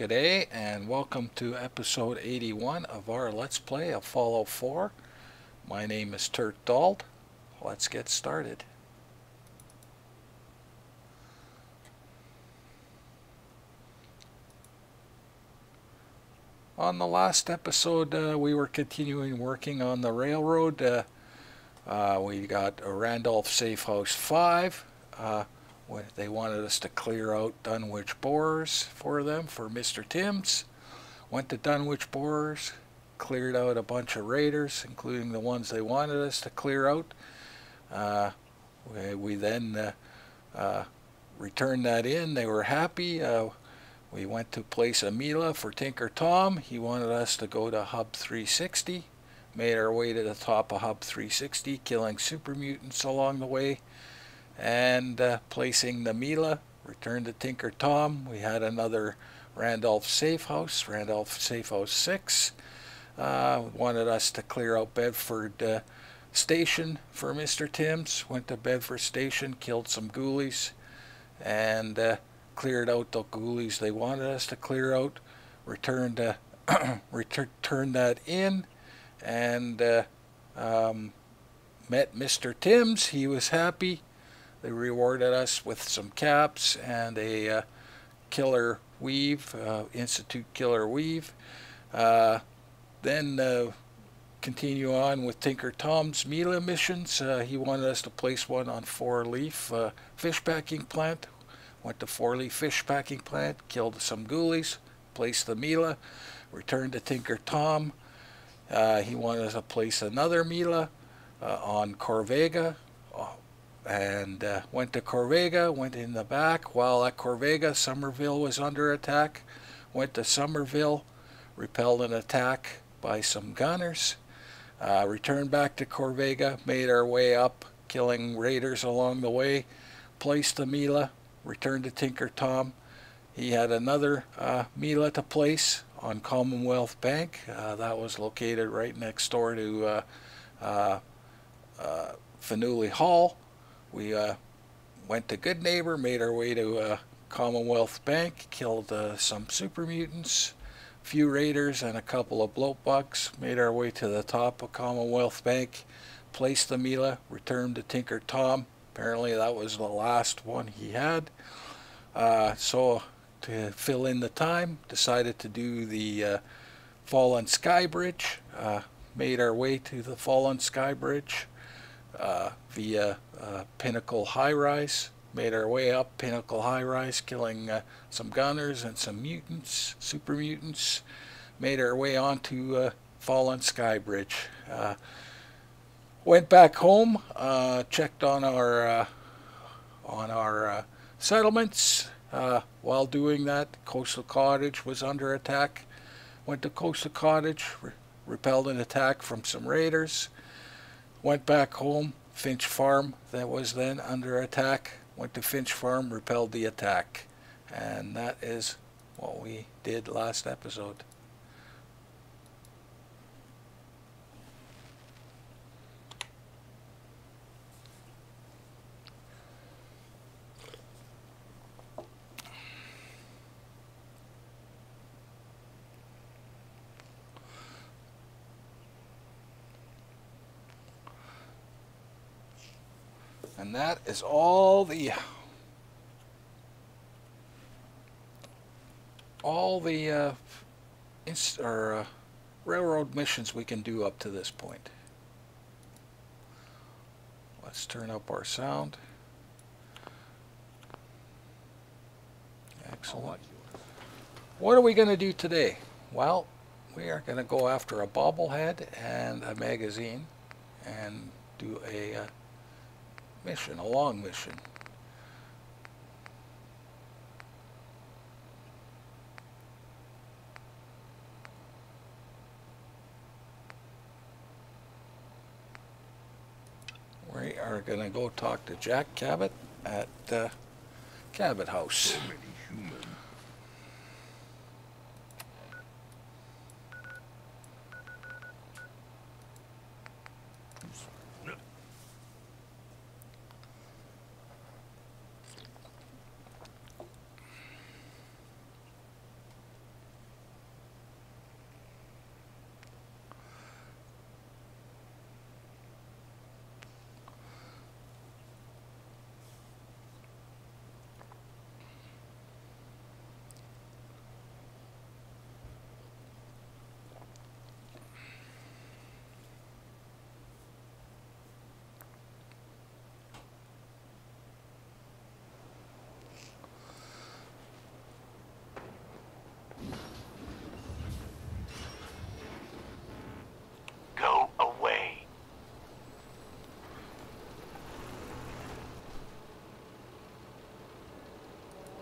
G'day and welcome to episode 81 of our Let's Play of Fallout 4. My name is Tert Dald. Let's get started. On the last episode uh, we were continuing working on the railroad. Uh, uh, we got a Randolph Safe House 5. They wanted us to clear out Dunwich Borers for them, for Mr. Timms. Went to Dunwich Borers, cleared out a bunch of raiders, including the ones they wanted us to clear out. Uh, we, we, then uh, uh, returned that in. They were happy. Uh, we went to place a Mila for Tinker Tom. He wanted us to go to Hub 360. Made our way to the top of Hub 360, killing super mutants along the way and uh, placing the Mila. Returned to Tinker Tom. We had another Randolph Safe House, Randolph Safe House 6. Uh, wanted us to clear out Bedford uh, Station for Mr. Timms. Went to Bedford Station, killed some ghoulies, and uh, cleared out the ghoulies they wanted us to clear out. Returned uh, returned that in, and uh, um, met Mr. Timms. He was happy. They rewarded us with some caps and a uh, killer weave, uh, Institute killer weave. Uh, then uh, continue on with Tinker Tom's Mila missions. Uh, he wanted us to place one on Four Leaf uh, Fish Packing Plant. Went to Four Leaf Fish Packing Plant, killed some ghoulies, placed the Mila, returned to Tinker Tom. he wanted us to place another Mila on Corvega and uh, went to Corvega, went in the back. While at Corvega, Somerville was under attack. Went to Somerville, repelled an attack by some gunners. Uh, returned back to Corvega, made our way up, killing raiders along the way. Placed the Mila, returned to Tinker Tom. He had another uh, Mila to place on Commonwealth Bank. Uh, that was located right next door to uh, uh, uh Hall. We uh, went to Goodneighbor, made our way to uh, Commonwealth Bank, killed uh, some super mutants, a few raiders, and a couple of bloat bugs. Made our way to the top of Commonwealth Bank, placed the Mila, returned to Tinker Tom. Apparently that was the last one he had. Uh, so to fill in the time, decided to do the uh, Fallen Sky Bridge. Uh, made our way to the Fallen Sky Bridge uh, via uh, Pinnacle High Rise. Made our way up Pinnacle High Rise, killing uh, some gunners and some mutants, super mutants. Made our way onto uh, Fallen Sky Bridge. Uh, went back home, uh, checked on our on our settlements. while doing that, Coastal Cottage was under attack. Went to Coastal Cottage, re repelled an attack from some raiders. Went back home, Finch Farm, that was then under attack. Went to Finch Farm, repelled the attack. And that is what we did last episode. And that is all the all the uh, or, uh, railroad missions we can do up to this point. Let's turn up our sound. Excellent. What are we going to do today? Well, we are going to go after a bobblehead and a magazine and do a uh, mission, a long mission. We are going to go talk to Jack Cabot at uh, Cabot House.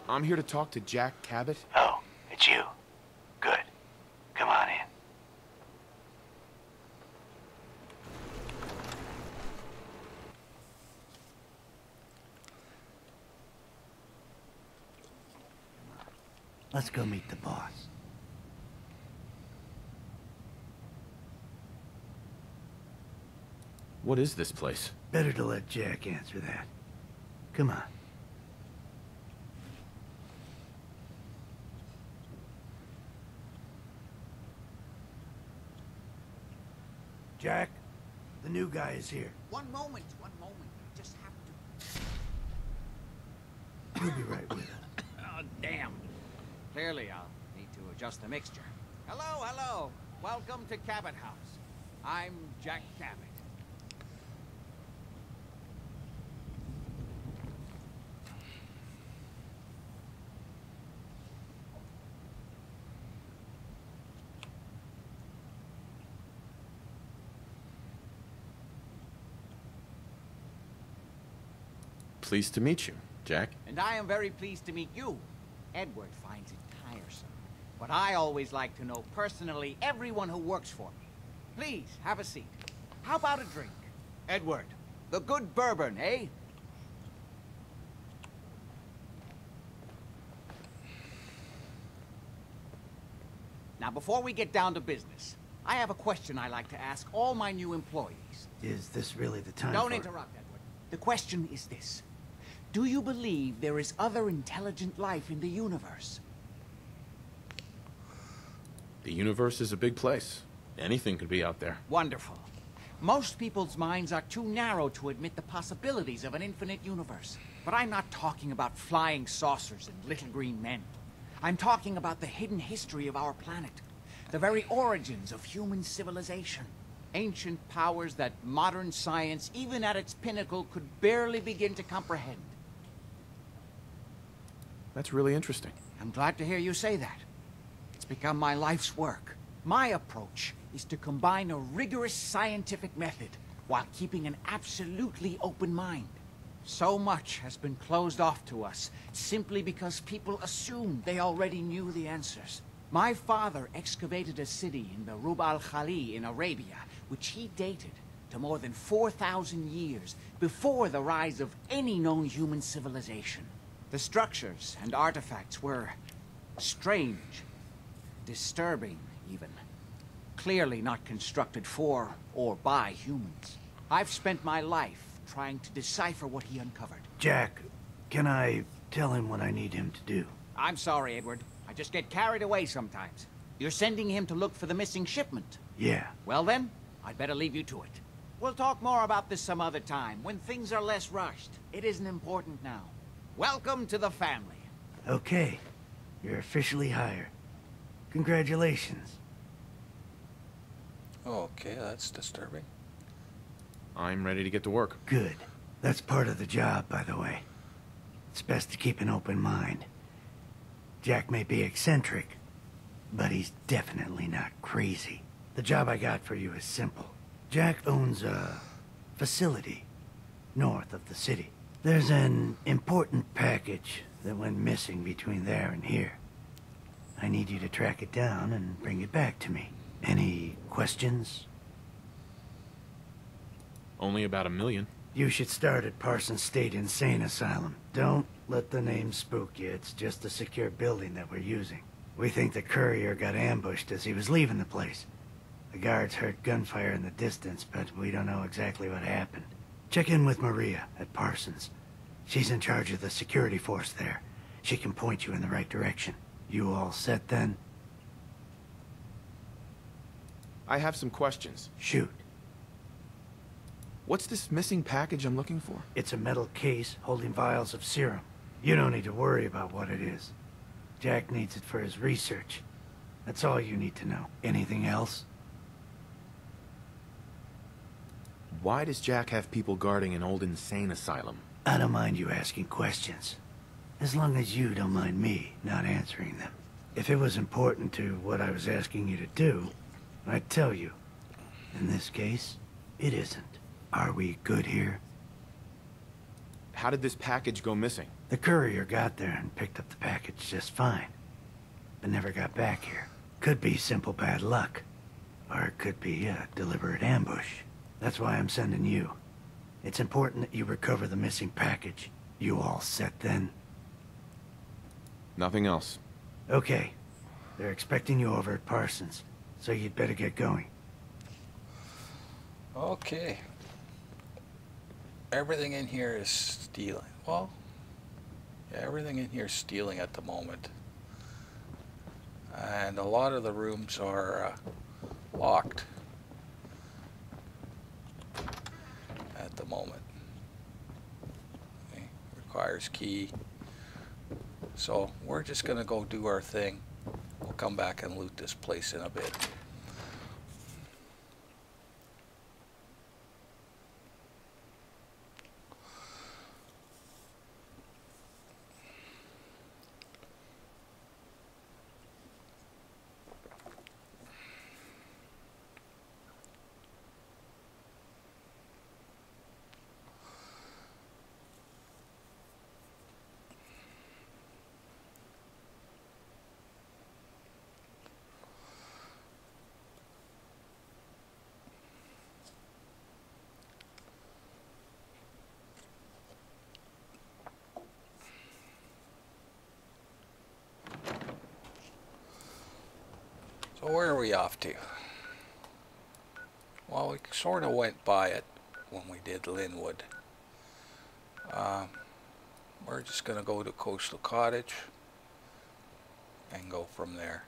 I'm here to talk to Jack Cabot. Oh, it's you. Good. Come on in. Let's go meet the boss. What is this place? Better to let Jack answer that. Come on. Jack, the new guy is here. One moment, one moment. I just have to... You'll be right with us. Oh, damn. Clearly, I'll need to adjust the mixture. Hello, hello. Welcome to Cabot House. I'm Jack Cabot. Pleased to meet you, Jack. And I am very pleased to meet you. Edward finds it tiresome. But I always like to know personally everyone who works for me. Please, have a seat. How about a drink? Edward, the good bourbon, eh? Now, before we get down to business, I have a question I like to ask all my new employees. Is this really the time Don't for it? interrupt, Edward. The question is this. Do you believe there is other intelligent life in the universe? The universe is a big place. Anything could be out there. Wonderful. Most people's minds are too narrow to admit the possibilities of an infinite universe. But I'm not talking about flying saucers and little green men. I'm talking about the hidden history of our planet. The very origins of human civilization. Ancient powers that modern science, even at its pinnacle, could barely begin to comprehend. That's really interesting. I'm glad to hear you say that. It's become my life's work. My approach is to combine a rigorous scientific method while keeping an absolutely open mind. So much has been closed off to us simply because people assumed they already knew the answers. My father excavated a city in the Rub al-Khali in Arabia, which he dated to more than 4,000 years before the rise of any known human civilization. The structures and artifacts were strange, disturbing even. Clearly not constructed for or by humans. I've spent my life trying to decipher what he uncovered. Jack, can I tell him what I need him to do? I'm sorry, Edward. I just get carried away sometimes. You're sending him to look for the missing shipment. Yeah. Well then, I'd better leave you to it. We'll talk more about this some other time, when things are less rushed. It isn't important now. Welcome to the family. Okay. You're officially hired. Congratulations. Okay, that's disturbing. I'm ready to get to work. Good. That's part of the job, by the way. It's best to keep an open mind. Jack may be eccentric, but he's definitely not crazy. The job I got for you is simple. Jack owns a facility north of the city. There's an important package that went missing between there and here. I need you to track it down and bring it back to me. Any questions? Only about a million. You should start at Parsons State Insane Asylum. Don't let the name spook you. It's just a secure building that we're using. We think the courier got ambushed as he was leaving the place. The guards heard gunfire in the distance, but we don't know exactly what happened. Check in with Maria at Parsons. She's in charge of the security force there. She can point you in the right direction. You all set then? I have some questions. Shoot. What's this missing package I'm looking for? It's a metal case holding vials of serum. You don't need to worry about what it is. Jack needs it for his research. That's all you need to know. Anything else? Why does Jack have people guarding an old insane asylum? I don't mind you asking questions. As long as you don't mind me not answering them. If it was important to what I was asking you to do, I'd tell you. In this case, it isn't. Are we good here? How did this package go missing? The courier got there and picked up the package just fine, but never got back here. Could be simple bad luck, or it could be a deliberate ambush. That's why I'm sending you. It's important that you recover the missing package. You all set then? Nothing else. Okay. They're expecting you over at Parsons, so you'd better get going. Okay. Everything in here is stealing. Well, yeah, everything in here is stealing at the moment. And a lot of the rooms are uh, locked at the moment. Okay, Requires key. So we're just gonna go do our thing. We'll come back and loot this place in a bit. We off to? Well, we sort of went by it when we did Linwood. Um, we're just going to go to Coastal Cottage and go from there.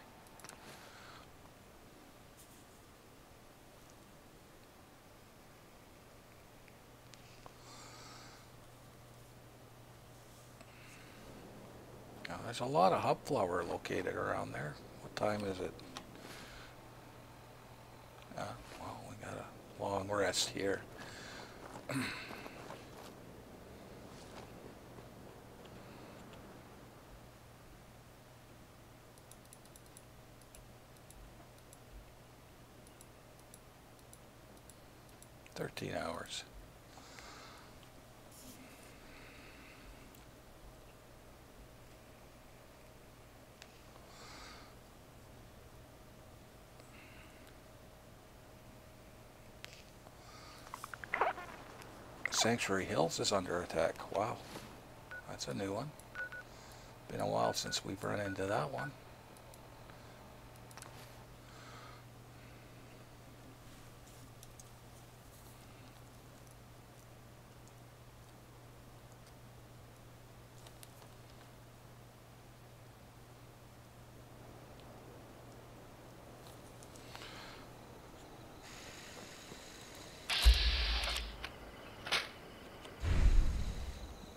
Now, there's a lot of hubflower located around there. What time is it? Uh, well, we got a long rest here. Thirteen hours. Sanctuary Hills is under attack. Wow. That's a new one. Been a while since we've run into that one.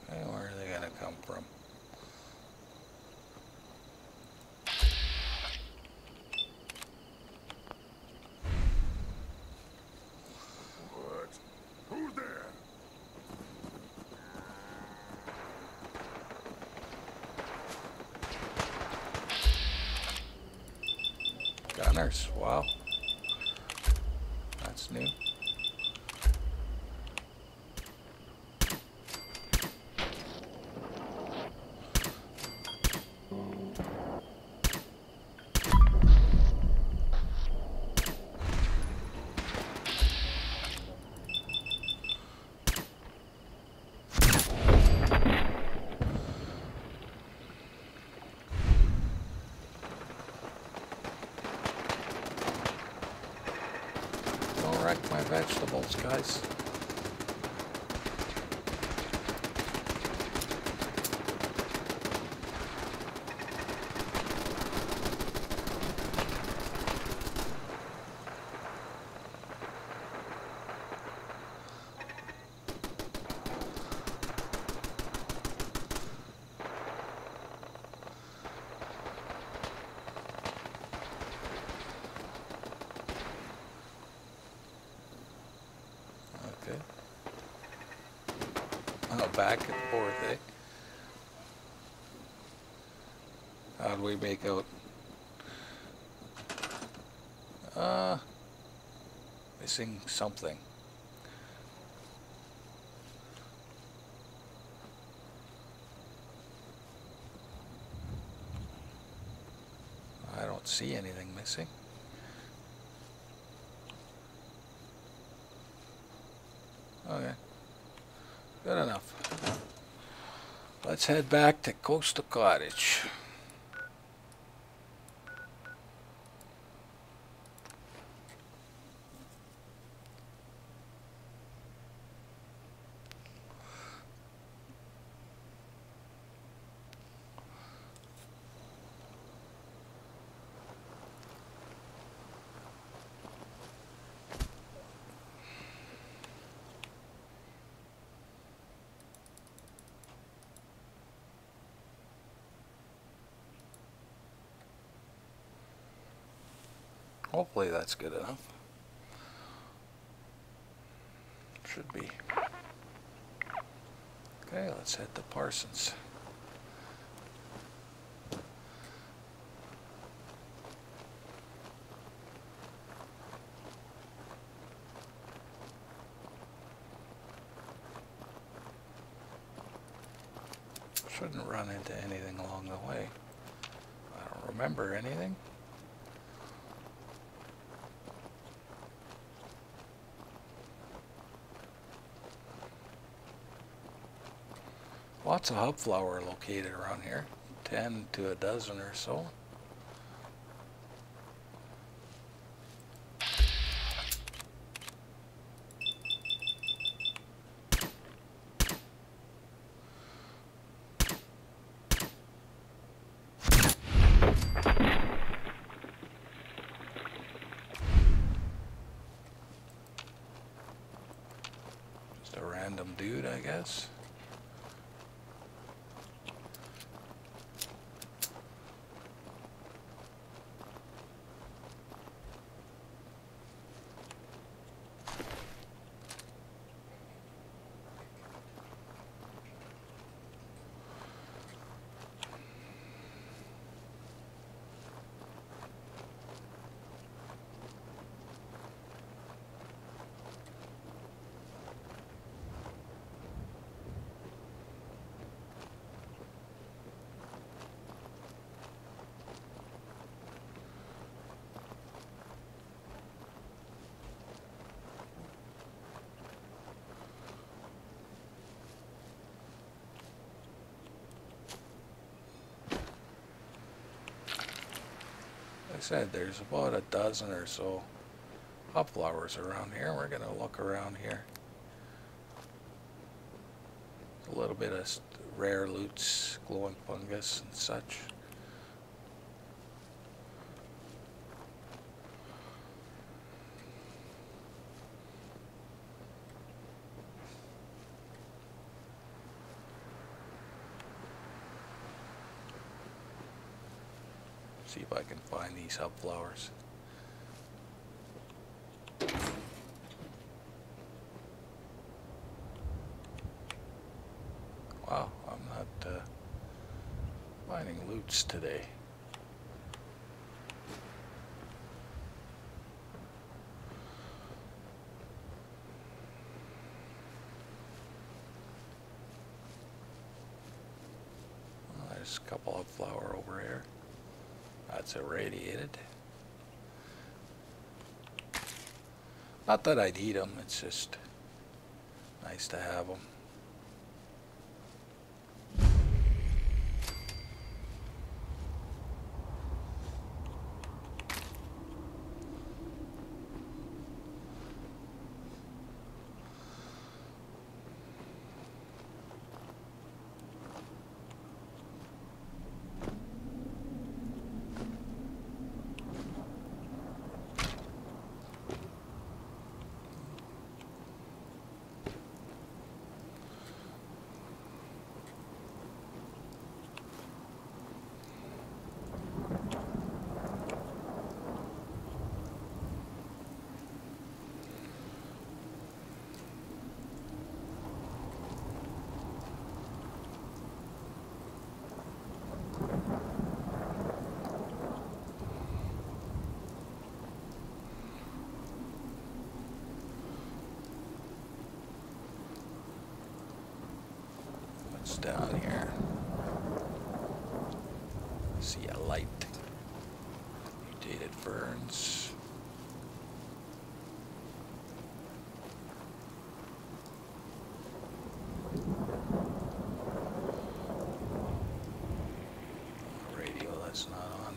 Hey, where are they gonna come from? What? Who's there? Gunners. Wow. That's new. Don't wreck my vegetables, guys. back and forth, eh? How do we make out? Uh, missing something. I don't see anything missing. Let's head back to Coastal Cottage. Hopefully that's good enough. Should be. Okay, let's head to Parsons. Shouldn't run into anything along the way. I don't remember anything. Lots of hub flower located around here, 10 to a dozen or so. Just a random dude, I guess. I said there's about a dozen or so hubflowers around here. We're gonna look around here. A little bit of rare loots, glowing fungus and such. See I can find these hub flowers. Wow, I'm not uh, finding loots today. There's a couple of flower over here. That's irradiated. Not that I'd eat them, it's just nice to have them. What's down here? See a light. Burns. Radio that's not on.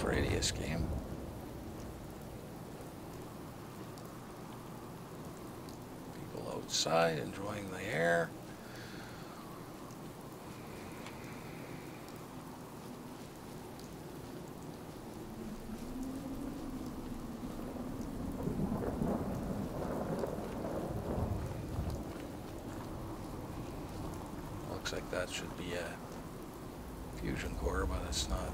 Last radius game. People outside enjoying the air. Looks like that should be a fusion core, but it's not.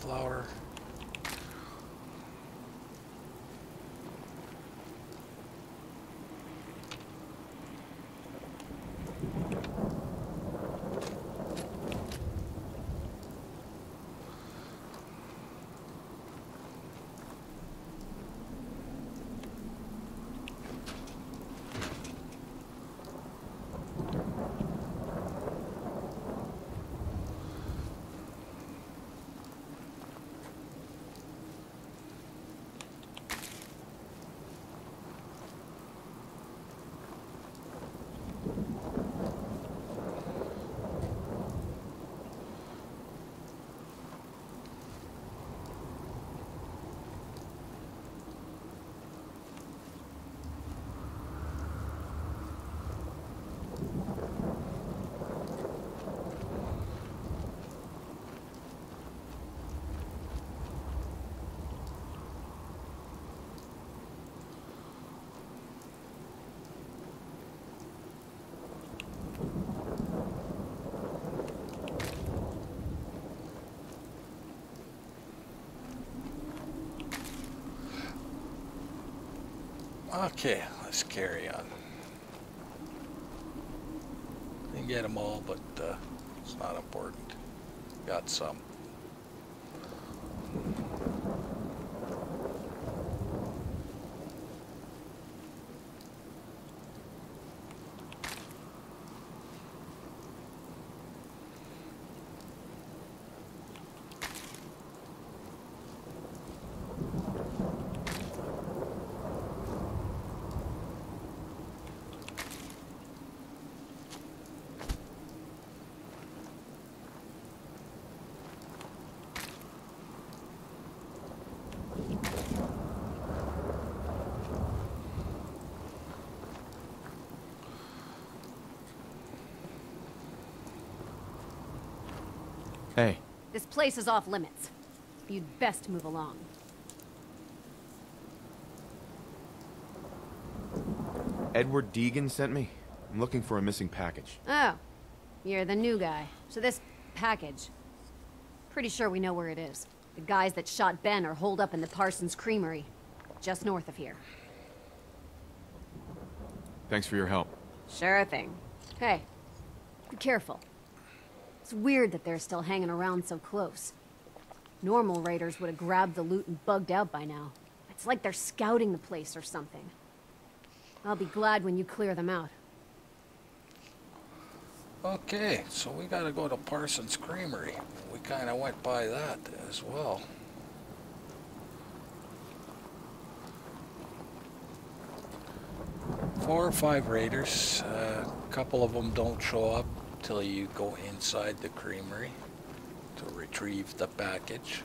Some Okay, let's carry on. Didn't get them all, but uh, it's not important. Got some. Hey, This place is off limits. You'd best move along. Edward Deegan sent me. I'm looking for a missing package. Oh, you're the new guy. So this package. Pretty sure we know where it is. The guys that shot Ben are holed up in the Parsons Creamery, just north of here. Thanks for your help. Sure thing. Hey, be careful. It's weird that they're still hanging around so close. Normal raiders would have grabbed the loot and bugged out by now. It's like they're scouting the place or something. I'll be glad when you clear them out. Okay, so we gotta go to Parsons Creamery. We kinda went by that as well. Four or five raiders. A couple of them don't show up till you go inside the creamery to retrieve the package.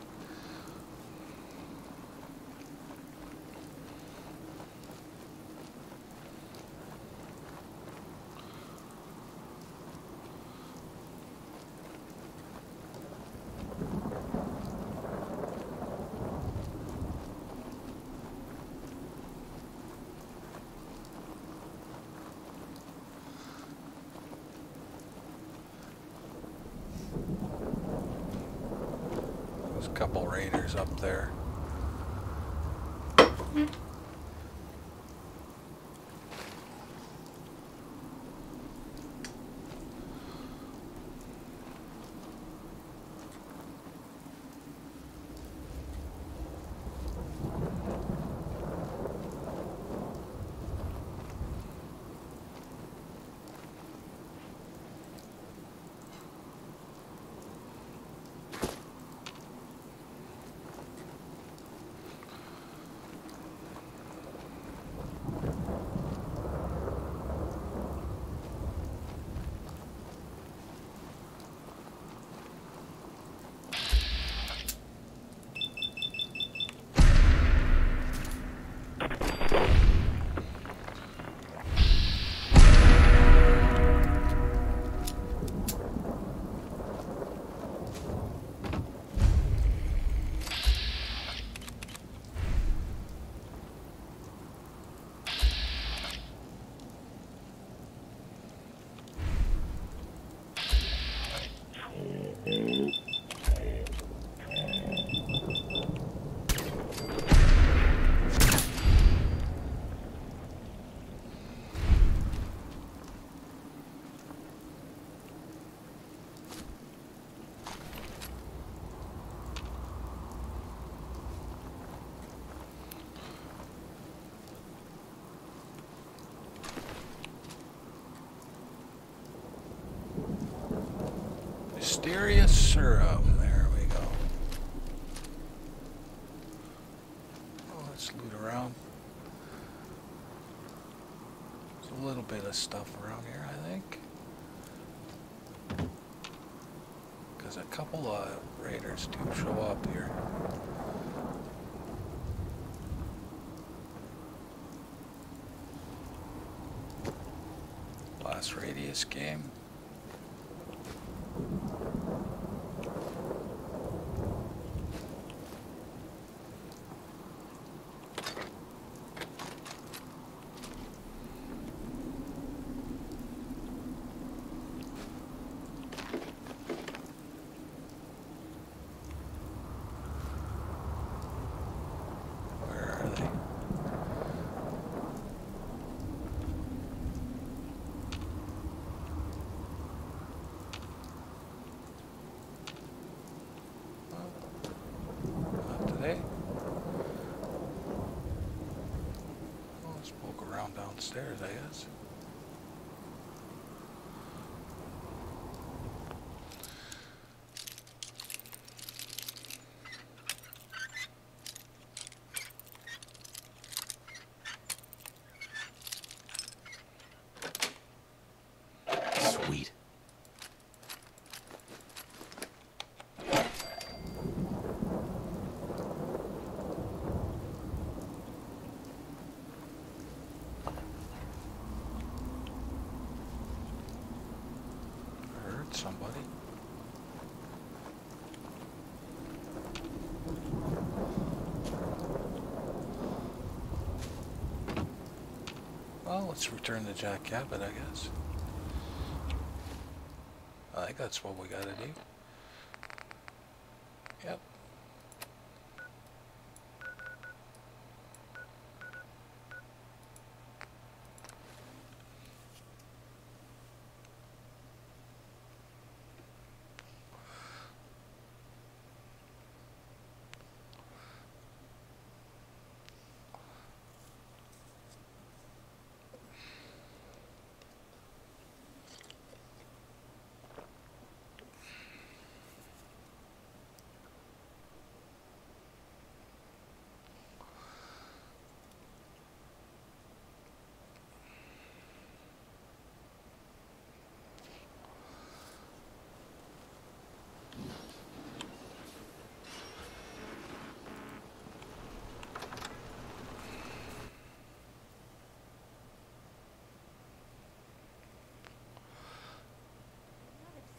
Mysterious serum. There we go. Oh, let's loot around. There's a little bit of stuff around here, I think. Because a couple of raiders do show up here. Last radius game. Where are they? Not today. Well, let's poke downstairs, I guess. Sweet. I heard somebody. Well, let's return the Jack Cabot, I guess. I think that's what we gotta do. Yep.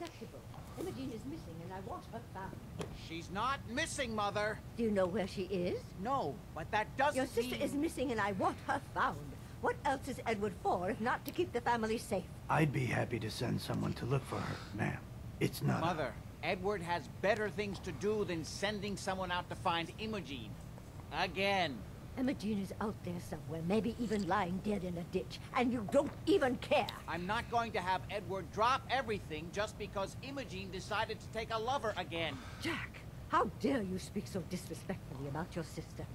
Unacceptable. Imogene is missing and I want her found. She's not missing, Mother. Do you know where she is? No, but that doesn't Your sister mean... is missing and I want her found. What else is Edward for if not to keep the family safe? I'd be happy to send someone to look for her, ma'am. It's not. Mother, Edward has better things to do than sending someone out to find Imogene. Again. Imogene is out there somewhere, maybe even lying dead in a ditch, and you don't even care. I'm not going to have Edward drop everything just because Imogene decided to take a lover again. Jack, how dare you speak so disrespectfully about your sister?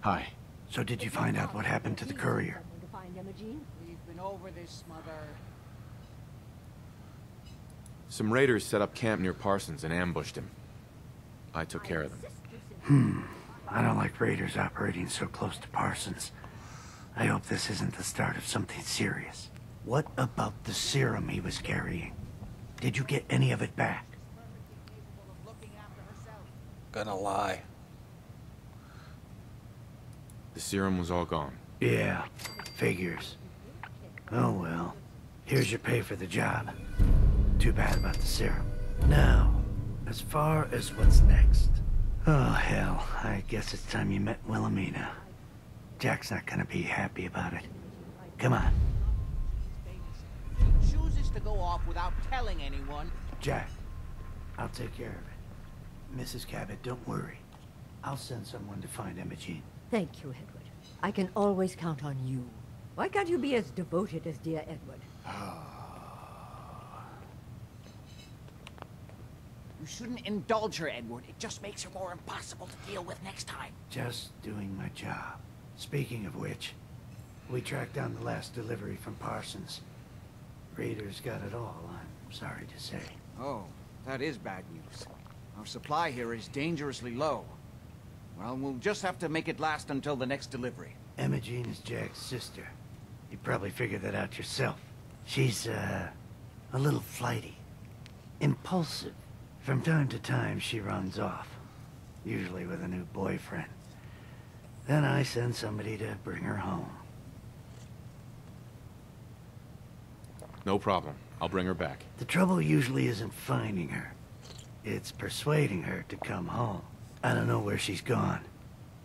Hi. So did you find out what happened to the courier? To find Imogene? We've been over this, Mother. Some raiders set up camp near Parsons and ambushed him. I took care of them. Hmm. I don't like raiders operating so close to Parsons. I hope this isn't the start of something serious. What about the serum he was carrying? Did you get any of it back? Capable of looking after herself. Gonna lie. The serum was all gone. Yeah, figures. Oh well. Here's your pay for the job. Too bad about the serum. Now, as far as what's next. Oh hell, I guess it's time you met Wilhelmina. Jack's not gonna be happy about it. Come on, She chooses to go off without telling anyone. Jack. I'll take care of it. Mrs. Cabot, don't worry. I'll send someone to find Imogene. Thank you, Edward. I can always count on you. Why can't you be as devoted as dear Edward? You shouldn't indulge her, Edward. It just makes her more impossible to deal with next time. Just doing my job. Speaking of which, we tracked down the last delivery from Parsons. Raiders got it all, I'm sorry to say. Oh, that is bad news. Our supply here is dangerously low. Well, we'll just have to make it last until the next delivery. Imogene is Jack's sister. You probably figured that out yourself. She's, uh, a little flighty. Impulsive. From time to time, she runs off. Usually with a new boyfriend. Then I send somebody to bring her home. No problem. I'll bring her back. The trouble usually isn't finding her. It's persuading her to come home. I don't know where she's gone,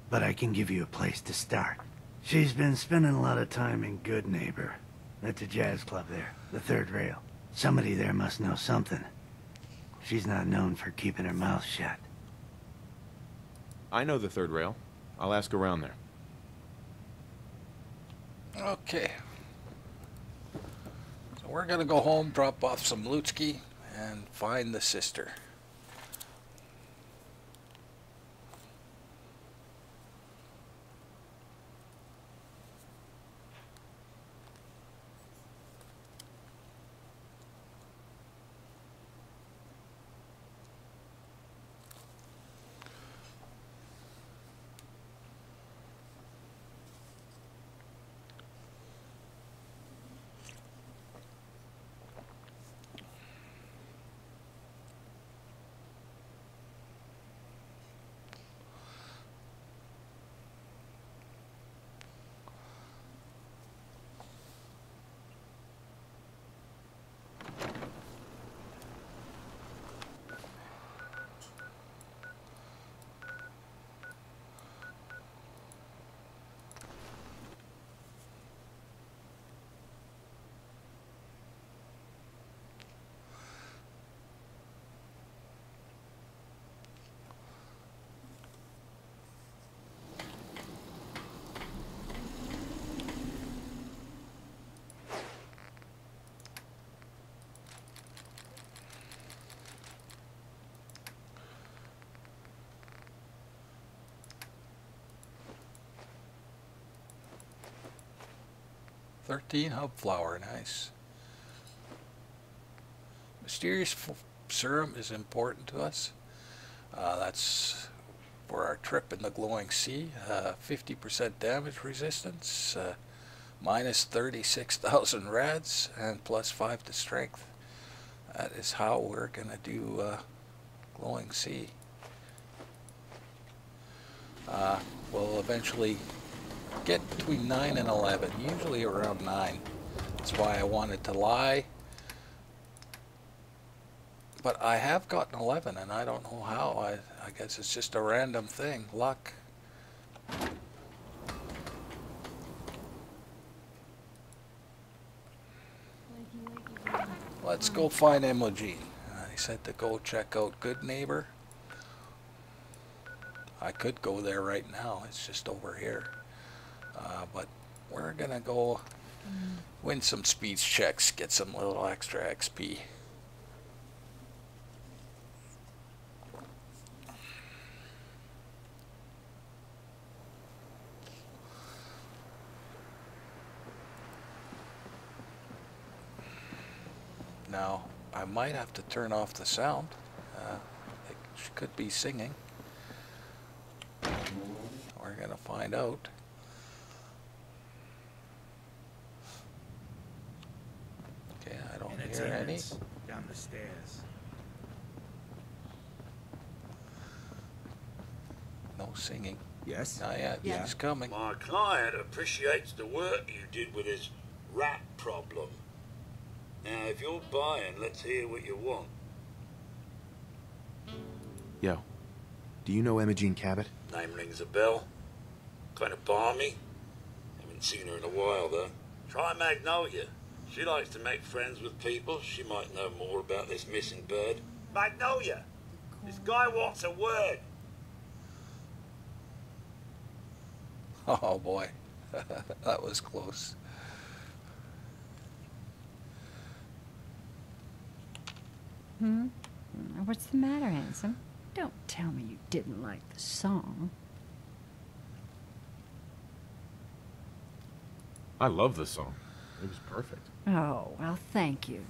but I can give you a place to start. She's been spending a lot of time in Goodneighbor. That's a jazz club there, the third rail. Somebody there must know something. She's not known for keeping her mouth shut. I know the third rail. I'll ask around there. Okay. So we're gonna go home, drop off some Lutsky, and find the sister. Thirteen hubflower, nice. Mysterious serum is important to us. Uh, that's for our trip in the glowing sea. Uh, 50% damage resistance, uh, minus 36,000 rads, and plus 5 to strength. That is how we're going to do uh, glowing sea. Uh, we'll eventually get between 9 and 11, usually around 9. That's why I wanted to lie. But I have gotten 11, and I don't know how. I, I guess it's just a random thing. Luck. let's go find Imogene. Uh, said to go check out Goodneighbor. I could go there right now. It's just over here. Uh, but we're gonna go win some speech checks, get some little extra XP. Now, I might have to turn off the sound. Uh, it could be singing. We're gonna find out. Okay, I don't any. Down the stairs. No singing. Yes? Not yet. Yeah. He's coming. My client appreciates the work you did with his rat problem. Now, if you're buying, let's hear what you want. Yo, do you know Imogene Cabot? Name rings a bell. Kind of balmy. Haven't seen her in a while, though. Try Magnolia. She likes to make friends with people. She might know more about this missing bird. Magnolia! This guy wants a word. Oh boy, that was close. Hmm? What's the matter, handsome? Don't tell me you didn't like the song. I love the song. It was perfect. Oh, well, thank you.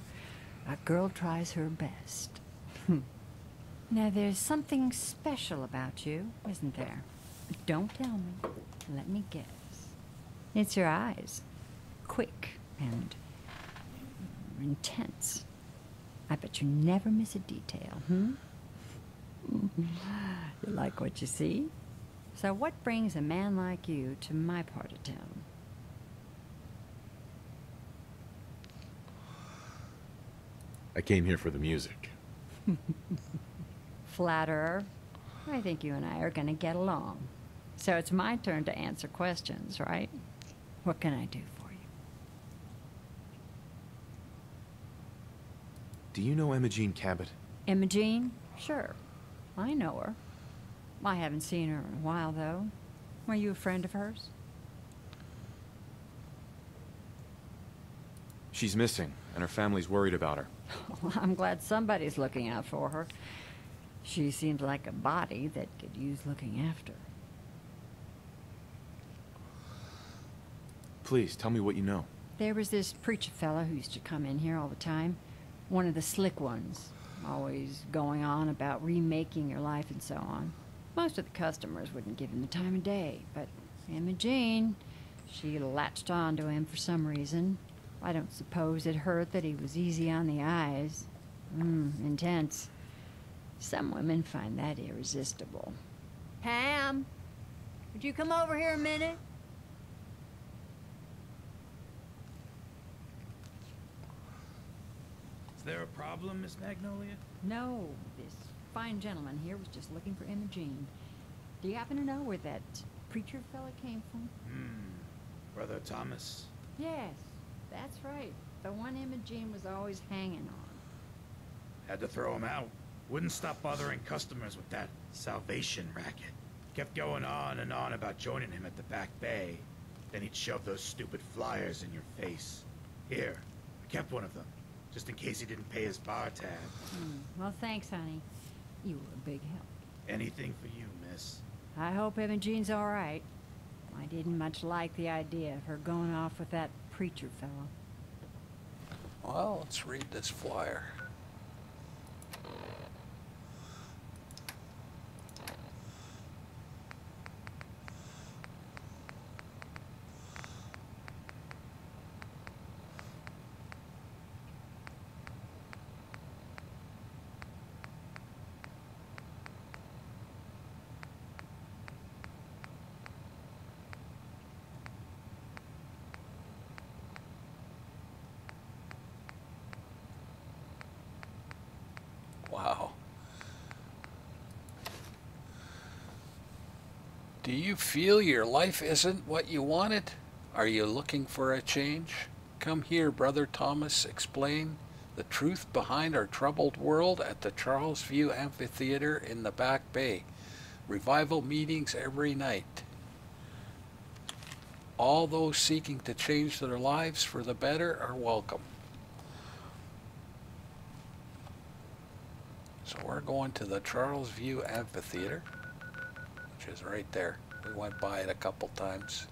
A girl tries her best. now, there's something special about you, isn't there? Don't tell me. Let me guess. It's your eyes. Quick and intense. I bet you never miss a detail, hmm? you like what you see? So what brings a man like you to my part of town? I came here for the music. Flatterer. I think you and I are going to get along. So it's my turn to answer questions, right? What can I do for you? Do you know Imogene Cabot? Imogene? Sure. I know her. I haven't seen her in a while, though. Were you a friend of hers? She's missing, and her family's worried about her. Well, I'm glad somebody's looking out for her. She seems like a body that could use looking after. Please, tell me what you know. There was this preacher fellow who used to come in here all the time. One of the slick ones. Always going on about remaking your life and so on. Most of the customers wouldn't give him the time of day, but Imogene, she latched on to him for some reason. I don't suppose it hurt that he was easy on the eyes. Mmm, intense. Some women find that irresistible. Pam, would you come over here a minute? Is there a problem, Miss Magnolia? No, this fine gentleman here was just looking for Imogene. Do you happen to know where that preacher fella came from? Hmm. Brother Thomas? Yes, that's right. The one Imogene was always hanging on. Had to throw him out. Wouldn't stop bothering customers with that salvation racket. Kept going on and on about joining him at the back bay. Then he'd shove those stupid flyers in your face. Here, I kept one of them, just in case he didn't pay his bar tab. Hmm. Well, thanks, honey. You were a big help. Anything for you, miss. I hope Imogene's all right. I didn't much like the idea of her going off with that preacher fellow. Well, let's read this flyer. Wow. Do you feel your life isn't what you wanted? Are you looking for a change? Come here, Brother Thomas, explain. The truth behind our troubled world at the Charles View Amphitheater in the Back Bay. Revival meetings every night. All those seeking to change their lives for the better are welcome. So we're going to the Charles View Amphitheater, which is right there. We went by it a couple times.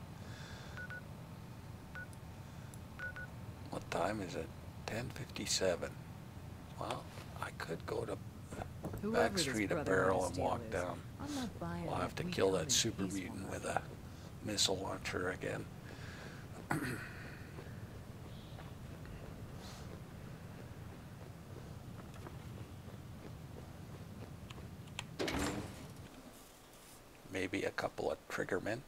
What time is it? 10:57. Well, I could go to Whoever back street a barrel and walk is, down. I'll we'll have to kill that super mutant with a missile launcher again. Maybe a couple of triggermen.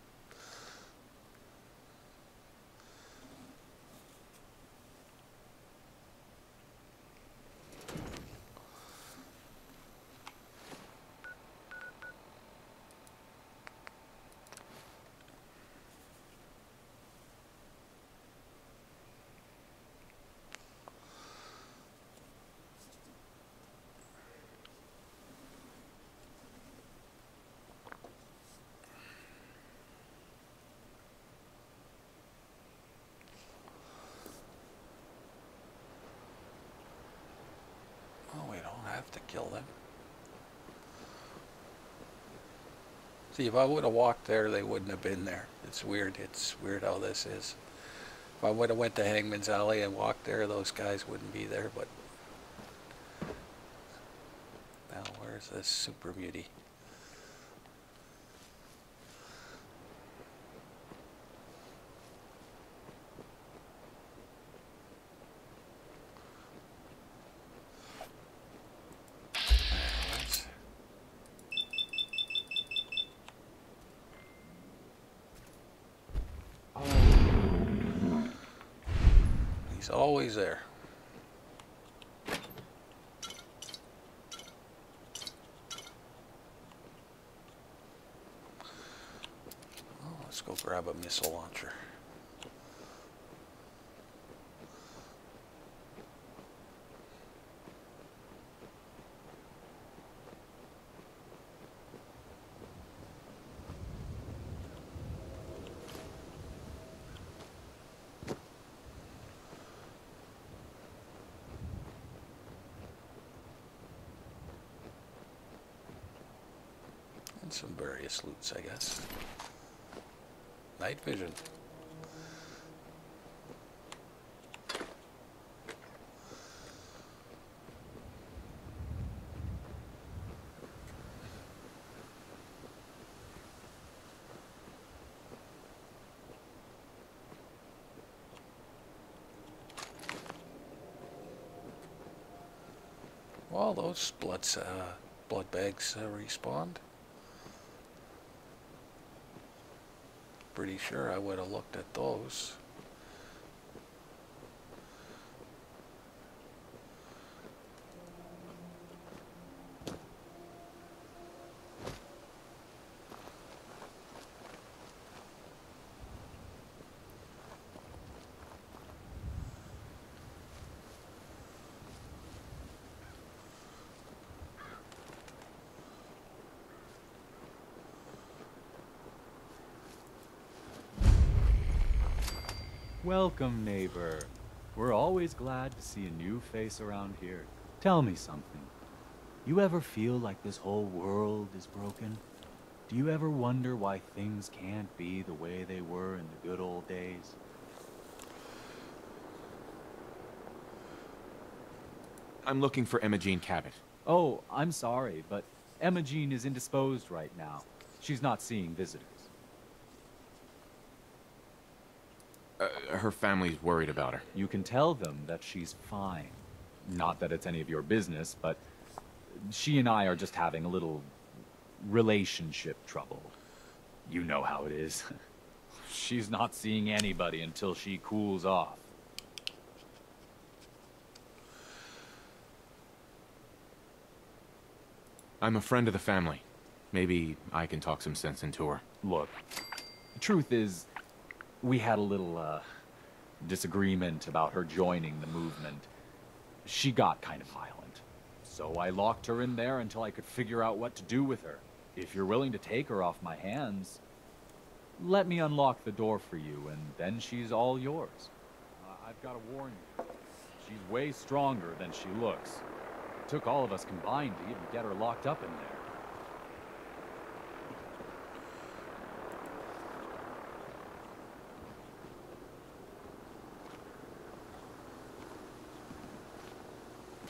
Oh, we don't have to kill them. See, if I would have walked there, they wouldn't have been there. It's weird. It's weird how this is. If I would have went to Hangman's Alley and walked there, those guys wouldn't be there, but... Now, where's this super mutie? There it is. He's always there. Oh, let's go grab a missile launcher. And some various loots, I guess. Night vision. Well, those bloods, uh, blood bags uh, respawned. Pretty sure I would have looked at those. Welcome, neighbor. We're always glad to see a new face around here. Tell me something. You ever feel like this whole world is broken? Do you ever wonder why things can't be the way they were in the good old days? I'm looking for Imogene Cabot. Oh, I'm sorry, but Imogene is indisposed right now. She's not seeing visitors. Uh, her family's worried about her. You can tell them that she's fine. Not that it's any of your business, but she and I are just having a little relationship trouble. You know how it is. She's not seeing anybody until she cools off. I'm a friend of the family. Maybe I can talk some sense into her. Look, the truth is, we had a little, uh, disagreement about her joining the movement. She got kind of violent. So I locked her in there until I could figure out what to do with her. If you're willing to take her off my hands, let me unlock the door for you, and then she's all yours. Uh, I've got to warn you, she's way stronger than she looks. It took all of us combined to even get her locked up in there.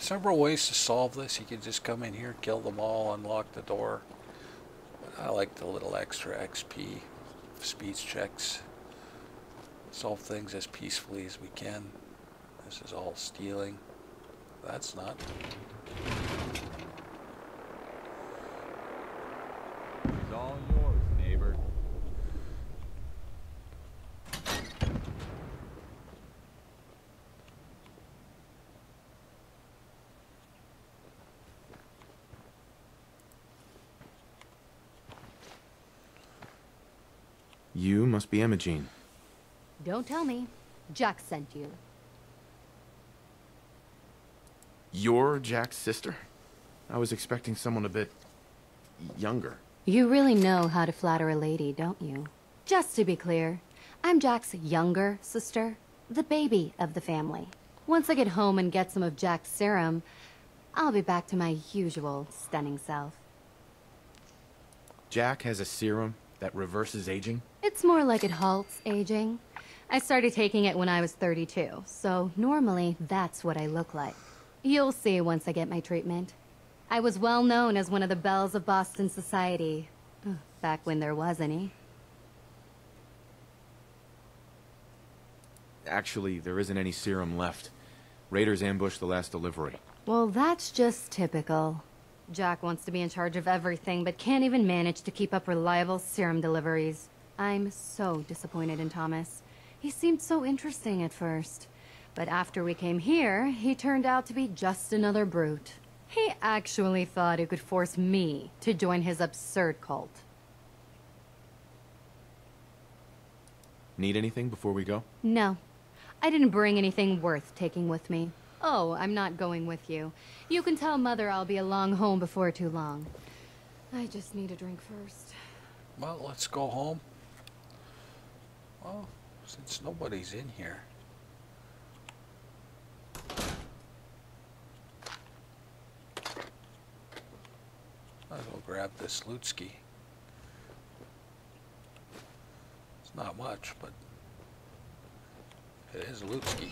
Several ways to solve this. You could just come in here, kill them all, unlock the door. I like the little extra XP, speech checks. Solve things as peacefully as we can. This is all stealing. That's not. It's all yours, neighbor. You must be Imogene. Don't tell me. Jack sent you. You're Jack's sister? I was expecting someone a bit... younger. You really know how to flatter a lady, don't you? Just to be clear, I'm Jack's younger sister, the baby of the family. Once I get home and get some of Jack's serum, I'll be back to my usual stunning self. Jack has a serum that reverses aging? It's more like it halts aging. I started taking it when I was 32, so normally that's what I look like. You'll see once I get my treatment. I was well known as one of the belles of Boston society. Back when there was any. Actually, there isn't any serum left. Raiders ambushed the last delivery. Well, that's just typical. Jack wants to be in charge of everything, but can't even manage to keep up reliable serum deliveries. I'm so disappointed in Thomas. He seemed so interesting at first. But after we came here, he turned out to be just another brute. He actually thought he could force me to join his absurd cult. Need anything before we go? No. I didn't bring anything worth taking with me. Oh, I'm not going with you. You can tell Mother I'll be along home before too long. I just need a drink first. Well, let's go home. Well, since nobody's in here. Might as well grab this Lutsky. It's not much, but it is Lutsky.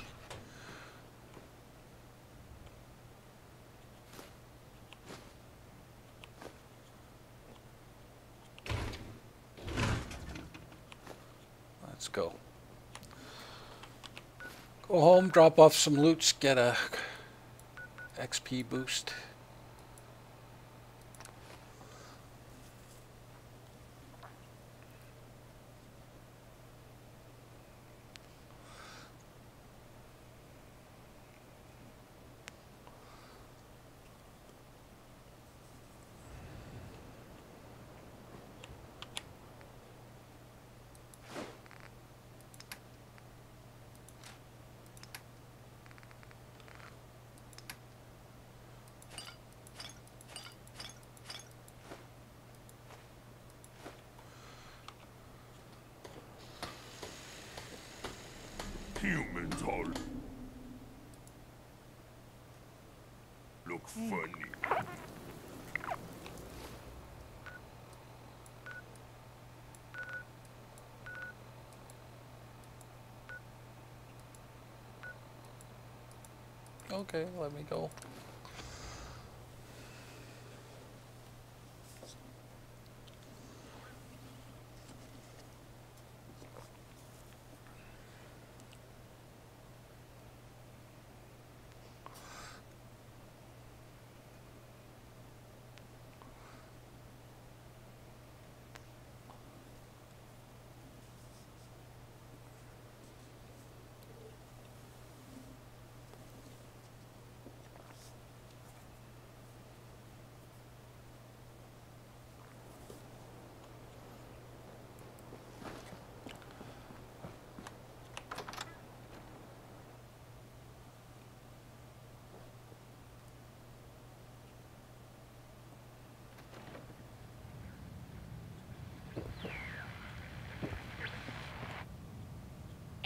Go. Go home, drop off some loots, get a XP boost. Humans all look funny. Okay, let me go.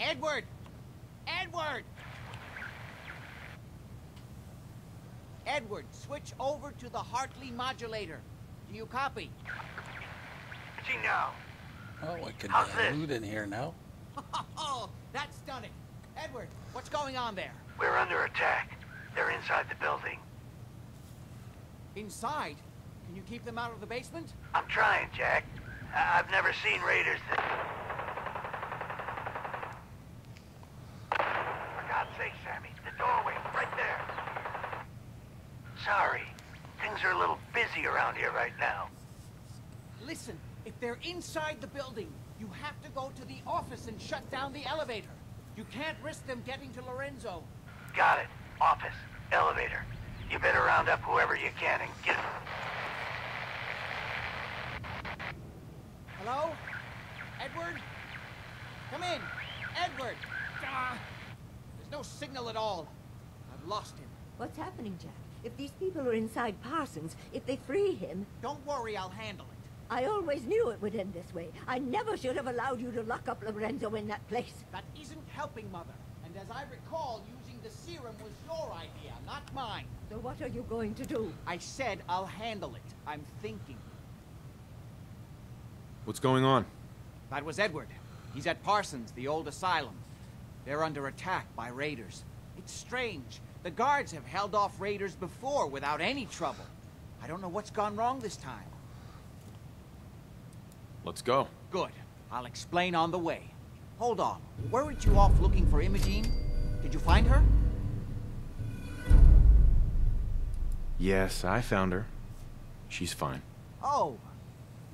Edward! Edward! Edward, switch over to the Hartley modulator. Do you copy? See now. Oh, we can How's loot in here now. Oh, that's stunning. Edward, what's going on there? We're under attack. They're inside the building. Inside? Can you keep them out of the basement? I'm trying, Jack. I- I've never seen raiders that... For God's sake, Sammy, the doorway, right there. Sorry. Things are a little busy around here right now. Listen, if they're inside the building, you have to go to the office and shut down the elevator. You can't risk them getting to Lorenzo. Got it. Office. Elevator. You better round up whoever you can and get... them. Hello? Edward? Come in. Edward! Ah, there's no signal at all. I've lost him. What's happening, Jack? If these people are inside Parsons, if they free him, Don't worry, I'll handle it. I always knew it would end this way. I never should have allowed you to lock up Lorenzo in that place. That isn't helping, Mother. And as I recall, using the serum was your idea, not mine. So what are you going to do? I said I'll handle it. I'm thinking. What's going on? That was Edward. He's at Parsons, the old asylum. They're under attack by raiders. It's strange. The guards have held off raiders before without any trouble. I don't know what's gone wrong this time. Let's go. Good. I'll explain on the way. Hold on. Weren't you off looking for Imogene? Did you find her? Yes, I found her. She's fine. Oh,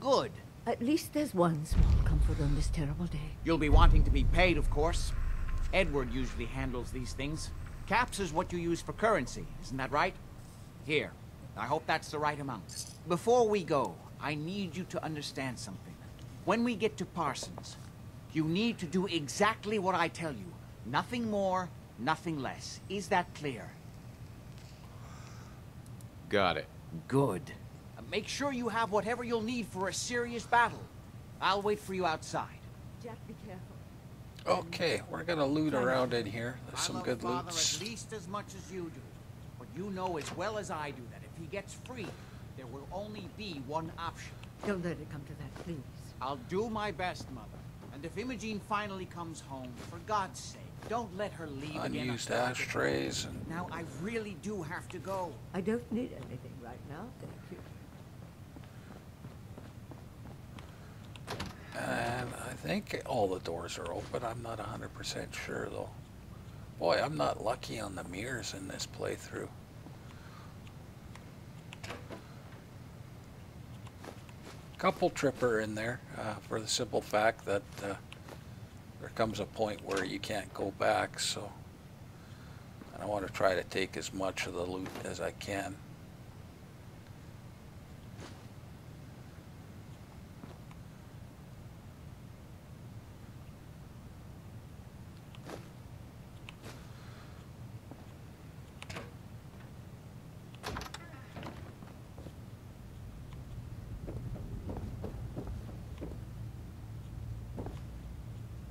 good. At least there's one small comfort on this terrible day. You'll be wanting to be paid, of course. Edward usually handles these things. Caps is what you use for currency, isn't that right? Here. I hope that's the right amount. Before we go, I need you to understand something. When we get to Parsons, you need to do exactly what I tell you. Nothing more, nothing less. Is that clear? Got it. Good. Make sure you have whatever you'll need for a serious battle. I'll wait for you outside. Jack, be careful. Okay, we're gonna loot around in here. There's I some love good Father loots. at least as much as you do. But you know as well as I do that if he gets free, there will only be one option. Don't let it come to that, please. I'll do my best, Mother. And if Imogene finally comes home, for God's sake, don't let her leave again. Unused until ashtrays and Now, I really do have to go. I don't need anything right now, thank you. And I think all the doors are open. I'm not 100% sure though. Boy, I'm not lucky on the mirrors in this playthrough. Couple tripper in there uh, for the simple fact that uh, there comes a point where you can't go back, so I want to try to take as much of the loot as I can.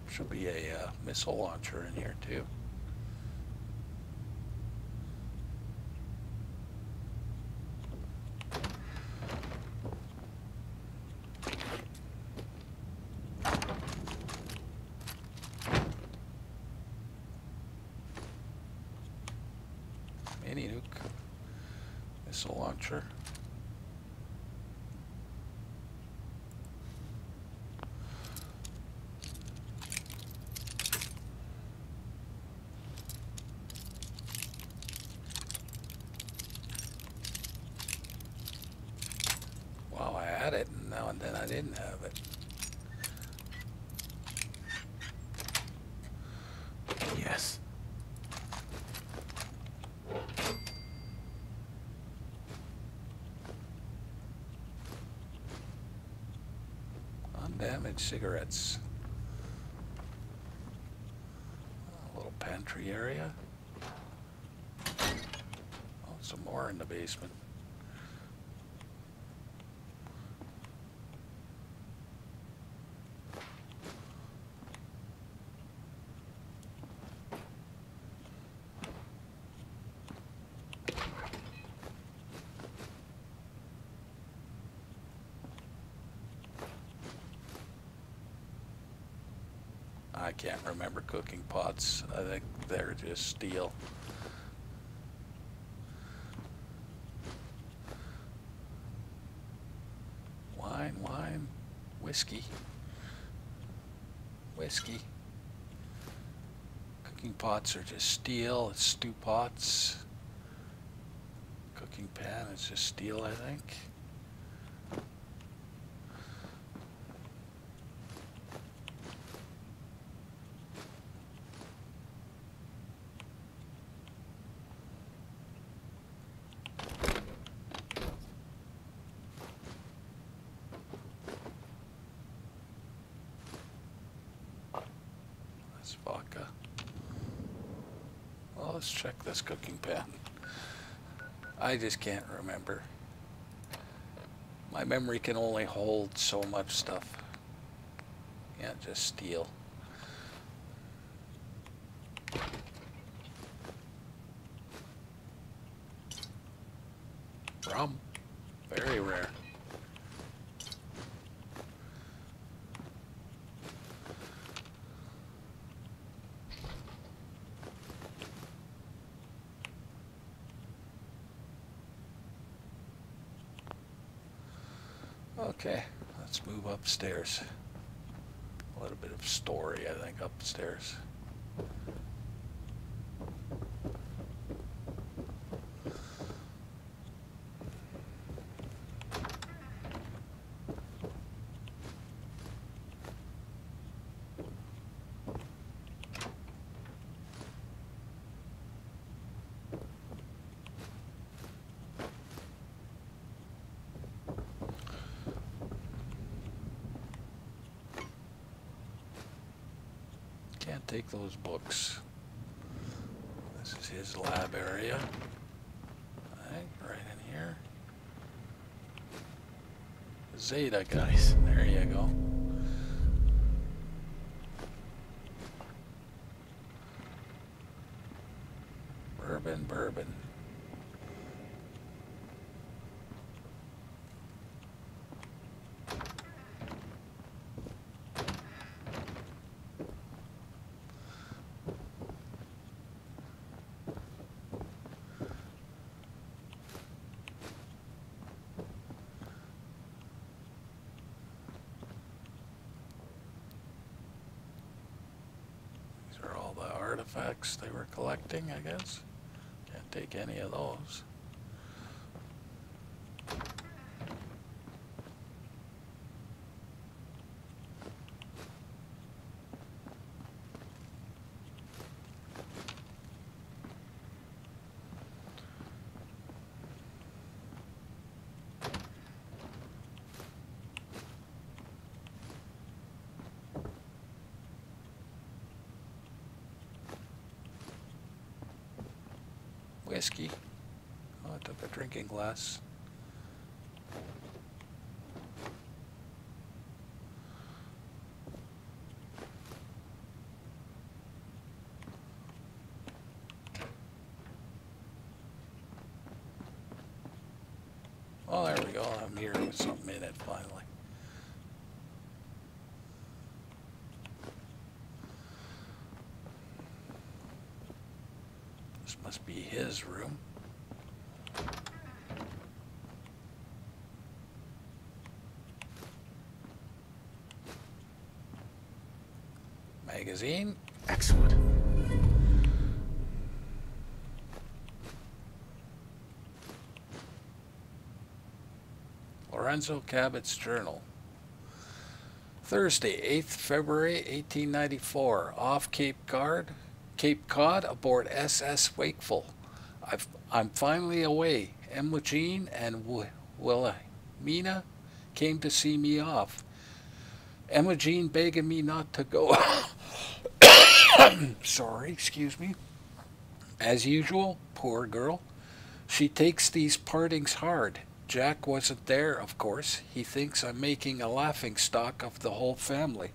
Should be a uh, missile launcher in here too. Mini nuke, missile launcher. Wow, I had it, and now and then I didn't have it. Yes. Undamaged cigarettes. A little pantry area. Oh, some more in the basement. I can't remember cooking pots. I think they're just steel. Wine, wine, whiskey. Whiskey. Cooking pots are just steel. It's stew pots. Cooking pan is just steel, I think. That's vodka. Well, let's check this cooking pan. I just can't remember. My memory can only hold so much stuff. Can't just steal. Rum. Very rare. Okay, let's move upstairs. A little bit of story, I think, upstairs. Can't take those books. This is his lab area. Right, right in here. Zeta guys. There you go. Bourbon, bourbon. These are all the artifacts they were collecting, I guess. Can't take any of those. Whiskey. Oh, I glass. Oh, there we go. I'm with something in it finally. This must be his room. Magazine. Excellent. Lorenzo Cabot's Journal. Thursday, 8th February 1894, off Cape Cod, Cape Cod aboard SS Wakeful. I've, I'm finally away. Emma and Wi- Wilhelmina came to see me off. Emma Jean begging me not to go. Sorry, excuse me. As usual, poor girl. She takes these partings hard. Jack wasn't there, of course. He thinks I'm making a laughing stock of the whole family.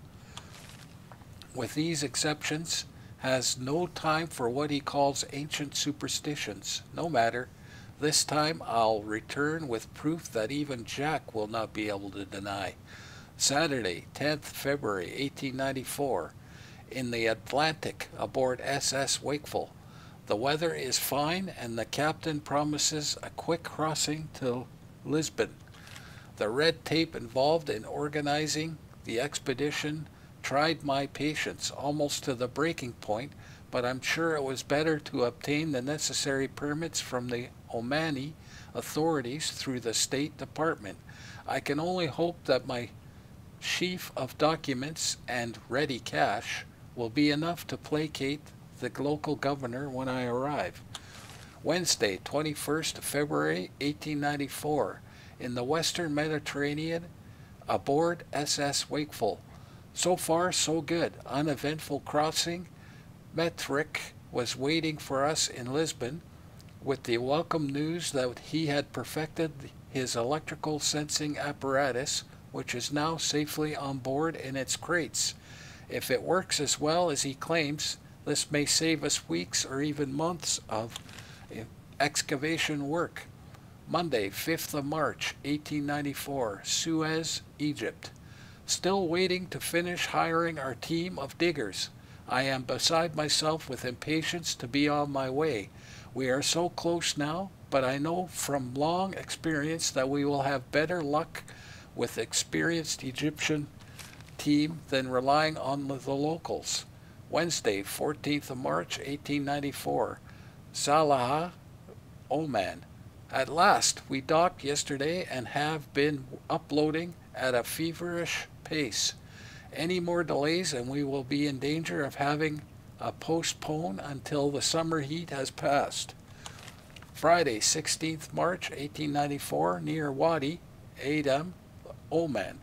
With these exceptions, has no time for what he calls ancient superstitions. No matter. This time I'll return with proof that even Jack will not be able to deny. Saturday, 10th February 1894. In the Atlantic aboard SS Wakeful. The weather is fine and the captain promises a quick crossing to Lisbon. The red tape involved in organizing the expedition tried my patience almost to the breaking point, but I'm sure it was better to obtain the necessary permits from the Omani authorities through the State Department. I can only hope that my sheaf of documents and ready cash will be enough to placate the local governor when I arrive. Wednesday, 21st February 1894, in the western Mediterranean, aboard SS Wakeful. So far, so good. Uneventful crossing. Metternich was waiting for us in Lisbon with the welcome news that he had perfected his electrical sensing apparatus, which is now safely on board in its crates. If it works as well as he claims, this may save us weeks or even months of excavation work. Monday, 5th of March, 1894, Suez, Egypt. Still waiting to finish hiring our team of diggers. I am beside myself with impatience to be on my way. We are so close now, but I know from long experience that we will have better luck with experienced Egyptian team than relying on the locals. Wednesday, 14th of March, 1894. Salalah, Oman. At last, we docked yesterday and have been uploading at a feverish pace. Any more delays and we will be in danger of having a postpone until the summer heat has passed. Friday, 16th March 1894, near Wadi, Adam, Oman.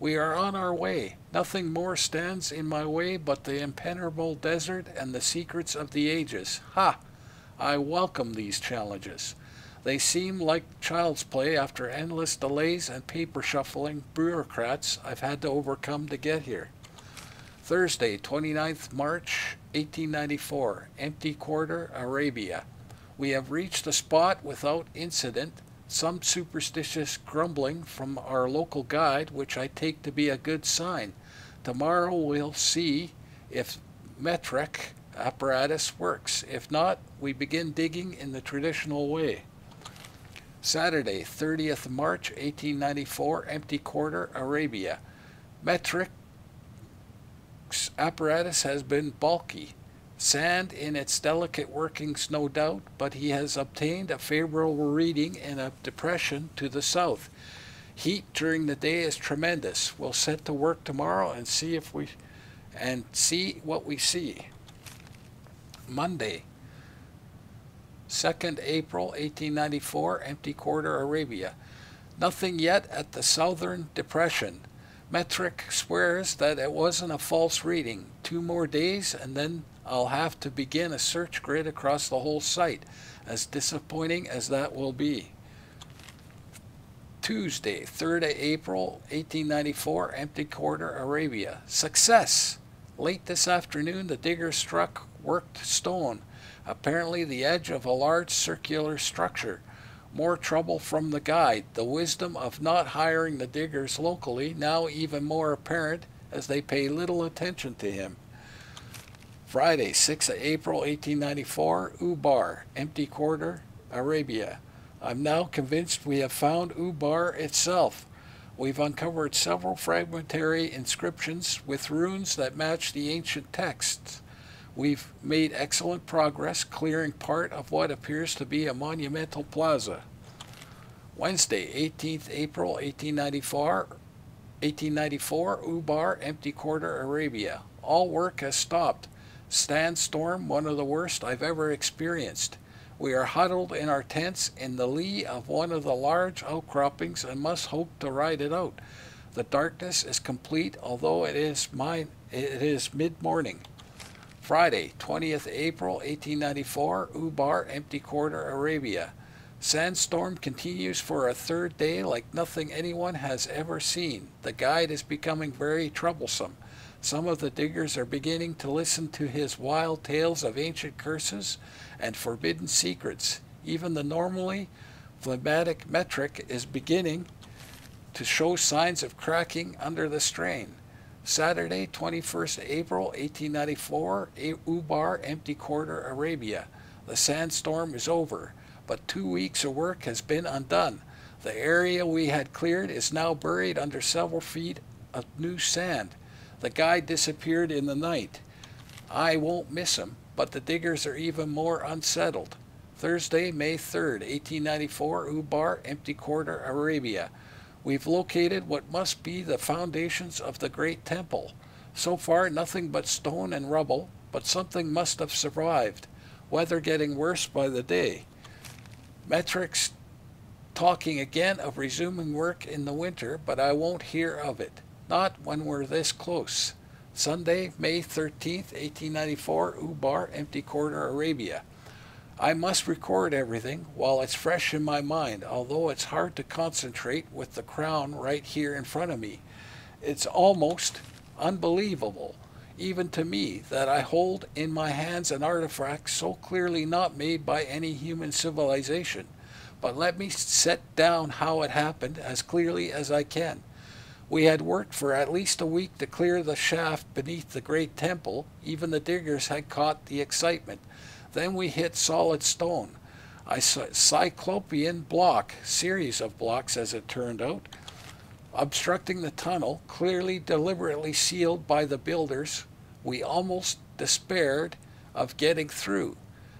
We are on our way. Nothing more stands in my way but the impenetrable desert and the secrets of the ages. Ha! I welcome these challenges. They seem like child's play after endless delays and paper shuffling bureaucrats I've had to overcome to get here. Thursday, 29th March 1894, Empty Quarter, Arabia. We have reached the spot without incident, some superstitious grumbling from our local guide, which I take to be a good sign. Tomorrow we'll see if Metternich apparatus works. If not, we begin digging in the traditional way. Saturday, 30th March 1894, Empty Quarter, Arabia. Metternich apparatus has been bulky. Sand in its delicate workings, no doubt, but he has obtained a favorable reading in a depression to the south. Heat during the day is tremendous. We'll set to work tomorrow and see if we and see what we see. Monday, 2nd April 1894, Empty Quarter, Arabia. Nothing yet at the Southern Depression. Metternich swears that it wasn't a false reading. Two more days and then I'll have to begin a search grid across the whole site, as disappointing as that will be. Tuesday, 3rd of April, 1894, Empty Quarter, Arabia. Success! Late this afternoon, the digger struck worked stone, apparently the edge of a large circular structure. More trouble from the guide. The wisdom of not hiring the diggers locally now even more apparent as they pay little attention to him. Friday, 6th of April 1894, Ubar, Empty Quarter, Arabia. I'm now convinced we have found Ubar itself. We've uncovered several fragmentary inscriptions with runes that match the ancient texts. We've made excellent progress clearing part of what appears to be a monumental plaza. Wednesday, 18th April 1894, 1894, Ubar, Empty Quarter, Arabia. All work has stopped. Sandstorm, one of the worst I've ever experienced. We are huddled in our tents in the lee of one of the large outcroppings and must hope to ride it out. The darkness is complete, although it is mine, it is mid-morning. Friday, 20th April 1894, Ubar, Empty Quarter, Arabia. Sandstorm continues for a third day like nothing anyone has ever seen. The guide is becoming very troublesome. Some of the diggers are beginning to listen to his wild tales of ancient curses and forbidden secrets. Even the normally phlegmatic Metternich is beginning to show signs of cracking under the strain. Saturday, 21st April 1894, A- Ubar, Empty Quarter, Arabia. The sandstorm is over, but two weeks of work has been undone. The area we had cleared is now buried under several feet of new sand. The guy disappeared in the night. I won't miss him, but the diggers are even more unsettled. Thursday, May 3rd, 1894, Ubar, Empty Quarter, Arabia. We've located what must be the foundations of the great temple. So far, nothing but stone and rubble, but something must have survived. Weather getting worse by the day. Metternich's talking again of resuming work in the winter, but I won't hear of it. Not when we're this close. Sunday, May 13th, 1894, Ubar, Empty Quarter, Arabia. I must record everything while it's fresh in my mind, although it's hard to concentrate with the crown right here in front of me. It's almost unbelievable, even to me, that I hold in my hands an artifact so clearly not made by any human civilization. But let me set down how it happened as clearly as I can. We had worked for at least a week to clear the shaft beneath the great temple. Even the diggers had caught the excitement. Then we hit solid stone. A cyclopean block, series of blocks as it turned out, obstructing the tunnel, clearly deliberately sealed by the builders. We almost despaired of getting through.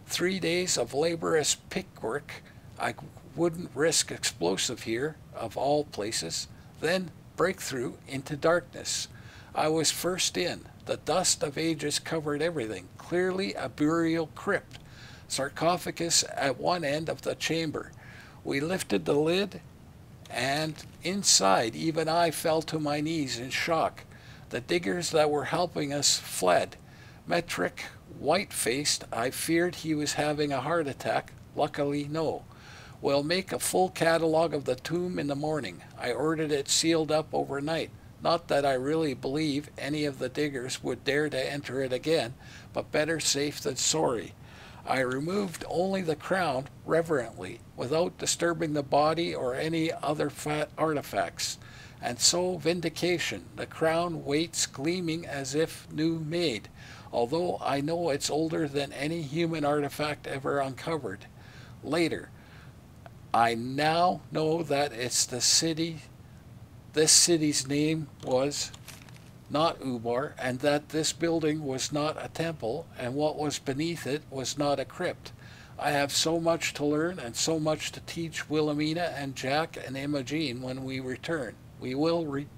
Three days of laborious pickwork. I wouldn't risk explosive here, of all places. Then breakthrough into darkness. I was first in. The dust of ages covered everything, clearly a burial crypt. Sarcophagus at one end of the chamber. We lifted the lid, and inside, even I fell to my knees in shock. The diggers that were helping us fled. Metternich, white faced, I feared he was having a heart attack. Luckily, no. We'll make a full catalog of the tomb in the morning. I ordered it sealed up overnight. Not that I really believe any of the diggers would dare to enter it again, but better safe than sorry. I removed only the crown reverently, without disturbing the body or any other fat artifacts. And so vindication, the crown waits gleaming as if new made, although I know it's older than any human artifact ever uncovered. Later, I now know that it's the city this city's name was not Ubar, and that this building was not a temple, and what was beneath it was not a crypt. I have so much to learn and so much to teach Wilhelmina and Jack and Imogene when we return. We will re-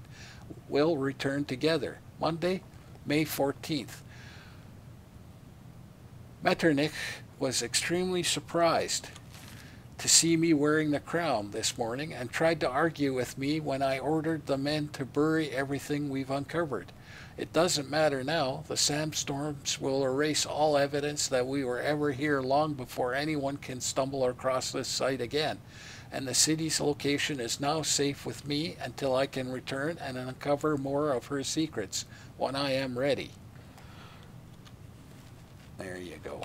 will return together. Monday, May 14th. Metternich was extremely surprised to see me wearing the crown this morning and tried to argue with me when I ordered the men to bury everything we've uncovered. It doesn't matter now. The sandstorms will erase all evidence that we were ever here long before anyone can stumble across this site again. And the city's location is now safe with me until I can return and uncover more of her secrets when I am ready. There you go.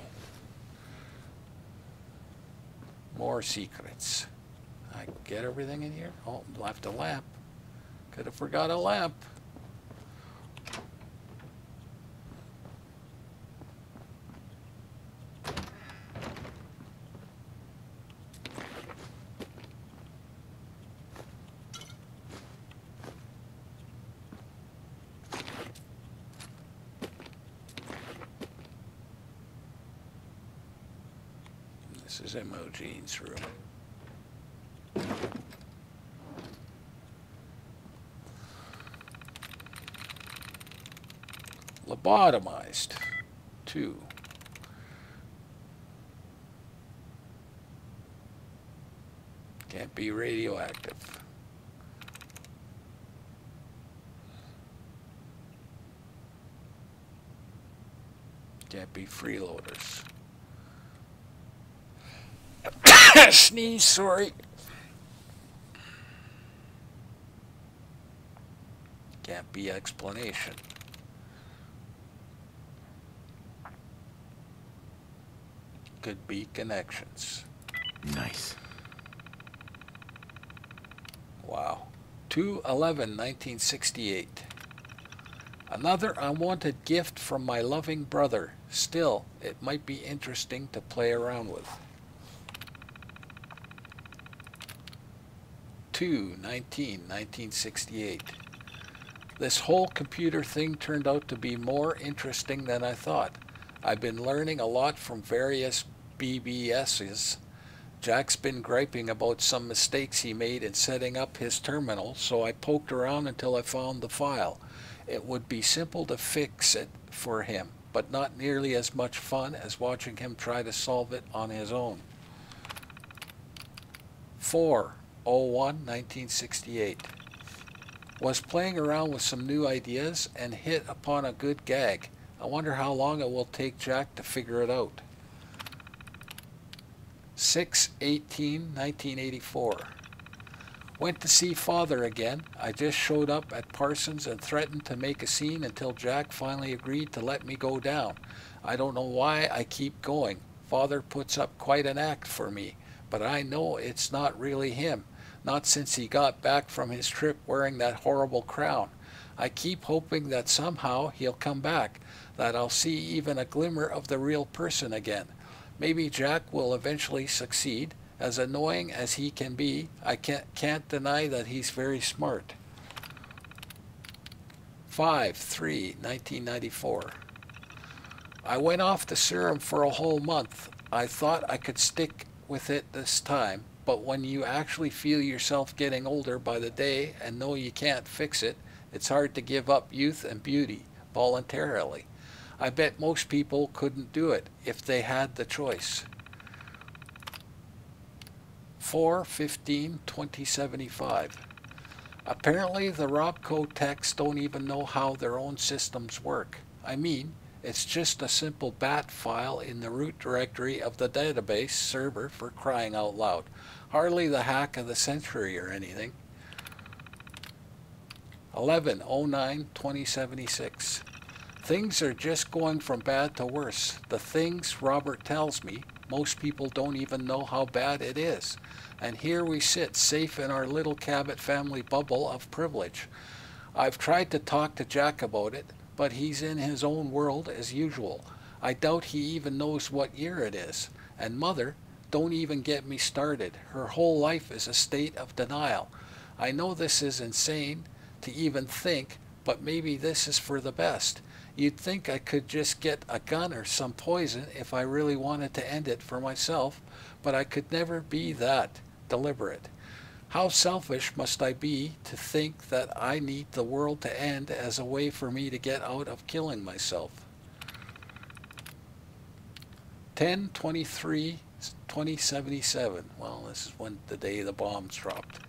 More secrets. I get everything in here? Oh, left a lamp. Could have forgot a lamp. This is room. Lobotomized. Two. Can't be radioactive. Can't be freeloaders. Sneeze, sorry. Can't be explanation. Could be connections. Nice. Wow. 2 11 1968. Another unwanted gift from my loving brother. Still, it might be interesting to play around with. 2 19 1968. This whole computer thing turned out to be more interesting than I thought. I've been learning a lot from various BBSs. Jack's been griping about some mistakes he made in setting up his terminal, so I poked around until I found the file. It would be simple to fix it for him, but not nearly as much fun as watching him try to solve it on his own. 4 01 1968 was playing around with some new ideas and hit upon a good gag. I wonder how long it will take Jack to figure it out. 6 18 1984 Went to see father again. I just showed up at Parsons and threatened to make a scene until Jack finally agreed to let me go down. I don't know why I keep going. Father puts up quite an act for me, but I know it's not really him. Not since he got back from his trip wearing that horrible crown. I keep hoping that somehow he'll come back, that I'll see even a glimmer of the real person again. Maybe Jack will eventually succeed. As annoying as he can be, I can't, can't deny that he's very smart. 5 3 1994. I went off the serum for a whole month. I thought I could stick with it this time, but when you actually feel yourself getting older by the day and know you can't fix it, it's hard to give up youth and beauty voluntarily. I bet most people couldn't do it if they had the choice. 4 15 2075. Apparently, the RobCo techs don't even know how their own systems work. I mean, it's just a simple bat file in the root directory of the database server for crying out loud. Hardly the hack of the century or anything. 11 09 2076. Things are just going from bad to worse. The things Robert tells me, most people don't even know how bad it is. And here we sit, safe in our little Cabot family bubble of privilege. I've tried to talk to Jack about it, but he's in his own world as usual. I doubt he even knows what year it is. And Mother, don't even get me started. Her whole life is a state of denial. I know this is insane to even think, but maybe this is for the best. You'd think I could just get a gun or some poison if I really wanted to end it for myself, but I could never be that deliberate. How selfish must I be to think that I need the world to end as a way for me to get out of killing myself? 10 23 2077. Well, this is when the day the bombs dropped.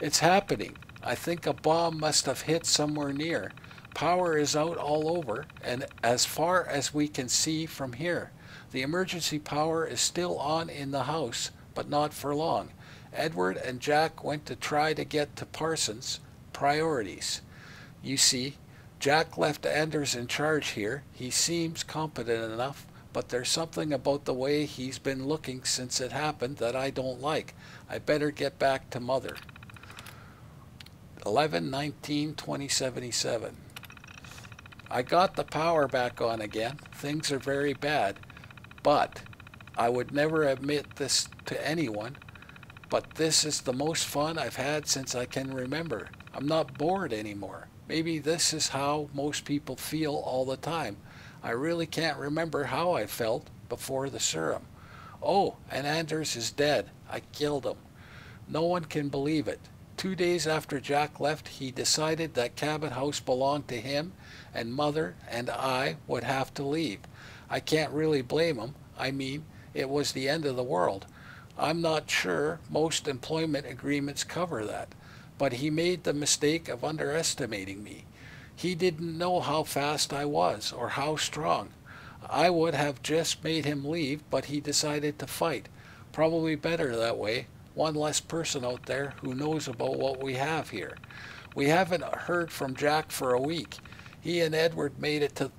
It's happening. I think a bomb must have hit somewhere near. Power is out all over, and as far as we can see from here, the emergency power is still on in the house, but not for long. Edward and Jack went to try to get to Parsons. Priorities. You see, Jack left Anders in charge here. He seems competent enough, but there's something about the way he's been looking since it happened that I don't like. I better get back to Mother. 11 19 2077. I got the power back on again. Things are very bad, but I would never admit this to anyone. But this is the most fun I've had since I can remember. I'm not bored anymore. Maybe this is how most people feel all the time. I really can't remember how I felt before the serum. Oh, and Anders is dead. I killed him. No one can believe it. Two days after Jack left, he decided that Cabot House belonged to him, and Mother and I would have to leave. I can't really blame him. I mean, it was the end of the world. I'm not sure most employment agreements cover that, but he made the mistake of underestimating me. He didn't know how fast I was or how strong. I would have just made him leave, but he decided to fight. Probably better that way. One less person out there who knows about what we have here. We haven't heard from Jack for a week. He and Edward made it to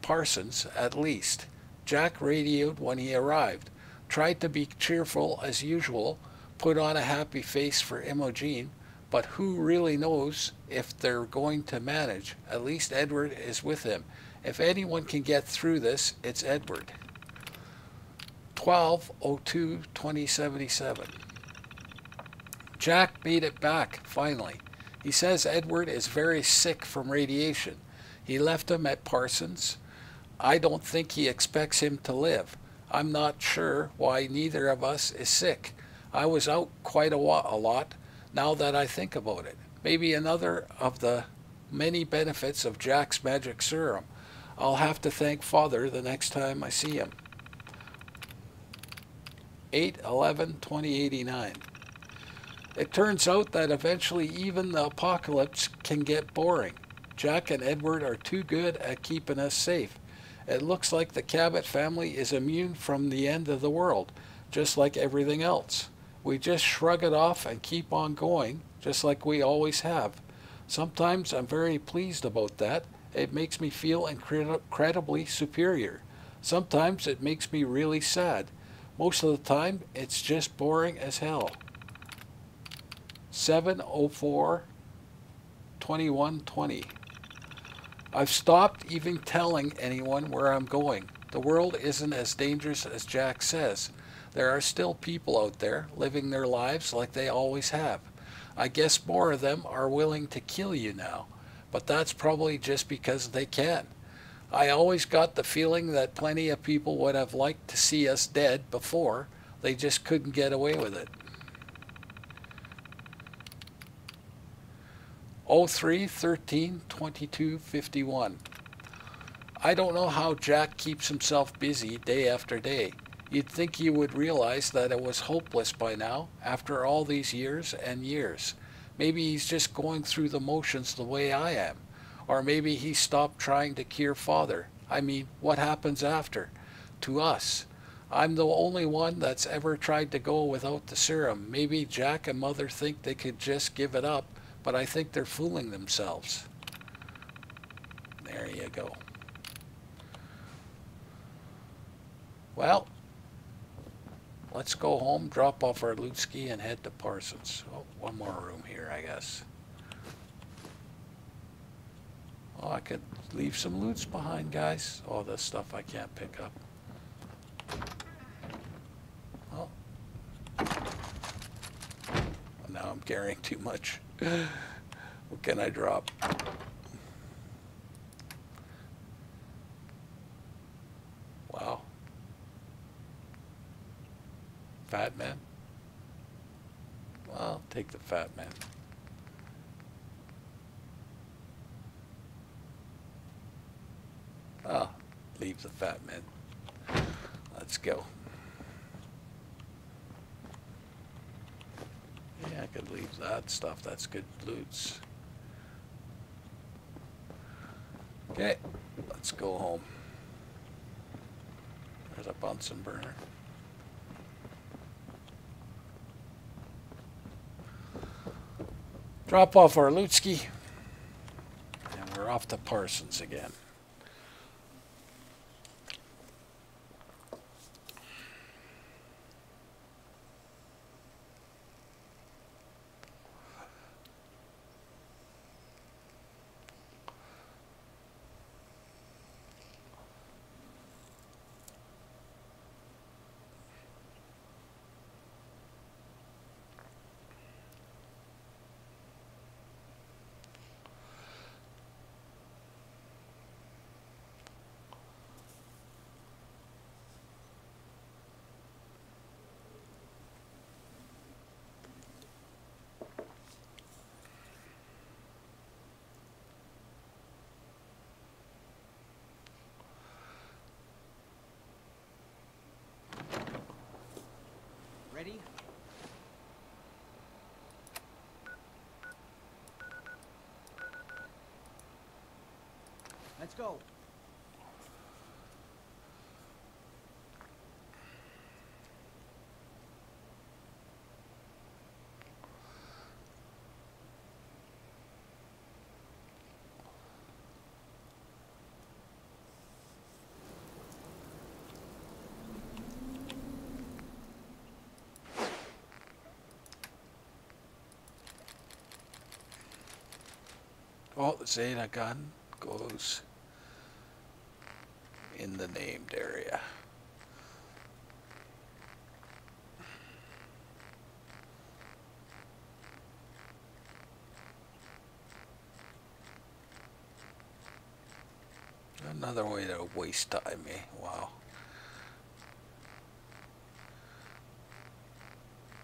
Parsons, at least. Jack radioed when he arrived tried to be cheerful as usual, put on a happy face for Imogene, but who really knows if they're going to manage? At least Edward is with him. If anyone can get through this, it's Edward. 1202 2077. Jack made it back, finally. He says Edward is very sick from radiation. He left him at Parsons. I don't think he expects him to live. I'm not sure why neither of us is sick. I was out quite a, a lot now that I think about it. Maybe another of the many benefits of Jack's magic serum. I'll have to thank Father the next time I see him. 8 11 2089. It turns out that eventually even the apocalypse can get boring. Jack and Edward are too good at keeping us safe. It looks like the Cabot family is immune from the end of the world, just like everything else. We just shrug it off and keep on going, just like we always have. Sometimes I'm very pleased about that. It makes me feel incredibly superior. Sometimes it makes me really sad. Most of the time, it's just boring as hell. 704 2120. I've stopped even telling anyone where I'm going. The world isn't as dangerous as Jack says. There are still people out there living their lives like they always have. I guess more of them are willing to kill you now, but that's probably just because they can. I always got the feeling that plenty of people would have liked to see us dead before, they just couldn't get away with it. 03 13 22 51. I don't know how Jack keeps himself busy day after day. You'd think you would realize that it was hopeless by now, after all these years and years. Maybe he's just going through the motions the way I am. Or maybe he stopped trying to cure father. I mean, what happens after? To us. I'm the only one that's ever tried to go without the serum. Maybe Jack and mother think they could just give it up, but I think they're fooling themselves. There you go. Well, let's go home, drop off our loot ski, and head to Parsons. Oh, one more room here, I guess. Oh, I could leave some loots behind, guys. All this stuff I can't pick up. Oh. Now I'm carrying too much. what can I drop? Wow. Fat man? Well, I'll take the fat man. Ah, leave the fat man. Let's go. Yeah, I could leave that stuff. That's good loots. Okay, let's go home. There's a Bunsen burner. Drop off our loot ski. And we're off to Parsons again. Ready? Let's go. Oh, the Zeta gun goes in the named area. Another way to waste time, eh? Wow.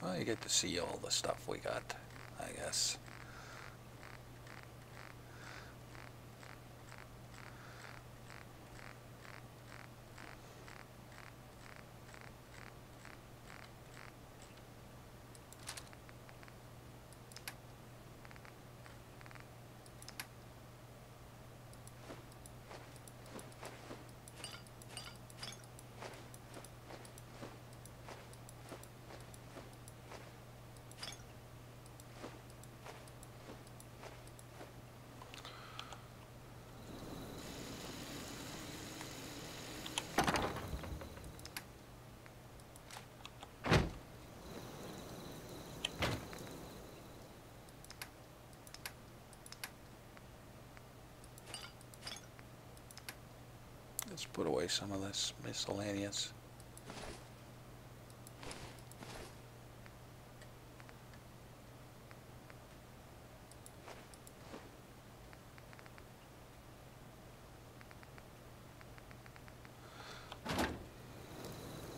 Well, you get to see all the stuff we got, I guess. Let's put away some of this miscellaneous.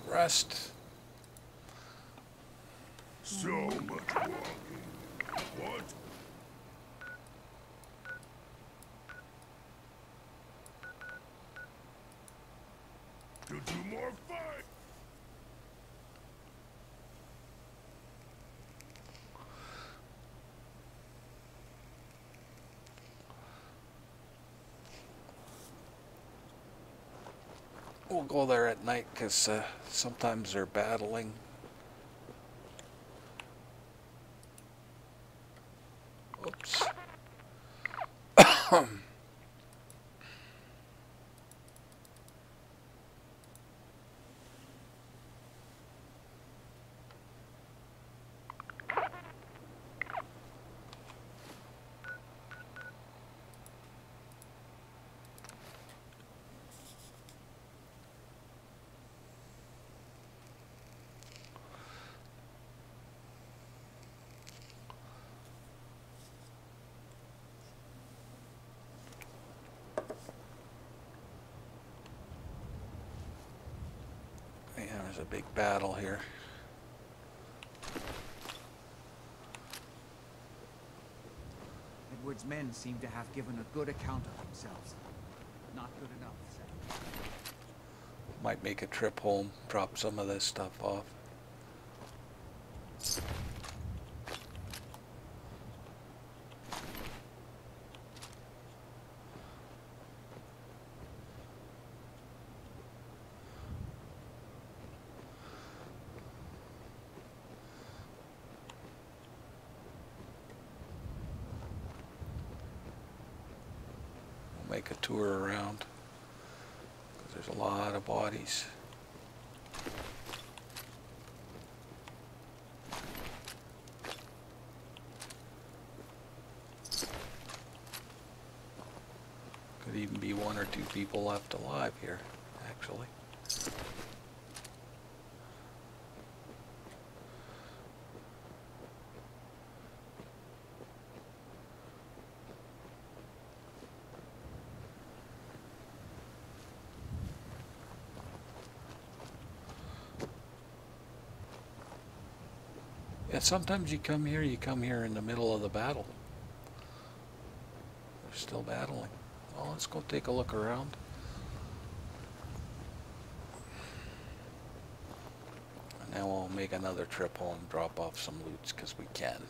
Rest. So much walking. What? To do more fight. We'll go there at night because uh, sometimes they're battling. Oops. Yeah, there's a big battle here. Edward's men seem to have given a good account of themselves. Not good enough, Sam. Might make a trip home, drop some of this stuff off. We'll make a tour around. 'cause there's a lot of bodies. Could even be one or two people left alive here, actually. Sometimes you come here, you come here in the middle of the battle. They're still battling. Well, let's go take a look around. And then we'll make another trip home, drop off some loots, because we can.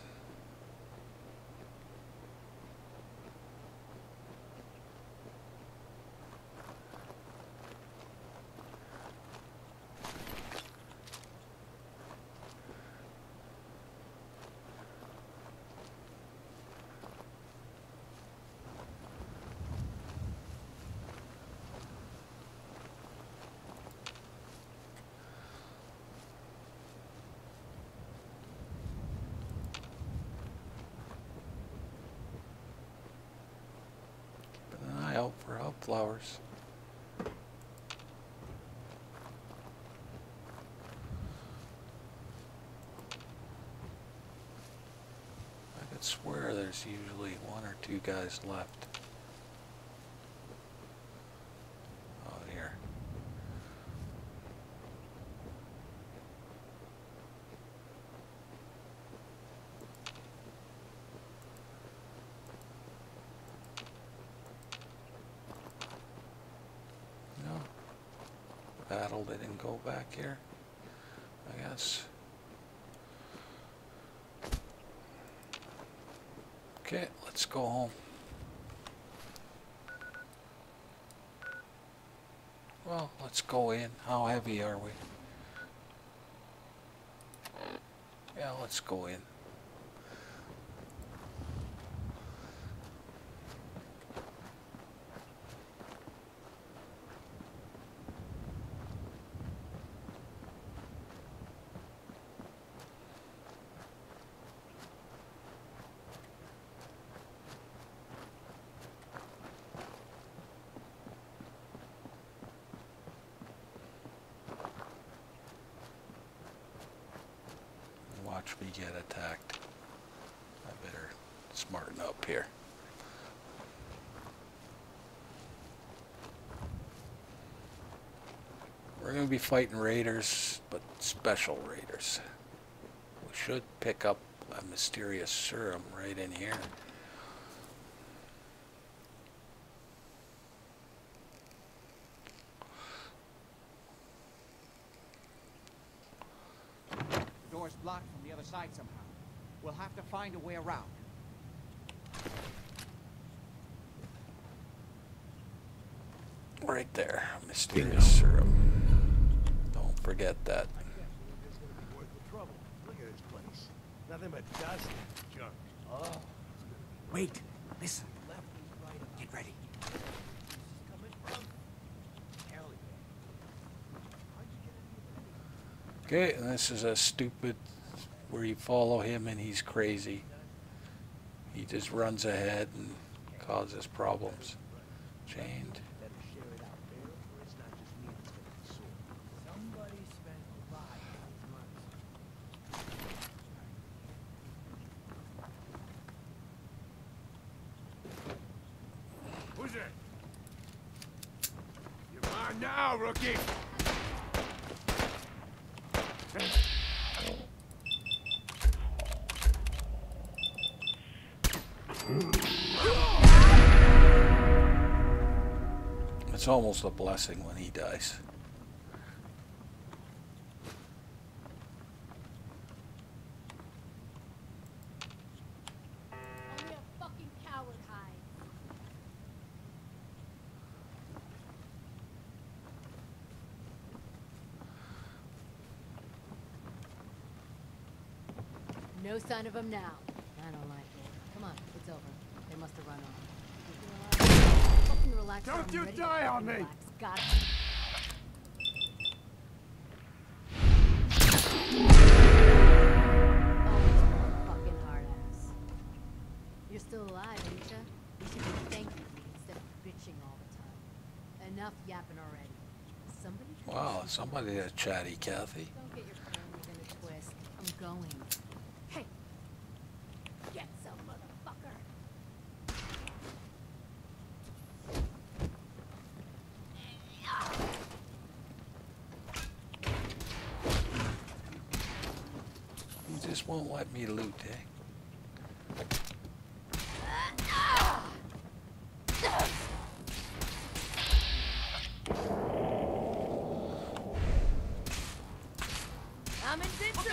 Sunflowers. I could swear there's usually one or two guys left. Oh, here. No. Battle didn't go back here. I guess. Okay, let's go home. Well, let's go in. How heavy are we? Yeah, let's go in. Watch me get attacked. I better smarten up here. We're going to be fighting raiders, but special raiders. We should pick up a mysterious serum right in here. The door's blocked from the other side somehow. We'll have to find a way around. Right there, mysterious serum. Forget that. Worth the trouble. Look at this place. Nothing but dust and junk. Oh. Wait, listen. Get ready. Okay, and this is a stupid where you follow him and he's crazy. He just runs ahead and causes problems. Chained. Almost a blessing when he dies. No sign of him now. I don't like it. Come on, it's over. They must have run off. Fucking relax. or Don't you die on me. relax. Got it. Always one fucking hard ass. You're still alive, ain't ya? You should be thanking me instead of bitching all the time. Enough yapping already. Somebody try Wow, somebody a chatty Kathy. don't get your family in a twist. I'm going. Hey! Get some, motherfucker! He just won't let me loot, eh? I'm invincible! Dishes downstairs.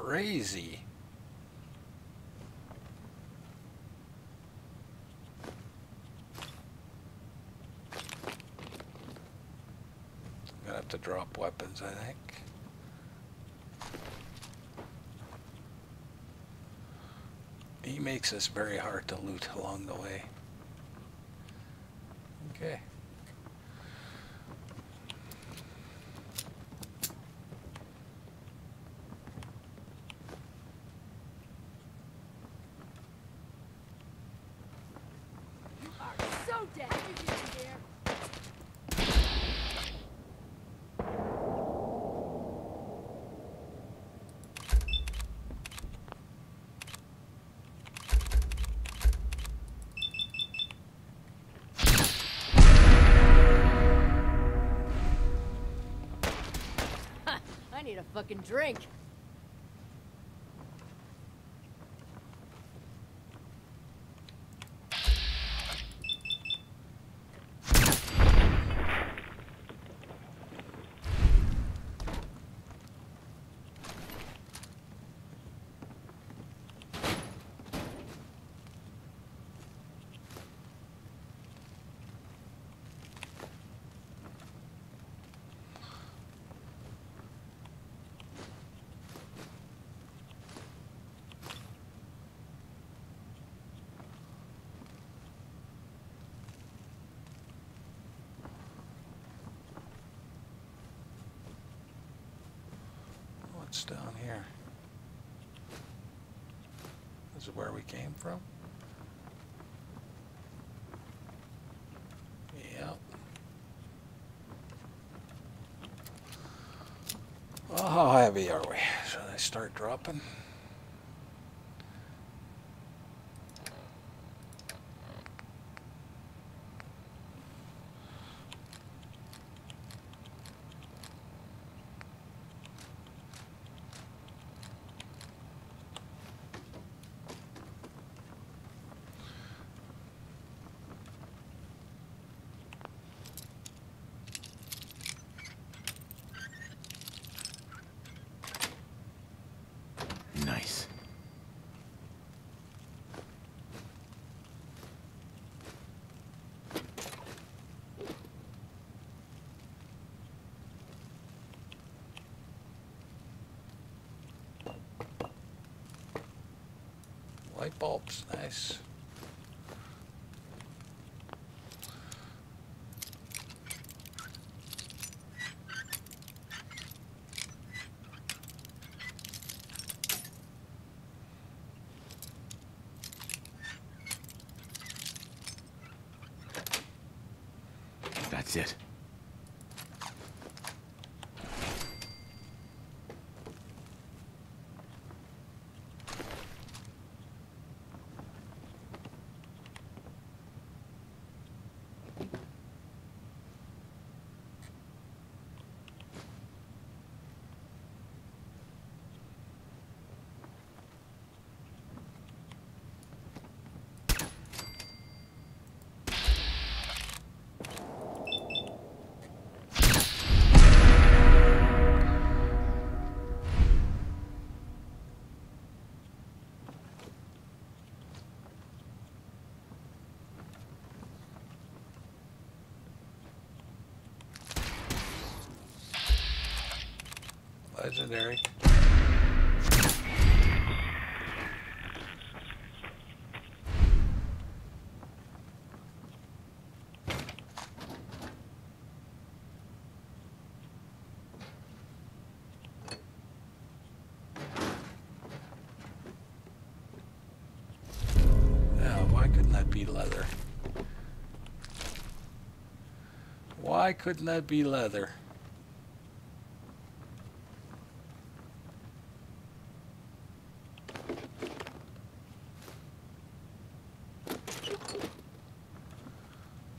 crazy. I'm gonna have to drop weapons, I think. He makes this very hard to loot along the way. Drink. What's down here? This is where we came from? Yep. Oh, how heavy are we? Should I start dropping? Nice. Bulbs, nice. That's it. Legendary. Yeah, why couldn't that be leather? why couldn't that be leather? Why couldn't that be leather?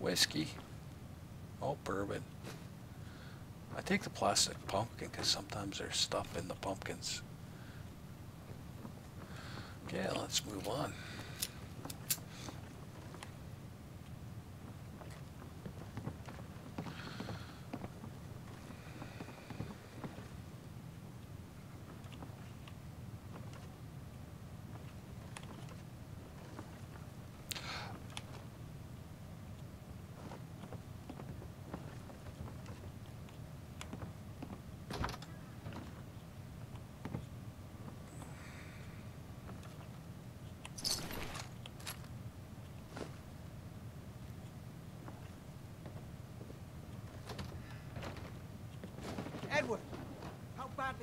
Whiskey. Oh, bourbon. I take the plastic pumpkin because sometimes there's stuff in the pumpkins. Okay, let's move on.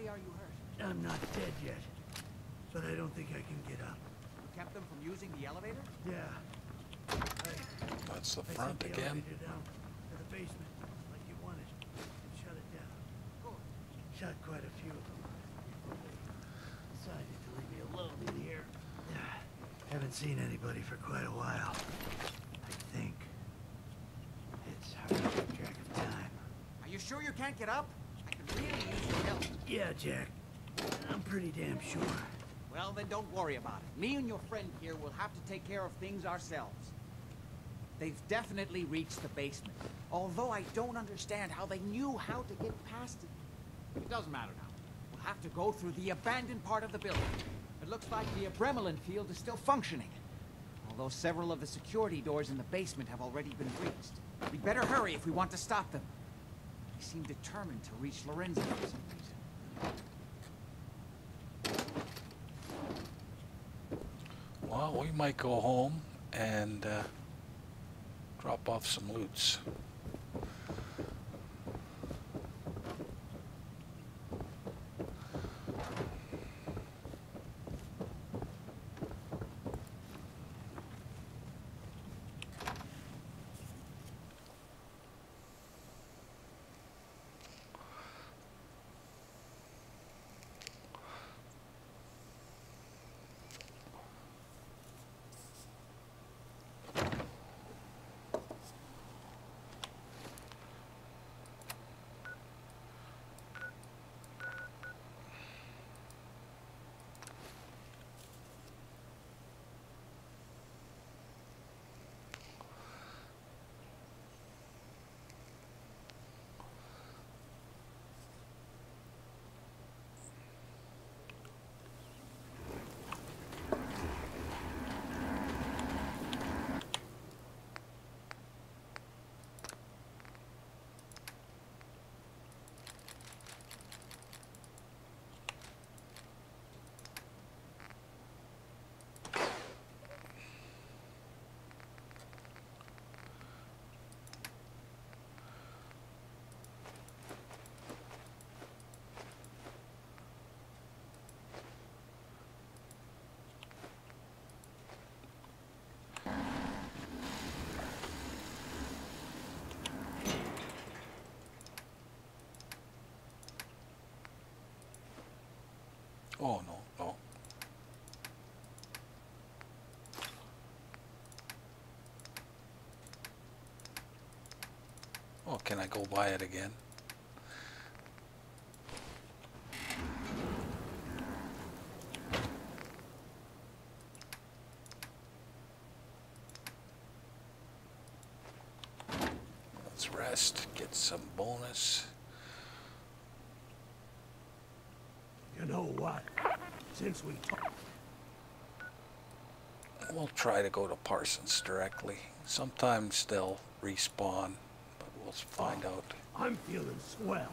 Badly are you hurt? I'm not dead yet, but I don't think I can get up. You kept them from using the elevator? Yeah. I, That's the I sent front the again. elevator down to the basement, like you wanted, and shut it down. Good. Shot quite a few of them. before they Decided to leave me alone in here. Yeah. Haven't seen anybody for quite a while. I think. It's hard to keep track of time. Are you sure you can't get up? I can really use your help. Yeah, Jack. I'm pretty damn sure. Well, then don't worry about it. Me and your friend here will have to take care of things ourselves. They've definitely reached the basement. Although I don't understand how they knew how to get past it. It doesn't matter now. We'll have to go through the abandoned part of the building. It looks like the Abremelin field is still functioning. Although several of the security doors in the basement have already been breached. We'd better hurry if we want to stop them. They seem determined to reach Lorenzo for some reason. Well, we might go home and uh, drop off some loots. Oh, no, no. Oh, can I go buy it again? Let's rest, get some bonus. You know what? Since we We'll try to go to Parsons directly. Sometimes they'll respawn, but we'll find oh, out. I'm feeling swell.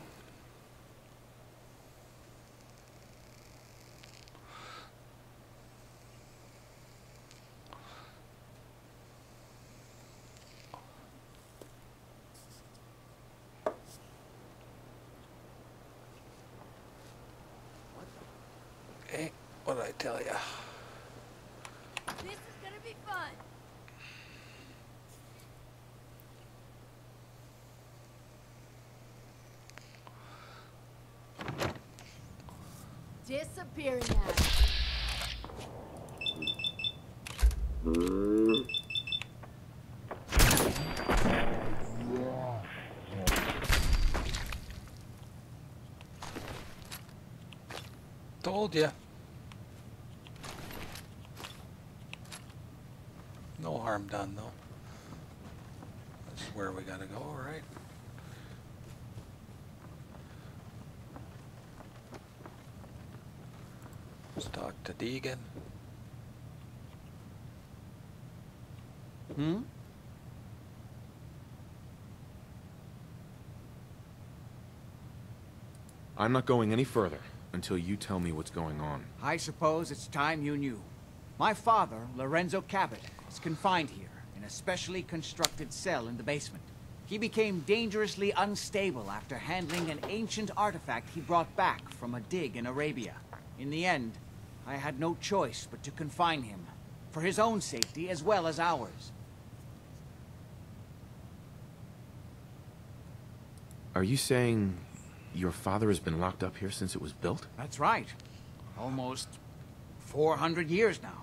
Okay, what did I tell you? This is gonna be fun. Disappear now. Told you. No harm done, though. That's where we gotta go, right? Let's talk to Deegan. Hmm? I'm not going any further until you tell me what's going on. I suppose it's time you knew. My father, Lorenzo Cabot, is confined here in a specially constructed cell in the basement. He became dangerously unstable after handling an ancient artifact he brought back from a dig in Arabia. In the end, I had no choice but to confine him, for his own safety as well as ours. Are you saying your father has been locked up here since it was built? That's right. Almost 400 years now.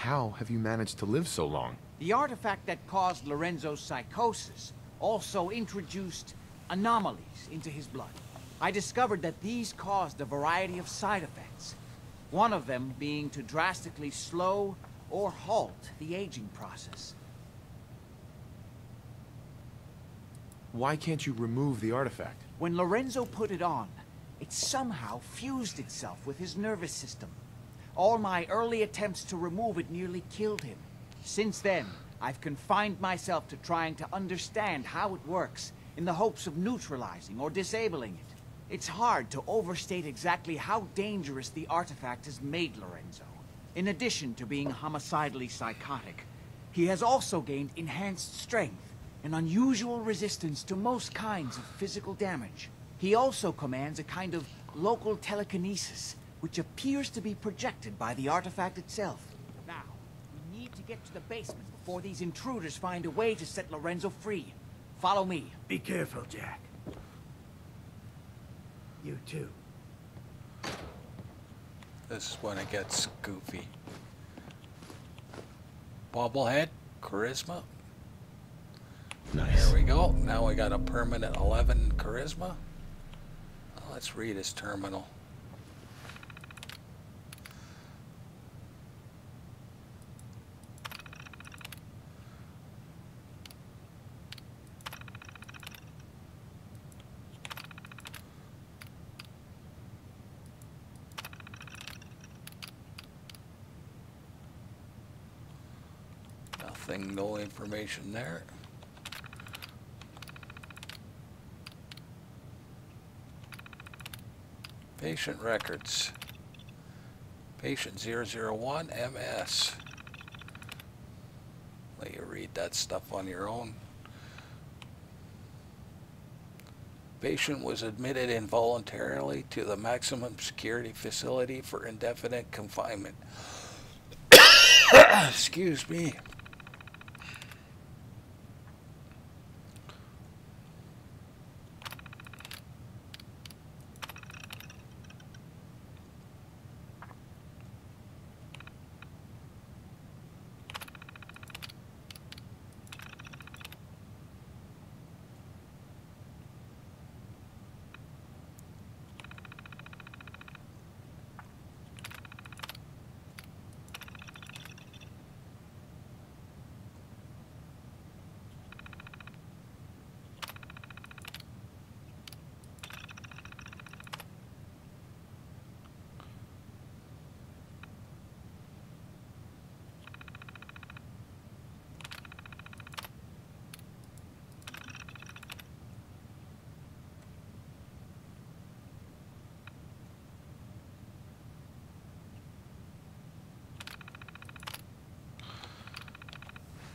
How have you managed to live so long? The artifact that caused Lorenzo's psychosis also introduced anomalies into his blood. I discovered that these caused a variety of side effects. One of them being to drastically slow or halt the aging process. Why can't you remove the artifact? When Lorenzo put it on, it somehow fused itself with his nervous system. All my early attempts to remove it nearly killed him. Since then, I've confined myself to trying to understand how it works, in the hopes of neutralizing or disabling it. It's hard to overstate exactly how dangerous the artifact has made Lorenzo. In addition to being homicidally psychotic, he has also gained enhanced strength and unusual resistance to most kinds of physical damage. He also commands a kind of local telekinesis, which appears to be projected by the artifact itself. Now, we need to get to the basement before these intruders find a way to set Lorenzo free. Follow me. Be careful, Jack. You too. This is when it gets goofy. Bobblehead, charisma. Nice. There we go. Now we got a permanent 11 charisma. Let's read his terminal. Nothing, no information there. Patient records. Patient 001 MS. Let you read that stuff on your own. Patient was admitted involuntarily to the maximum security facility for indefinite confinement. Excuse me.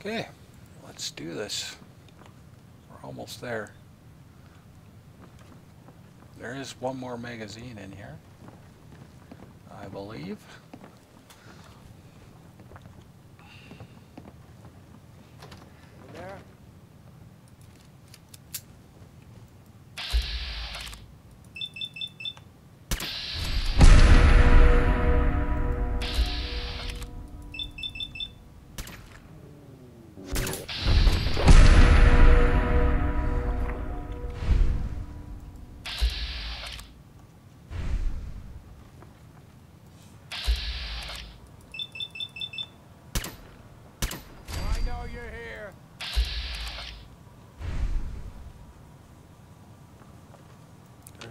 Okay, let's do this. We're almost there. There is one more magazine in here, I believe.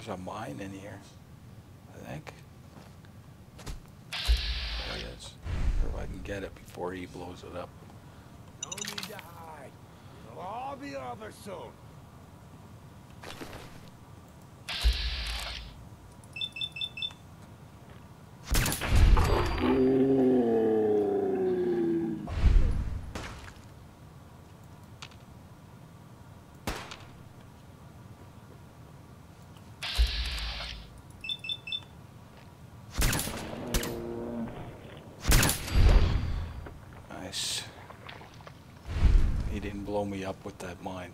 There's a mine in here, I think. There it is. Or if I can get it before he blows it up. No need to hide. It'll all be over soon. Me up with that mine.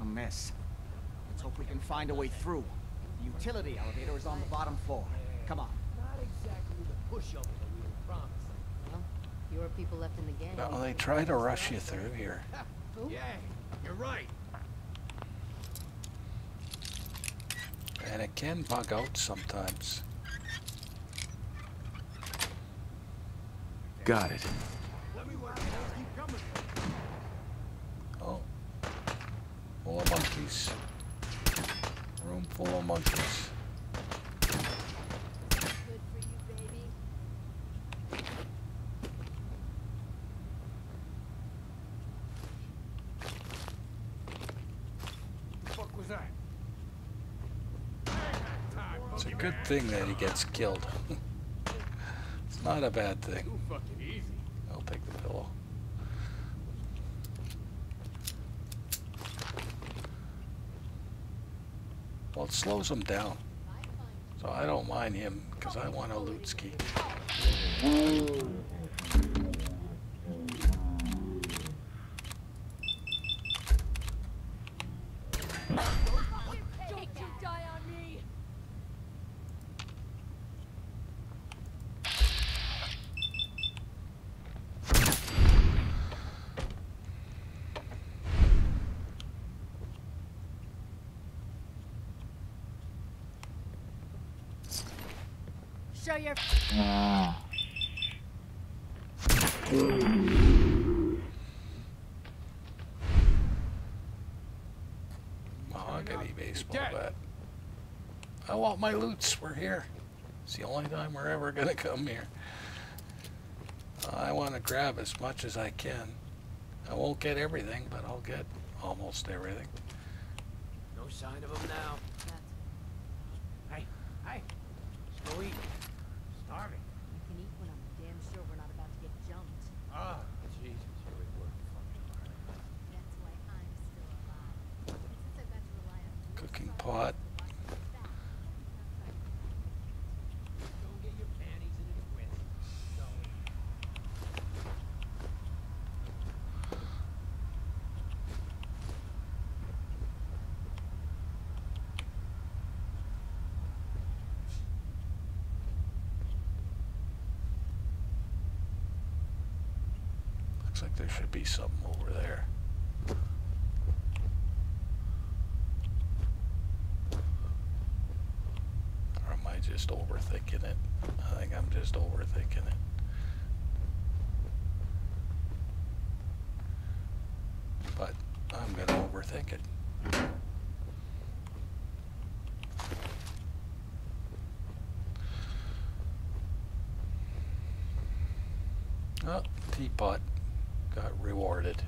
A mess. Let's hope we can find a way through. The utility elevator is on the bottom floor. Come on. Not exactly the pushover that we were promised. Well, fewer people left in the gang. Well, they try to rush you through here. Yeah, you're right. And it can bug out sometimes. Got it. Let me work it out. Keep coming. Oh. Full of monkeys. Room full of monkeys. Good for you, baby. fuck was that? It's a good thing that he gets killed. it's not a bad thing. Too fucking easy. I'll take the pillow. Well, it slows him down. So I don't mind him because I want a loot ski. Don't you die on me! Show your Mahogany baseball dead. bat. Want my loots. We're here. It's the only time we're ever gonna come here. I want to grab as much as I can. I won't get everything, but I'll get almost everything. No sign of him now. Hey, hey. Let's go eat. Starving. You can eat when I'm damn sure we're not about to get jumped. Ah, Jesus, here we work fucking hard. That's why I'm still alive. And since I've got to rely on you, Cooking so pot. Don't get your panties in a twist. So, Should be something over there. Or am I just overthinking it? I think I'm just overthinking it. But I'm gonna overthink it. Oh, teapot rewarded.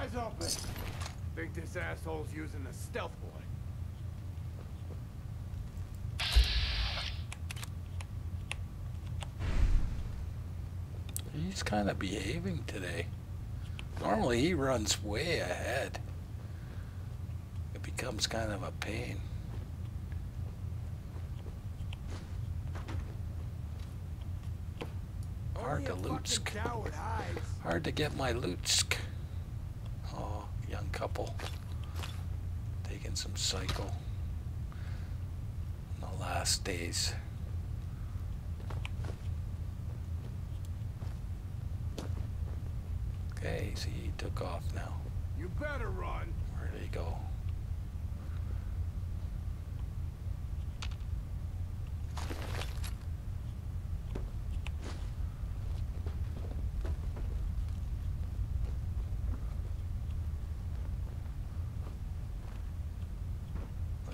eyes open! Think this asshole's using the stealth boy. He's kind of behaving today. Normally he runs way ahead. It becomes kind of a pain. Hard to loot. Hard to get my loot. Couple. Taking some cycle. In the last days. Okay, see, he took off now. You better run. Where did he go?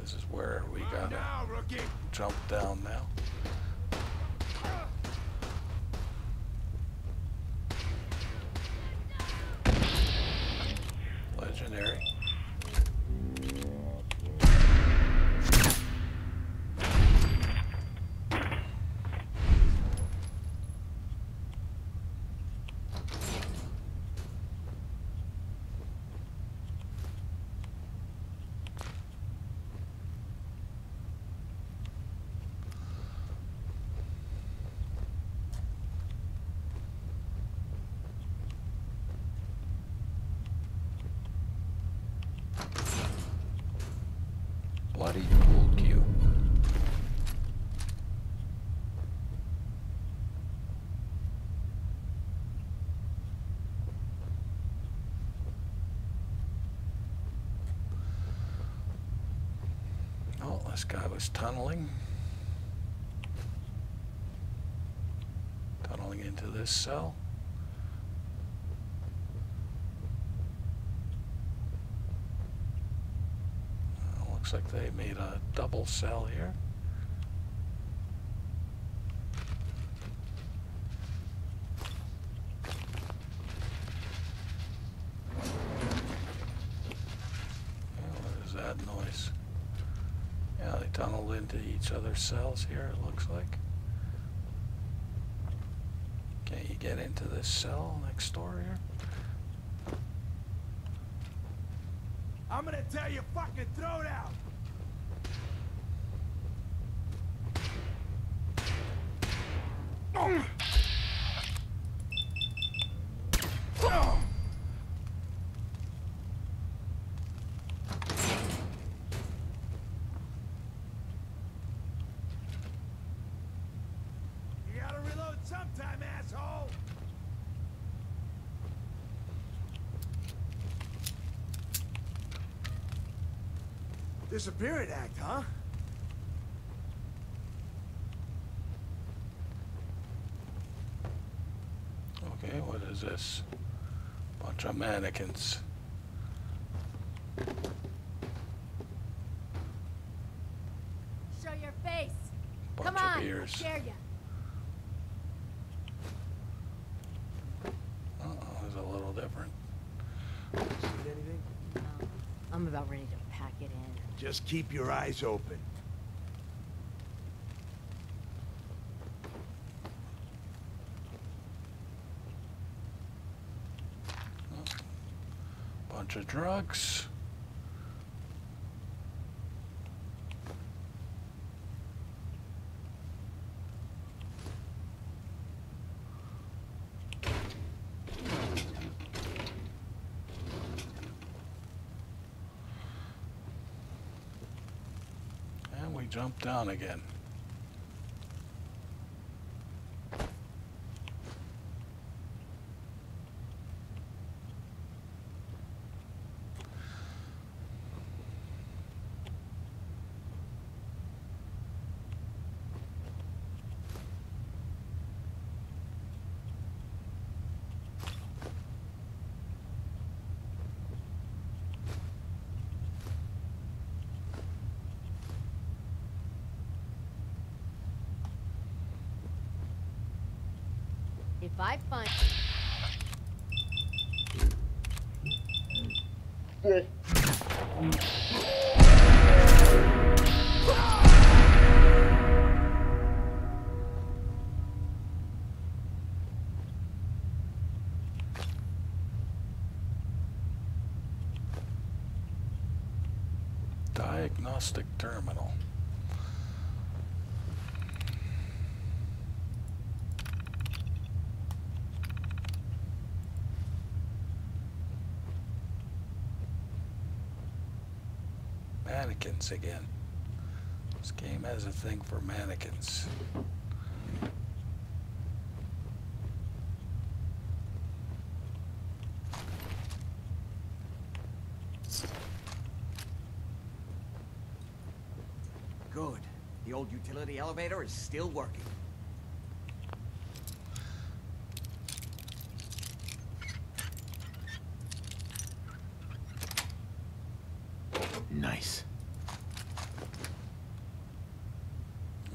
This is where we Run gotta now, rookie. jump down now. Legendary. Bloody pool cue. Oh, this guy was tunneling. Tunneling into this cell. Looks like they made a double cell here. Yeah, What is that noise? Yeah, they tunneled into each other's cells here, it looks like. Can you get into this cell next door here? I'm gonna tell you fucking throw it out. You gotta reload sometime, asshole. Disappearing act, huh? Okay, what is this? Bunch of mannequins. keep your eyes open. Bunch of drugs. Down again. If I find... Mannequins again. This game has a thing for mannequins. Good. The old utility elevator is still working. Nice.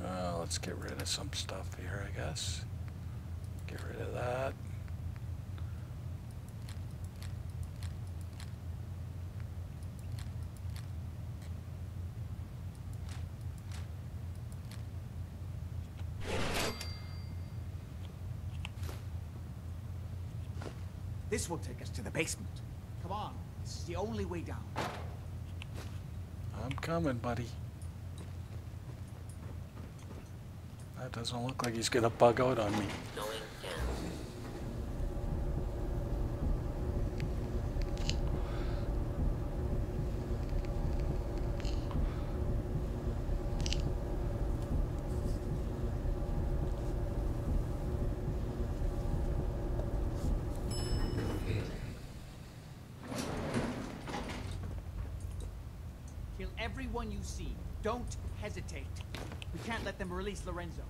Uh, let's get rid of some stuff Get rid of that. This will take us to the basement. Come on, this is the only way down. I'm coming, buddy. That doesn't look like he's gonna bug out on me. Kill everyone you see. Don't hesitate. We can't let them release Lorenzo.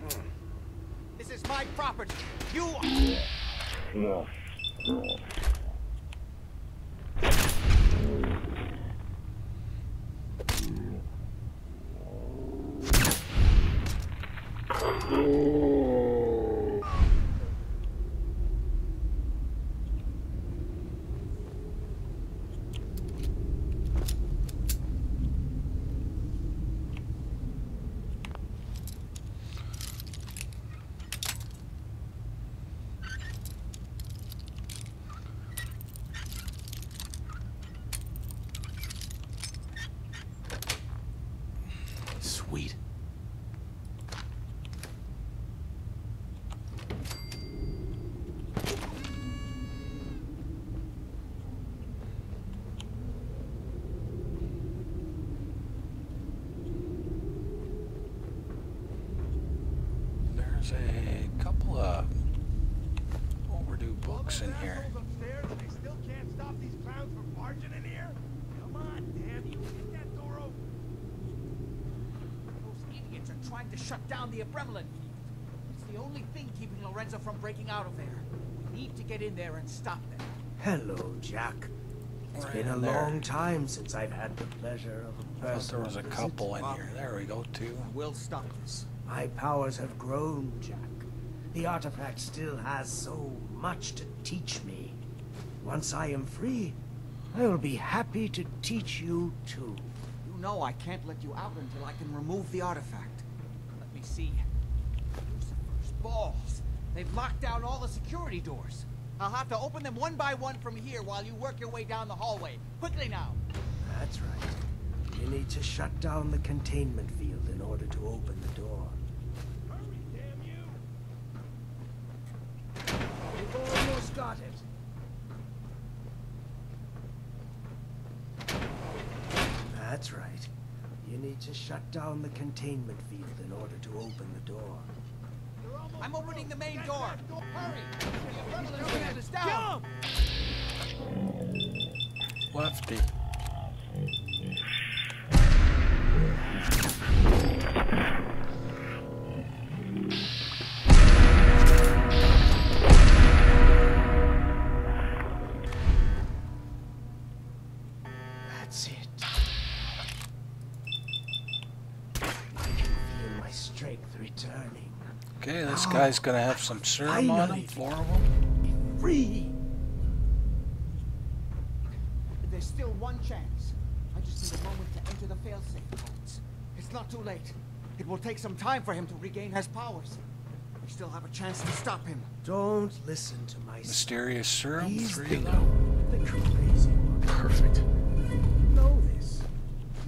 Hmm. This is my property. You. Sweet. There's a couple of overdue books in here. Upstairs, and they still can't stop these clowns from barging in here. Come on, damn you! Get that door open. Those idiots are trying to shut down the Abramelin field. It's the only thing keeping Lorenzo from breaking out of there. We need to get in there and stop them. Hello, Jack. It's Right been a there. long time since I've had the pleasure of a thought there was a couple in here. There we go, two. We'll stop this. My powers have grown, Jack. The artifact still has so much to teach me. Once I am free, I will be happy to teach you too. You know I can't let you out until I can remove the artifact. Let me see. Lucifer's balls. They've locked down all the security doors. I'll have to open them one by one from here while you work your way down the hallway. Quickly now. That's right. You need to shut down the containment field in order to open the door. Hurry, damn you! We've almost got it. That's right. You need to shut down the containment field in order to open the door. I'm opening the main door. Don't hurry! The adrenaline is down. Lefty. Guy's gonna have some serum on him, four of them. Free! There's still one chance. I just need a moment to enter the failsafe codes. It's not too late. It will take some time for him to regain his powers. We still have a chance to stop him. Don't listen to my Mysterious serum, He's three the, the crazy one. Perfect. Know this.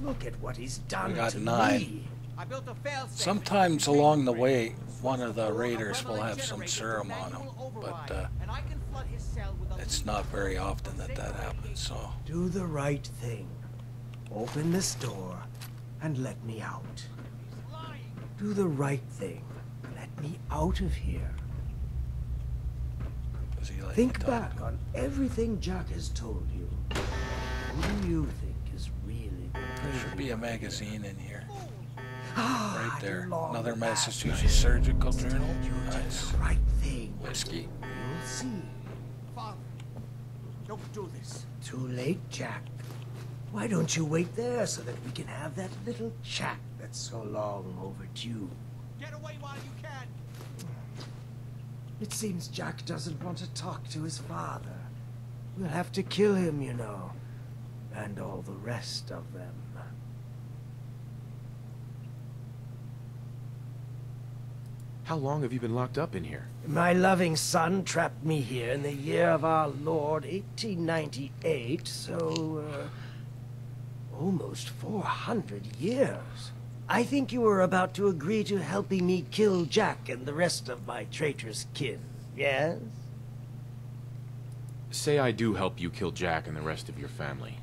Look at what he's done We got to nine. me. I built a failsafe. Sometimes along the way, one of the raiders will have some serum on him, but uh, and I can flood his cell with a it's not very often that that happens. So Do the right thing. Open this door and let me out. Do the right thing. Let me out of here. he like Think back on everything Jack has told you. Who do you think is really the There should be a magazine in here, right there. Another Massachusetts Surgical Journal. Nice. right thing? Whiskey. You'll see. Father, don't do this. Too late, Jack. Why don't you wait there so that we can have that little chat that's so long overdue? Get away while you can. It seems Jack doesn't want to talk to his father. We'll have to kill him, you know. And all the rest of them. How long have you been locked up in here? My loving son trapped me here in the year of our Lord 1898, so, uh, almost 400 years. I think you were about to agree to helping me kill Jack and the rest of my traitorous kin, yes? Say I do help you kill Jack and the rest of your family.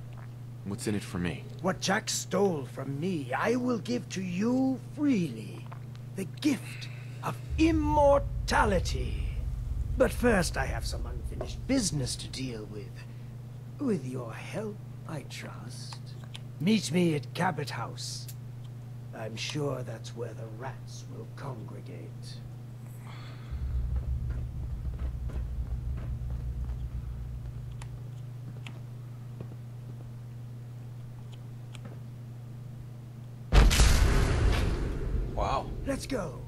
What's in it for me? What Jack stole from me, I will give to you freely. The gift of immortality. But first, I have some unfinished business to deal with. With your help, I trust. Meet me at Cabot House. I'm sure that's where the rats will congregate. Wow. Let's go.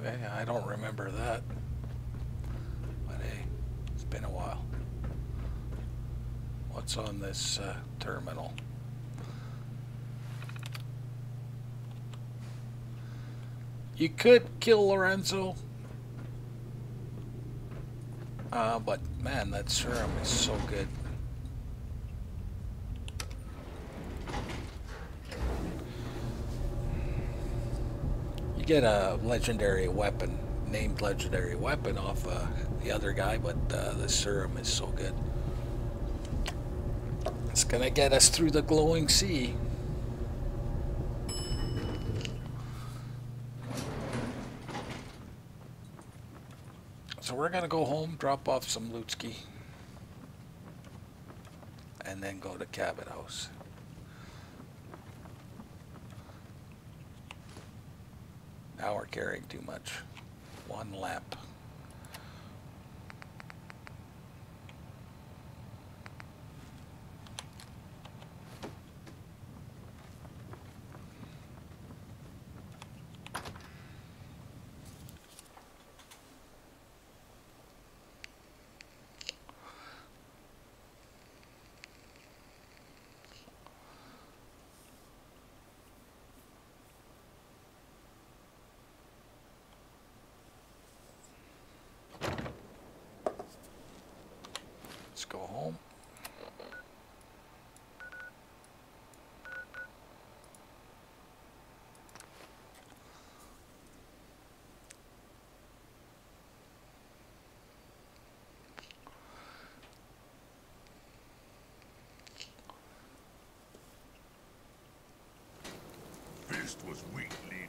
Okay, I don't remember that. But hey, it's been a while. What's on this uh, terminal? You could kill Lorenzo. Uh, but man, that serum is so good. Get a legendary weapon, named legendary weapon off uh, the other guy, but uh, the serum is so good. It's gonna get us through the glowing sea. So we're gonna go home, drop off some lootski, and then go to Cabot House. Now we're carrying too much. One lamp. Go home. Fist was weak leader.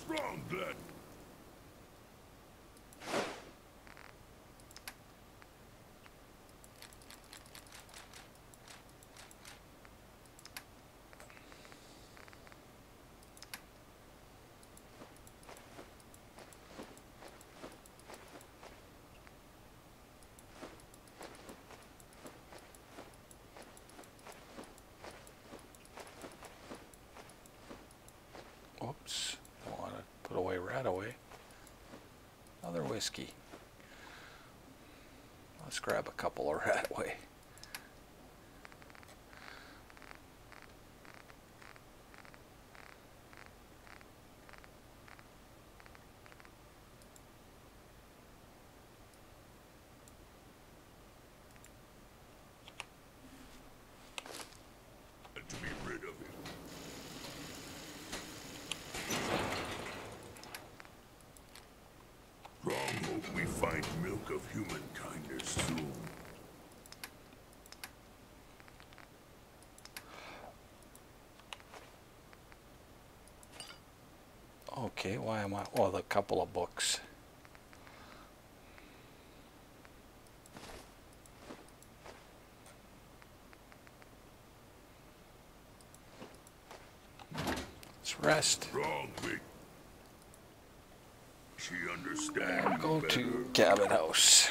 Strong blood. Whoops. Don't want to put away right away. Another whiskey. Let's grab a couple of RadAway. To be rid of him. Strong hope we find milk of human kindness soon. Okay, why am I? Oh, a couple of books. Let's rest. Big. She understands Go better. to Cabot House.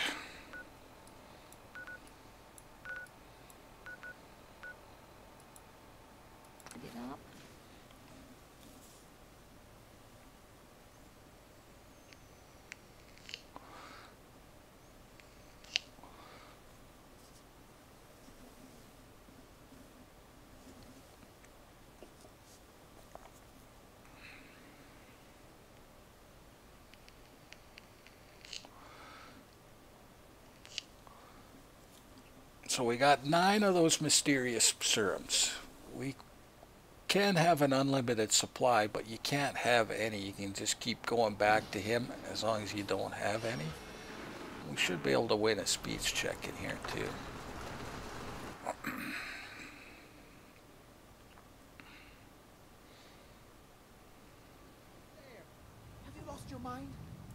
We got nine of those mysterious serums. We can have an unlimited supply, but you can't have any. You can just keep going back to him as long as you don't have any. We should be able to win a speech check in here too. Have you lost your mind?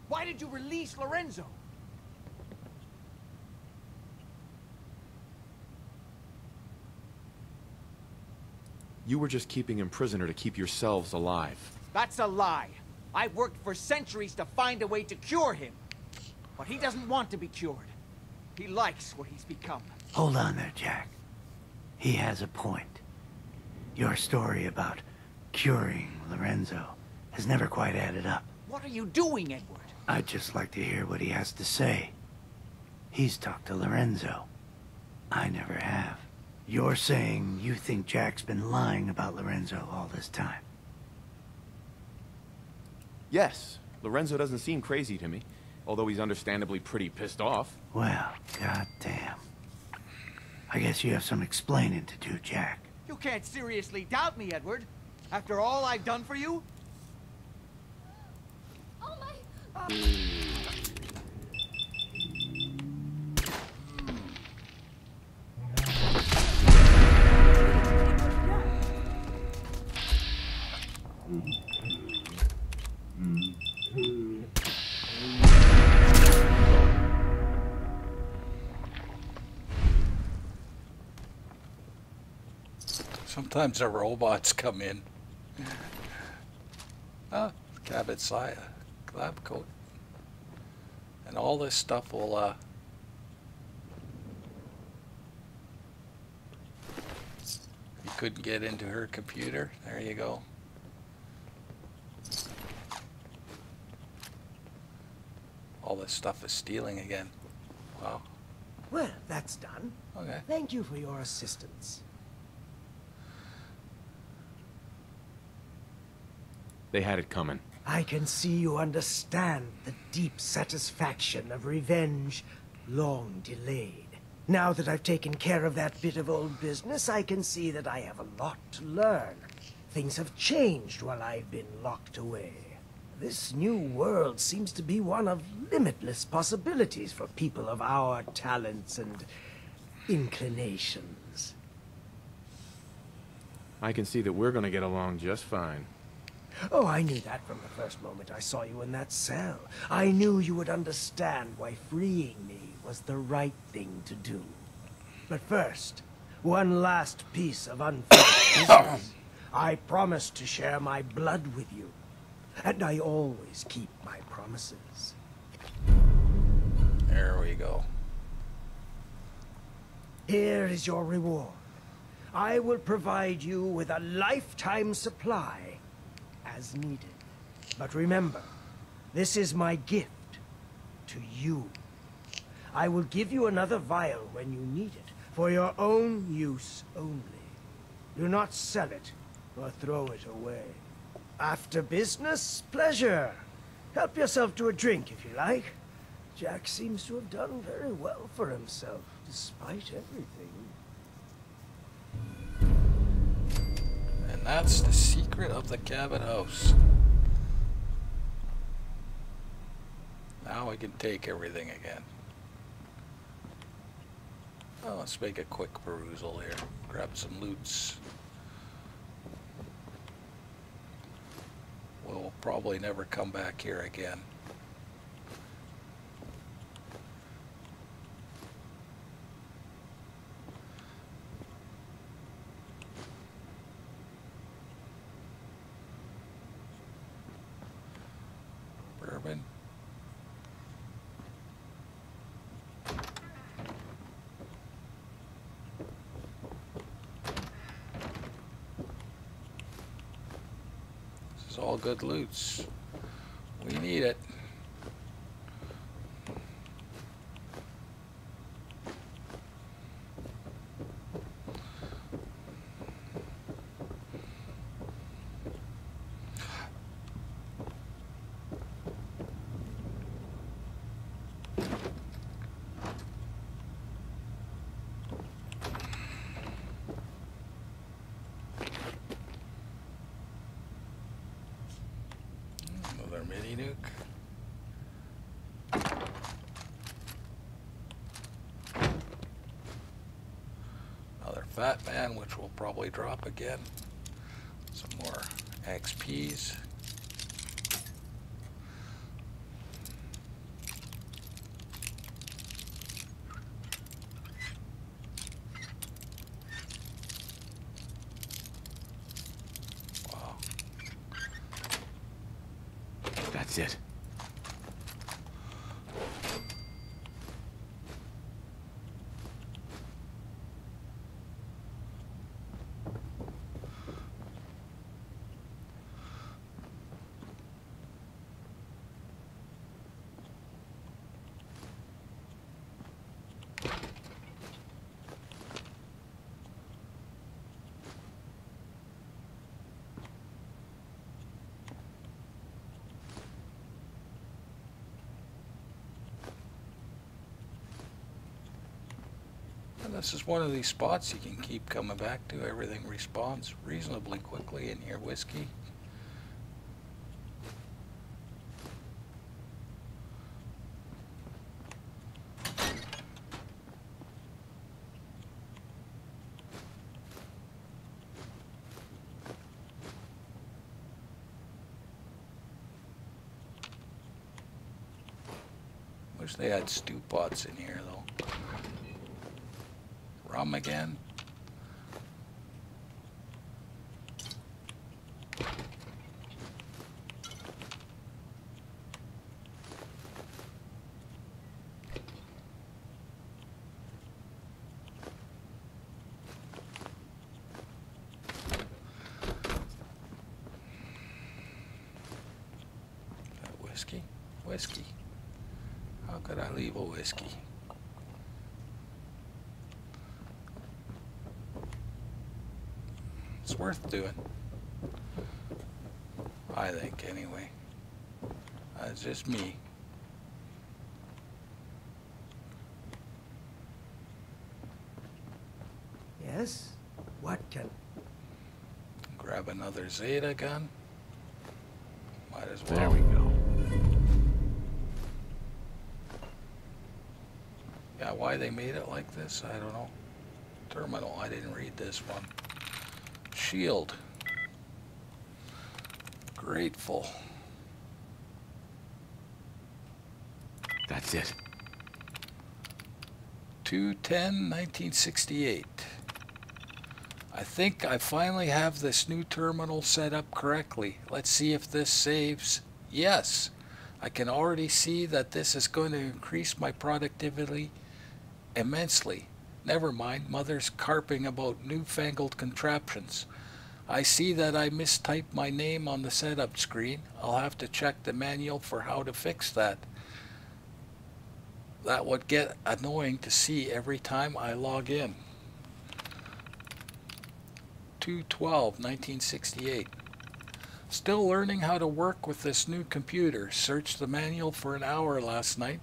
Why did you release Lorenzo? You were just keeping him prisoner to keep yourselves alive. That's a lie. I've worked for centuries to find a way to cure him. But he doesn't want to be cured. He likes what he's become. Hold on there, Jack. He has a point. Your story about curing Lorenzo has never quite added up. What are you doing, Edward? I'd just like to hear what he has to say. He's talked to Lorenzo. I never have. You're saying you think Jack's been lying about Lorenzo all this time. Yes, Lorenzo doesn't seem crazy to me, although he's understandably pretty pissed off. Well, goddamn. I guess you have some explaining to do, Jack. You can't seriously doubt me, Edward. After all I've done for you? Oh my! Ah. Sometimes the robots come in. Ah, cabin side, lab coat. And all this stuff will, uh... You couldn't get into her computer. There you go. All this stuff is stealing again. Wow. Well, that's done. Okay. Thank you for your assistance. They had it coming. I can see you understand the deep satisfaction of revenge long delayed. Now that I've taken care of that bit of old business, I can see that I have a lot to learn. Things have changed while I've been locked away. This new world seems to be one of limitless possibilities for people of our talents and inclinations. I can see that we're gonna get along just fine. Oh, I knew that from the first moment I saw you in that cell. I knew you would understand why freeing me was the right thing to do. But first, one last piece of unfinished business. I promised to share my blood with you, and I always keep my promises. There we go. Here is your reward. I will provide you with a lifetime supply as needed. But remember, this is my gift to you. I will give you another vial when you need it, for your own use only. Do not sell it or throw it away. After business, pleasure. Help yourself to a drink if you like. Jack seems to have done very well for himself, despite everything. That's the secret of the Cabot House. Now I can take everything again. Oh, let's make a quick perusal here. Grab some loots. We'll probably never come back here again. Bourbon. This is all good loots. We need it. Another mini nuke. Another Fat Man, which will probably drop again. Some more XPs. Wow. That's it. And this is one of these spots you can keep coming back to. Everything responds reasonably quickly in here. Whiskey. Wish they had stew pots in here though. Rum again. worth doing. I think, anyway. Uh, That's just me. Yes? What can... Grab another Zeta gun. Might as well. There we go. Yeah, why they made it like this, I don't know. Terminal, I didn't read this one. Shield. Grateful. That's it. 210 1968. I think I finally have this new terminal set up correctly. Let's see if this saves. Yes. I can already see that this is going to increase my productivity immensely. Never mind, Mother's carping about newfangled contraptions. I see that I mistyped my name on the setup screen. I'll have to check the manual for how to fix that. That would get annoying to see every time I log in. 212 1968. Still learning how to work with this new computer. Searched the manual for an hour last night,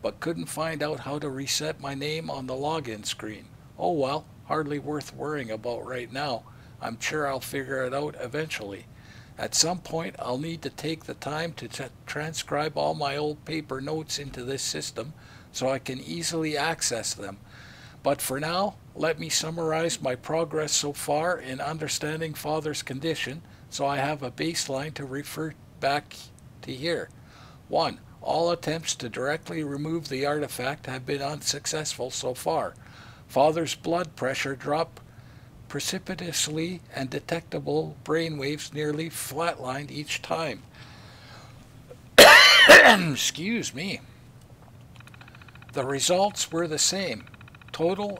but couldn't find out how to reset my name on the login screen. Oh well, hardly worth worrying about right now. I'm sure I'll figure it out eventually. At some point, I'll need to take the time to transcribe all my old paper notes into this system so I can easily access them. But for now, let me summarize my progress so far in understanding Father's condition so I have a baseline to refer back to here. 1. All attempts to directly remove the artifact have been unsuccessful so far. Father's blood pressure dropped precipitously and detectable brainwaves nearly flatlined each time. Excuse me. The results were the same. Total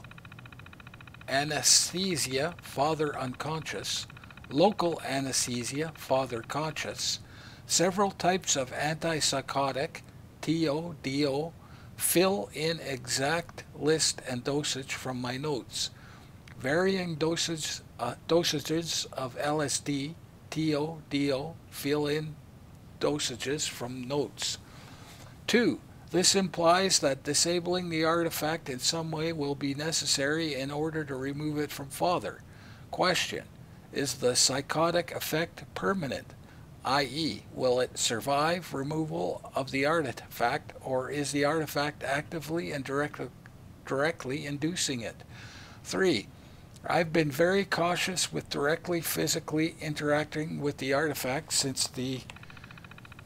anesthesia, father unconscious. Local anesthesia, father conscious. Several types of antipsychotic, TO, DO. Fill in exact list and dosage from my notes. Varying dosage, uh, dosages of LSD, TO, DO. Fill in dosages from notes. 2. This implies that disabling the artifact in some way will be necessary in order to remove it from Father. Question Is the psychotic effect permanent? i.e., will it survive removal of the artifact, or is the artifact actively and direct, directly inducing it? 3. I've been very cautious with directly physically interacting with the artifact since the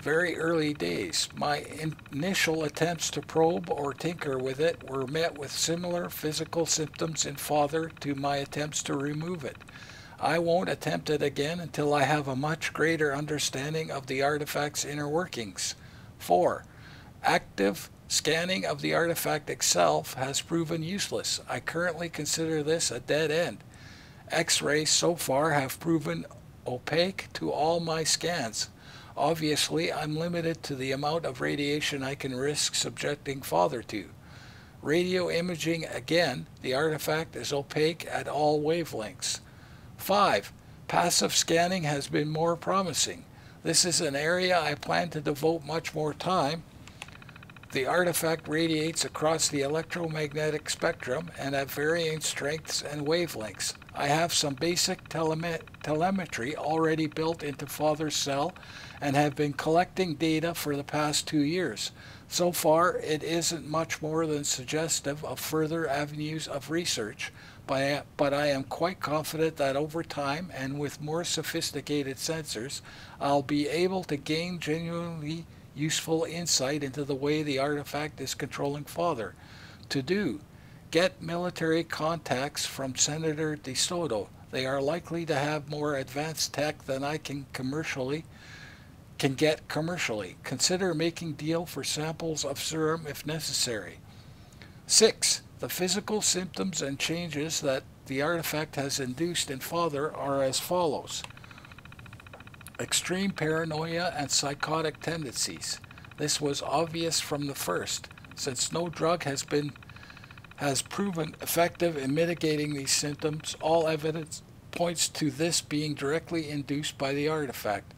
very early days. My in- initial attempts to probe or tinker with it were met with similar physical symptoms in father to my attempts to remove it. I won't attempt it again until I have a much greater understanding of the artifact's inner workings. 4. Active scanning of the artifact itself has proven useless. I currently consider this a dead end. X rays so far have proven opaque to all my scans. Obviously, I'm limited to the amount of radiation I can risk subjecting Father to. Radio imaging again, the artifact is opaque at all wavelengths. 5. Passive scanning has been more promising. This is an area I plan to devote much more time. The artifact radiates across the electromagnetic spectrum and at varying strengths and wavelengths. I have some basic teleme- telemetry already built into Father's cell and have been collecting data for the past two years. So far, it isn't much more than suggestive of further avenues of research, but I am quite confident that over time and with more sophisticated sensors, I'll be able to gain genuinely useful insight into the way the artifact is controlling Father. To do, get military contacts from Senator DeSoto. They are likely to have more advanced tech than I can commercially can get commercially. Consider making deal for samples of serum if necessary. 6. The physical symptoms and changes that the artifact has induced in Father are as follows extreme paranoia and psychotic tendencies. This was obvious from the first, since no drug has been has proven effective in mitigating these symptoms. All evidence points to this being directly induced by the artifact.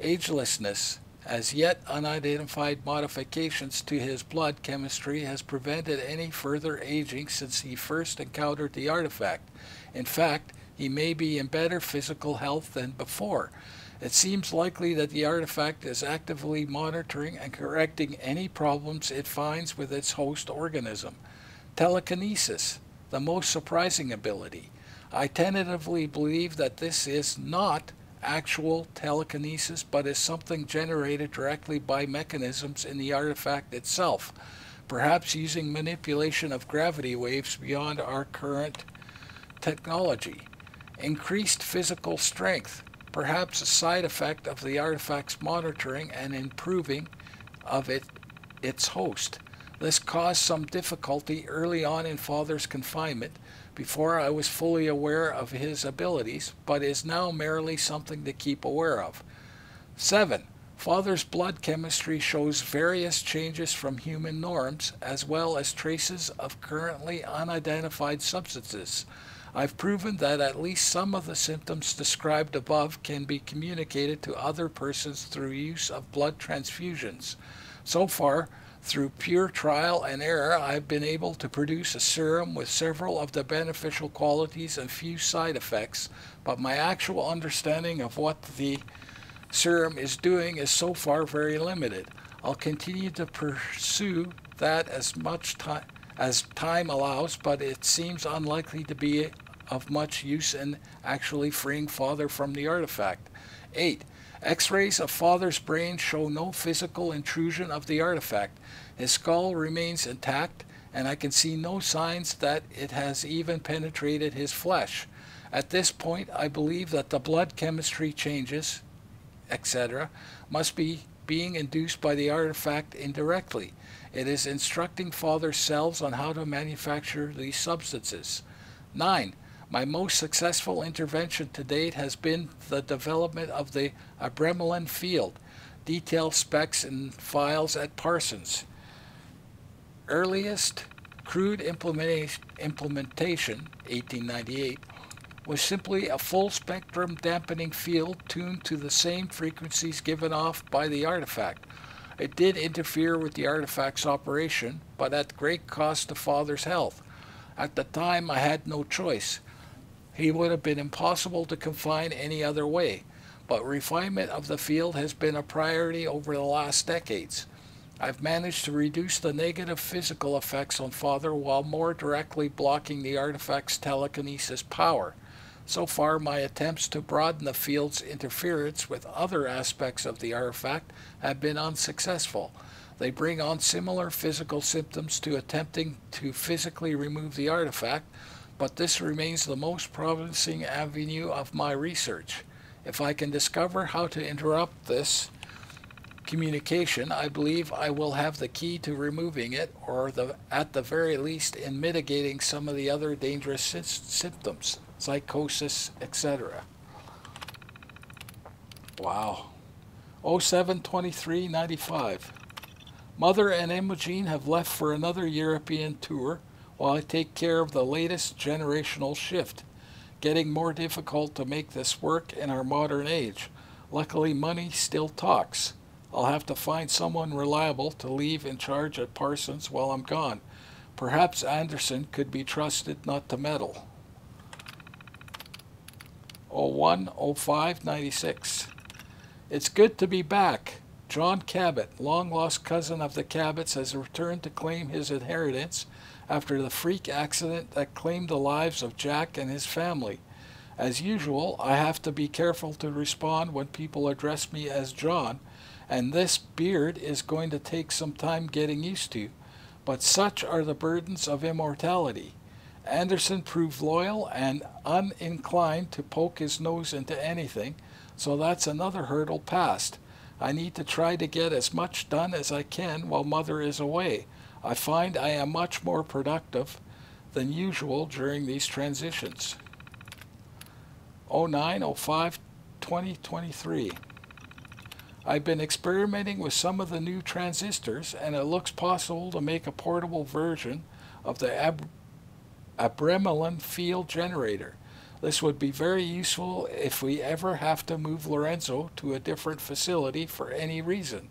Agelessness, as yet unidentified modifications to his blood chemistry has prevented any further aging since he first encountered the artifact. In fact, he may be in better physical health than before. It seems likely that the artifact is actively monitoring and correcting any problems it finds with its host organism. Telekinesis, the most surprising ability. I tentatively believe that this is not actual telekinesis, but is something generated directly by mechanisms in the artifact itself, perhaps using manipulation of gravity waves beyond our current technology. Increased physical strength, perhaps a side effect of the artifact's monitoring and improving of it, its host. This caused some difficulty early on in Father's confinement before I was fully aware of his abilities, but is now merely something to keep aware of. 7. Father's blood chemistry shows various changes from human norms, as well as traces of currently unidentified substances. I've proven that at least some of the symptoms described above can be communicated to other persons through use of blood transfusions. So far, through pure trial and error, I've been able to produce a serum with several of the beneficial qualities and few side effects, but my actual understanding of what the serum is doing is so far very limited. I'll continue to pursue that as much time as time allows, but it seems unlikely to be of much use in actually freeing Father from the artifact. 8. X-rays of Father's brain show no physical intrusion of the artifact. His skull remains intact, and I can see no signs that it has even penetrated his flesh. At this point, I believe that the blood chemistry changes, etc., must be being induced by the artifact indirectly. It is instructing father cells on how to manufacture these substances. 9. My most successful intervention to date has been the development of the Abramelin field, detailed specs and files at Parsons earliest crude implementation, 1898, was simply a full spectrum dampening field tuned to the same frequencies given off by the artifact. It did interfere with the artifact's operation, but at great cost to Father's health. At the time, I had no choice. He would have been impossible to confine any other way, but refinement of the field has been a priority over the last decades. I've managed to reduce the negative physical effects on Father while more directly blocking the artifact's telekinesis power. So far, my attempts to broaden the field's interference with other aspects of the artifact have been unsuccessful. They bring on similar physical symptoms to attempting to physically remove the artifact, but this remains the most promising avenue of my research. If I can discover how to interrupt this, communication, I believe I will have the key to removing it, or the, at the very least in mitigating some of the other dangerous sy symptoms, psychosis, etc. Wow. 072395. Mother and Imogene have left for another European tour while I take care of the latest generational shift. Getting more difficult to make this work in our modern age. Luckily, money still talks. I'll have to find someone reliable to leave in charge at Parsons while I'm gone. Perhaps Anderson could be trusted not to meddle. 01 05 96. It's good to be back. John Cabot, long lost cousin of the Cabots, has returned to claim his inheritance after the freak accident that claimed the lives of Jack and his family. As usual, I have to be careful to respond when people address me as John and this beard is going to take some time getting used to. But such are the burdens of immortality. Anderson proved loyal and uninclined to poke his nose into anything, so that's another hurdle passed. I need to try to get as much done as I can while Mother is away. I find I am much more productive than usual during these transitions. 09, 05, 2023. I've been experimenting with some of the new transistors and it looks possible to make a portable version of the Ab Abramelin field generator. This would be very useful if we ever have to move Lorenzo to a different facility for any reason.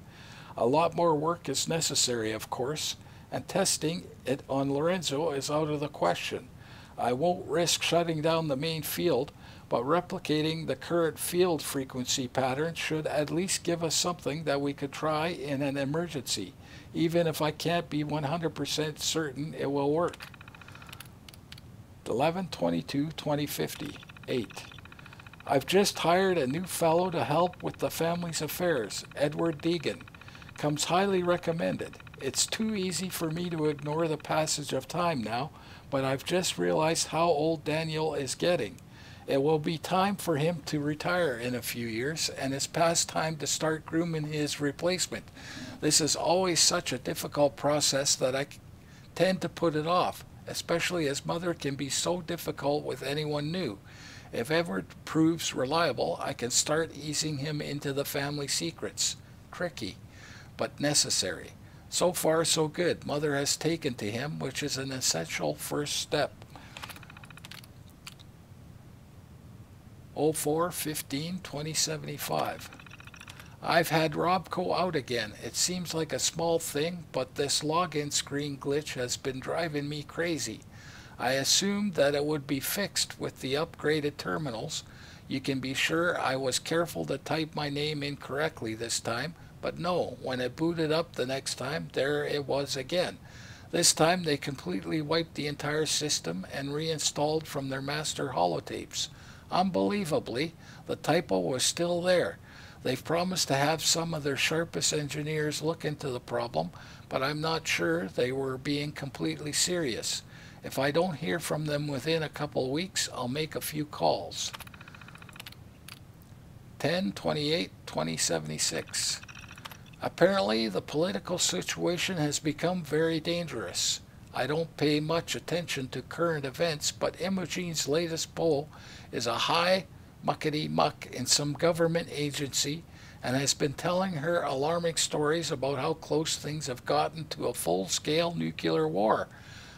A lot more work is necessary, of course, and testing it on Lorenzo is out of the question. I won't risk shutting down the main field but replicating the current field frequency pattern should at least give us something that we could try in an emergency, even if I can't be 100% certain it will work. 11 22 2050 8. I've just hired a new fellow to help with the family's affairs, Edward Deegan. Comes highly recommended. It's too easy for me to ignore the passage of time now, but I've just realized how old Daniel is getting. It will be time for him to retire in a few years, and it's past time to start grooming his replacement. This is always such a difficult process that I tend to put it off, especially as mother can be so difficult with anyone new. If Edward proves reliable, I can start easing him into the family secrets. Tricky, but necessary. So far, so good. Mother has taken to him, which is an essential first step. 04 15 2075. I've had RobCo out again. It seems like a small thing, but this login screen glitch has been driving me crazy. I assumed that it would be fixed with the upgraded terminals. You can be sure I was careful to type my name incorrectly this time, but no, when it booted up the next time, there it was again. This time they completely wiped the entire system and reinstalled from their master holotapes. Unbelievably, the typo was still there. They've promised to have some of their sharpest engineers look into the problem, but I'm not sure they were being completely serious. If I don't hear from them within a couple of weeks, I'll make a few calls. 10 28 2076. Apparently, the political situation has become very dangerous. I don't pay much attention to current events, but Imogene's latest poll is a high muckety muck in some government agency and has been telling her alarming stories about how close things have gotten to a full scale nuclear war.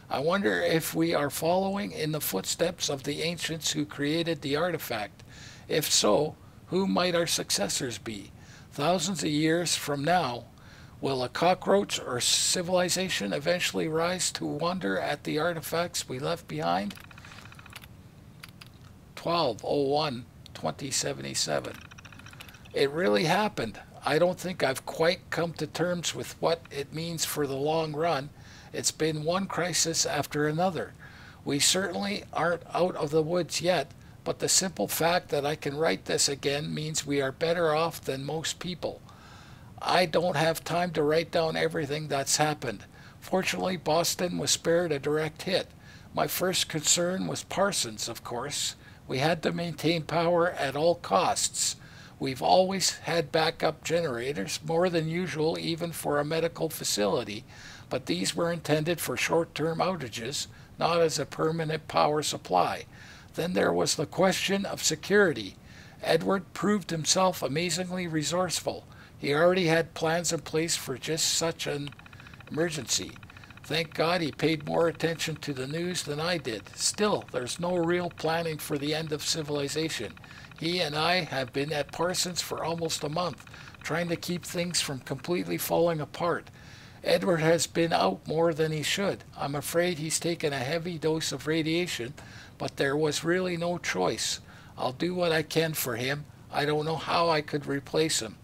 I wonder if we are following in the footsteps of the ancients who created the artifact. If so, who might our successors be? Thousands of years from now, will a cockroach or civilization eventually rise to wonder at the artifacts we left behind? 1201 2077. It really happened. I don't think I've quite come to terms with what it means for the long run it's been one crisis after another. We certainly aren't out of the woods yet, but the simple fact that I can write this again means we are better off than most people. I don't have time to write down everything that's happened. Fortunately, Boston was spared a direct hit. My first concern was Parsons, of course. We had to maintain power at all costs. We've always had backup generators, more than usual even for a medical facility, but these were intended for short-term outages, not as a permanent power supply. Then there was the question of security. Edward proved himself amazingly resourceful. He already had plans in place for just such an emergency. Thank God he paid more attention to the news than I did. Still, there's no real planning for the end of civilization. He and I have been at Parsons for almost a month, trying to keep things from completely falling apart. Edward has been out more than he should. I'm afraid he's taken a heavy dose of radiation, but there was really no choice. I'll do what I can for him. I don't know how I could replace him.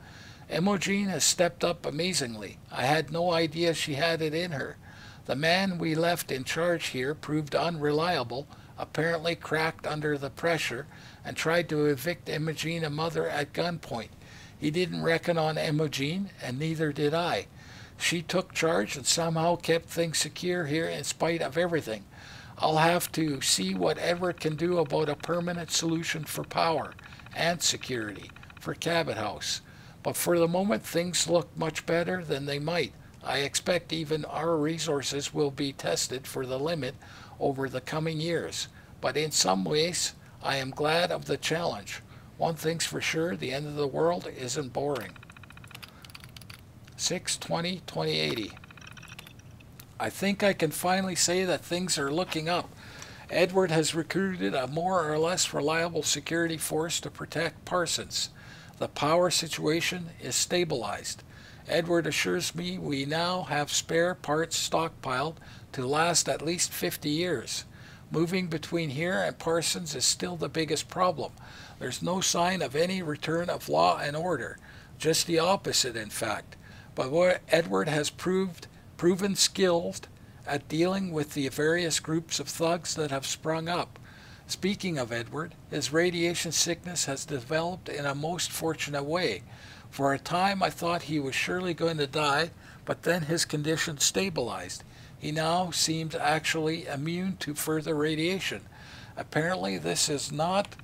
Imogene has stepped up amazingly. I had no idea she had it in her. The man we left in charge here proved unreliable, apparently cracked under the pressure, and tried to evict Imogene mother at gunpoint. He didn't reckon on Imogene, and neither did I. She took charge and somehow kept things secure here in spite of everything. I'll have to see what Edward can do about a permanent solution for power and security for Cabot House. But for the moment, things look much better than they might. I expect even our resources will be tested for the limit over the coming years. But in some ways, I am glad of the challenge. One thing's for sure, the end of the world isn't boring. 620 2080. I think I can finally say that things are looking up. Edward has recruited a more or less reliable security force to protect Parsons. The power situation is stabilized. Edward assures me we now have spare parts stockpiled to last at least 50 years. Moving between here and Parsons is still the biggest problem. There's no sign of any return of law and order. Just the opposite, in fact. But Edward has proved proven skilled at dealing with the various groups of thugs that have sprung up. Speaking of Edward, his radiation sickness has developed in a most fortunate way. For a time I thought he was surely going to die, but then his condition stabilized. He now seems actually immune to further radiation. Apparently, this is not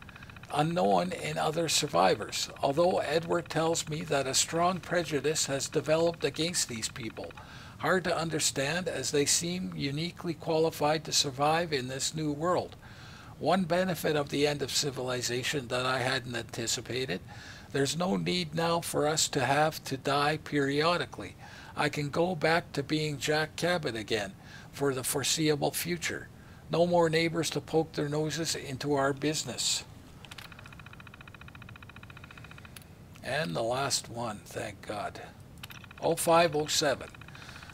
unknown in other survivors, although Edward tells me that a strong prejudice has developed against these people. Hard to understand as they seem uniquely qualified to survive in this new world. One benefit of the end of civilization that I hadn't anticipated there's no need now for us to have to die periodically. I can go back to being Jack Cabot again for the foreseeable future. No more neighbors to poke their noses into our business. And the last one, thank God. 0507.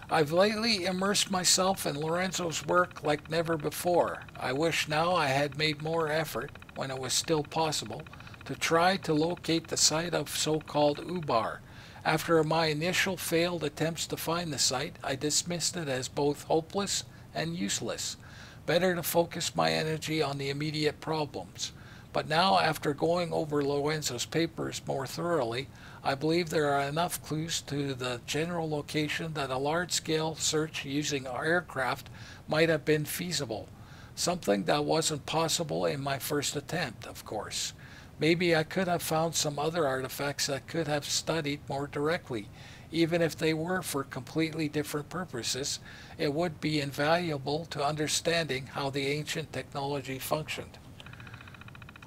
I've lately immersed myself in Lorenzo's work like never before. I wish now I had made more effort, when it was still possible, to try to locate the site of so-called Ubar. After my initial failed attempts to find the site, I dismissed it as both hopeless and useless. Better to focus my energy on the immediate problems. But now, after going over Lorenzo's papers more thoroughly, I believe there are enough clues to the general location that a large-scale search using aircraft might have been feasible. Something that wasn't possible in my first attempt, of course. Maybe I could have found some other artifacts that could have studied more directly. Even if they were for completely different purposes, it would be invaluable to understanding how the ancient technology functioned.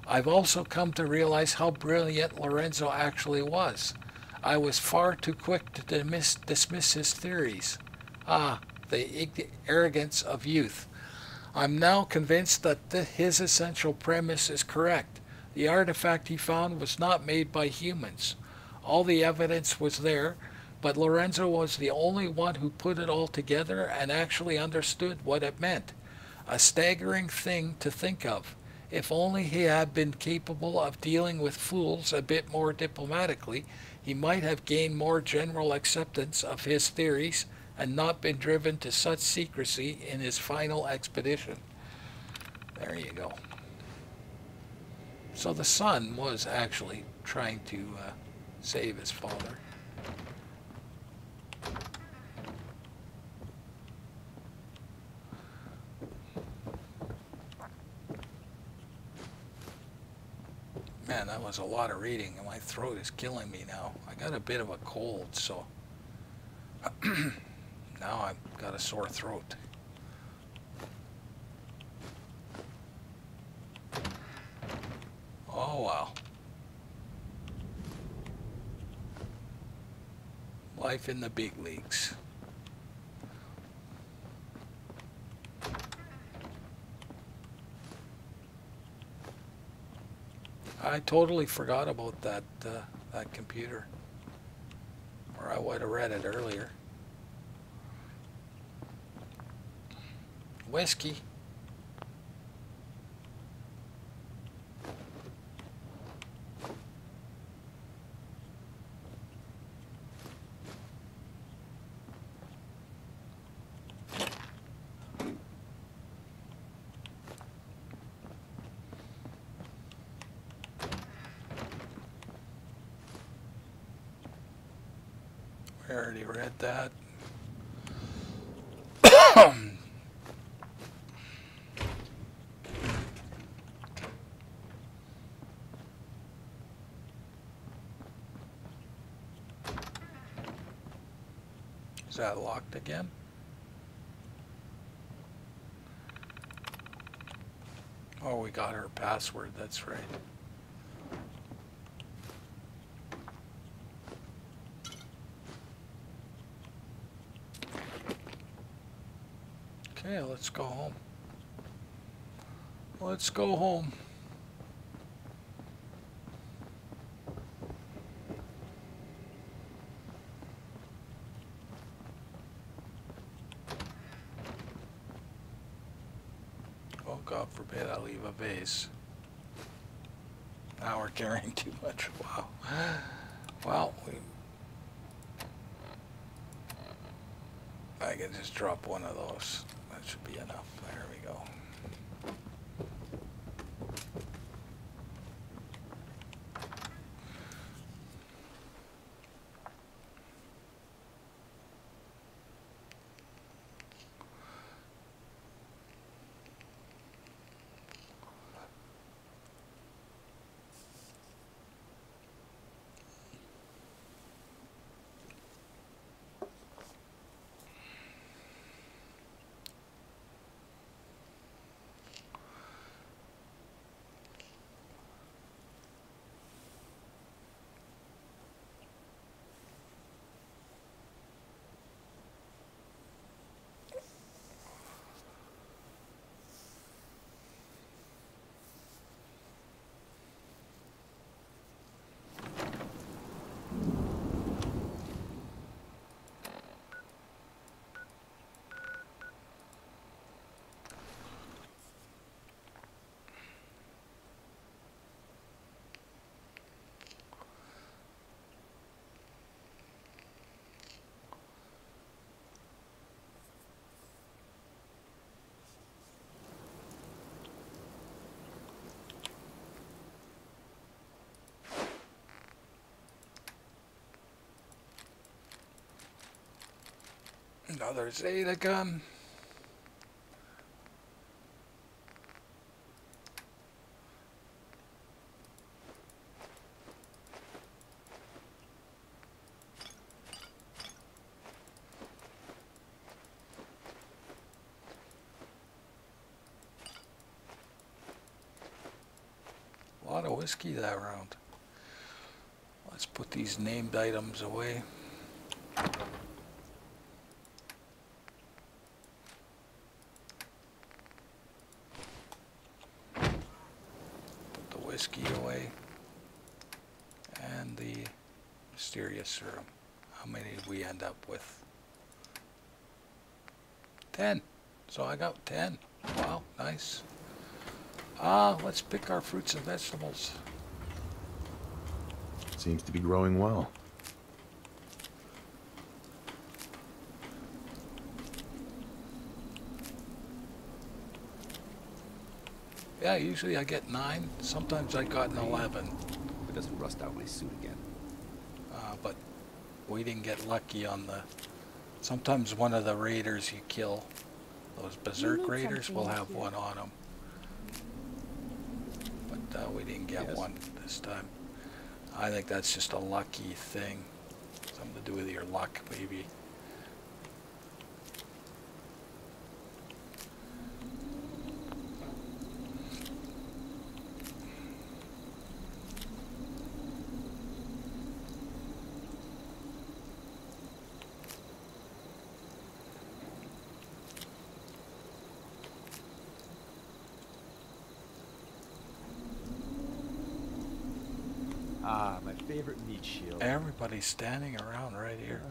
I've also come to realize how brilliant Lorenzo actually was. I was far too quick to dismiss, dismiss his theories. Ah, the arrogance of youth. I'm now convinced that his essential premise is correct. The artifact he found was not made by humans. All the evidence was there, but Lorenzo was the only one who put it all together and actually understood what it meant. A staggering thing to think of. If only he had been capable of dealing with fools a bit more diplomatically, he might have gained more general acceptance of his theories and not been driven to such secrecy in his final expedition. There you go. So the son was actually trying to uh, save his father. Man, that was a lot of reading, and my throat is killing me now. I got a bit of a cold, so now I've got a sore throat. Oh, wow. Life in the big leagues. I totally forgot about that uh, that computer, or I would have read it earlier. Whiskey. I read that. Is that locked again? Oh, we got her password, that's right. Okay, let's go home. Let's go home. Oh, God forbid I leave a vase. Now we're carrying too much. Wow. Well, we. I can just drop one of those. Should be enough. There we go. Another Zeta gun. A lot of whiskey that round. Let's put these named items away. Put the whiskey away. And the mysterious serum. How many did we end up with? Ten. So I got ten. Wow, nice. Ah, let's pick our fruits and vegetables. Seems to be growing well. Yeah, usually I get nine. Sometimes I got an eleven. It doesn't rust out my suit again. But we didn't get lucky on the. Sometimes one of the raiders you kill, those berserk need raiders, will have to- one on them. But uh, we didn't get Yes. one this time. I think that's just a lucky thing. Something to do with your luck, maybe. Ah, my favorite meat shield. Everybody's standing around right here.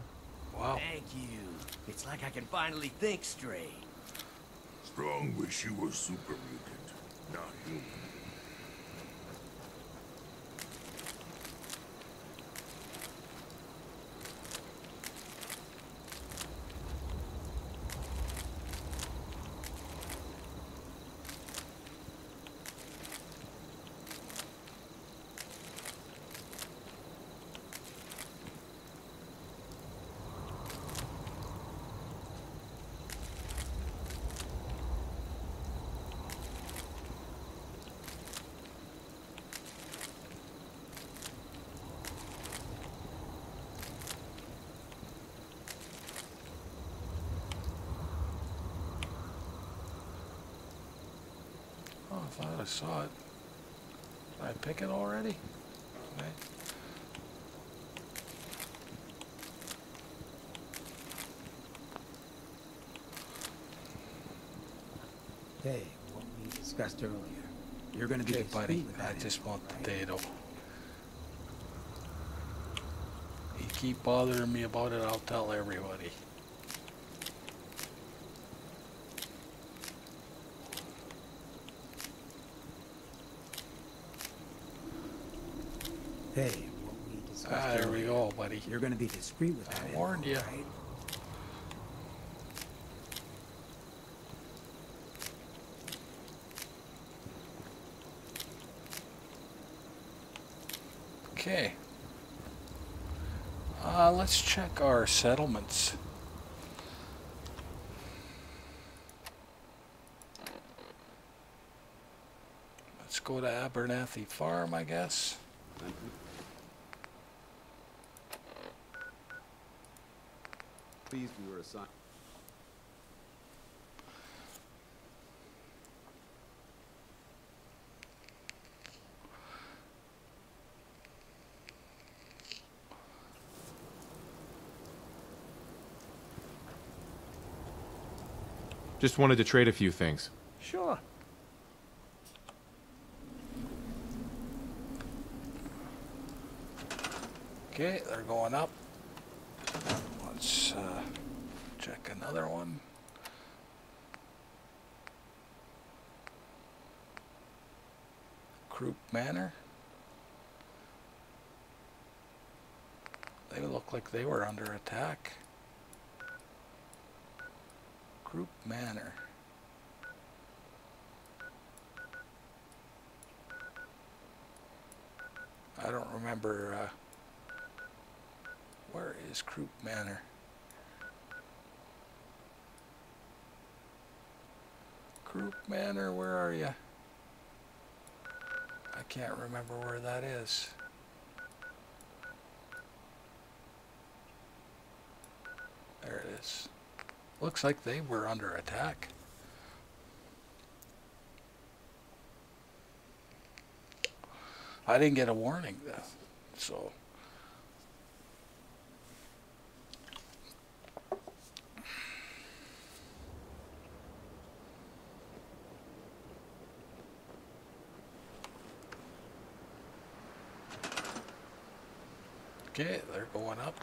Wow. Thank you. It's like I can finally think straight. Strong wish you were super mutant, not human. Oh, I saw it. Did I pick it already? Okay. Hey, what we discussed earlier. You're gonna be Okay, the buddy. I just want right? potato. You keep bothering me about it, I'll tell everybody. Hey, what we discussed Ah, there we go, buddy. You're gonna be discreet with that. I warned you. right? Okay. Uh, let's check our settlements. Let's go to Abernathy Farm, I guess. Just wanted to trade a few things. Sure. Okay, they're going up. Let's uh, check another one. Croup Manor. They look like they were under attack. Croup Manor. I don't remember. Uh, where is Croup Manor? Croup Manor, where are you? I can't remember where that is. There it is. Looks like they were under attack. I didn't get a warning though, so. Okay, they're going up.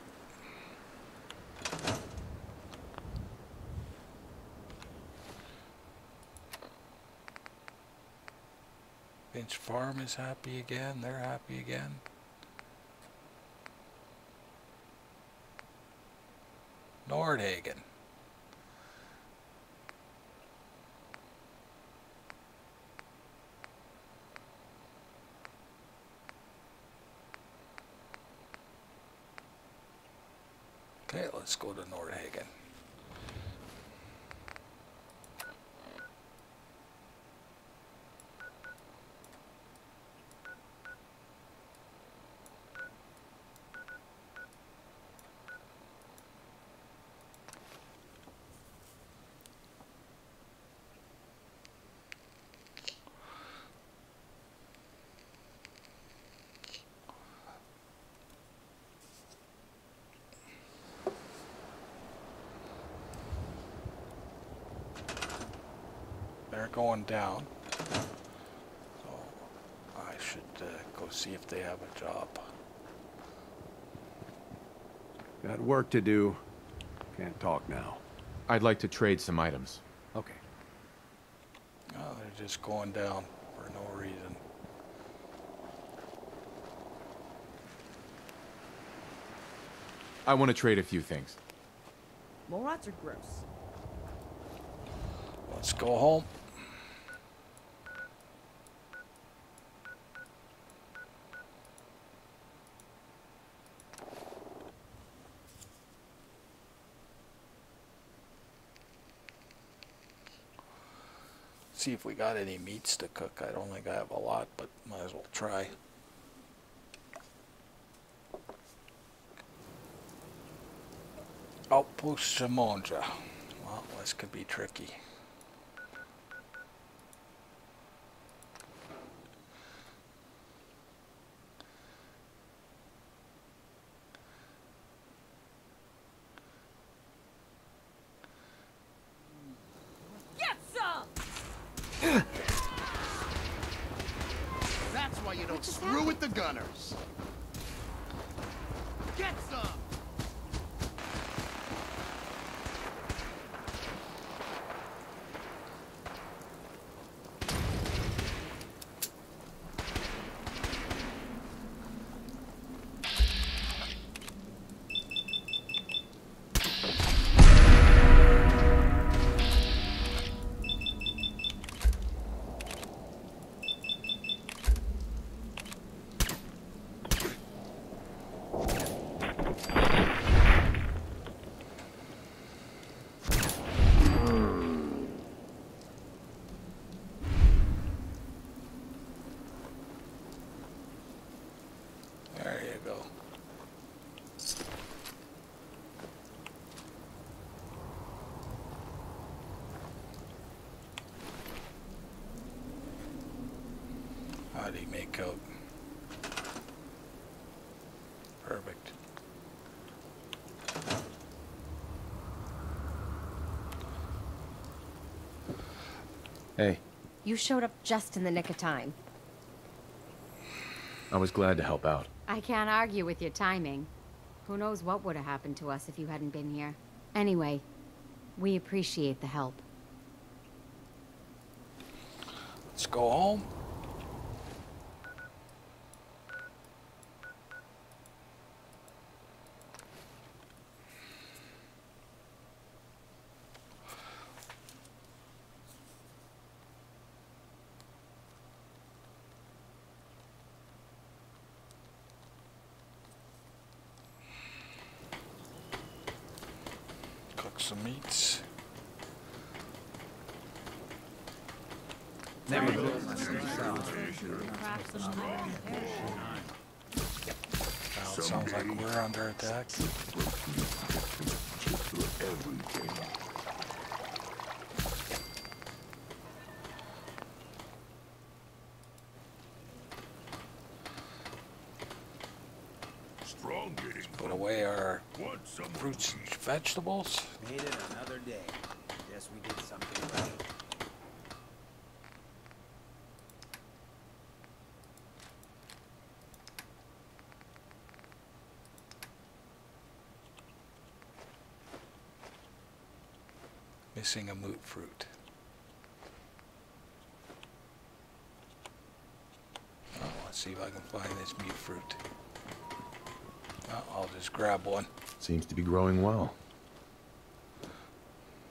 Finch Farm is happy again. They're happy again. Nordhagen. Okay, let's go to Nordhagen. They're going down. So I should uh, go see if they have a job. Got work to do. Can't talk now. I'd like to trade some items. Okay. No, they're just going down for no reason. I want to trade a few things. Morats are gross. Let's go home. See if we got any meats to cook. I don't think I have a lot, but might as well try. Outpost Zimonja. Well, this could be tricky. Get some! That's why you don't screw with the gunners. Get some! What did he make out? Perfect. Hey, You showed up just in the nick of time. I was glad to help out. I can't argue with your timing. Who knows what would have happened to us if you hadn't been here. Anyway, we appreciate the help. Let's go home. Cook some meats. It sounds like we're under attack. Put away our fruits and vegetables. Made it another day. Guess we did something right. Missing a mutfruit. Oh, let's see if I can find this mutfruit. Oh, I'll just grab one. Seems to be growing well.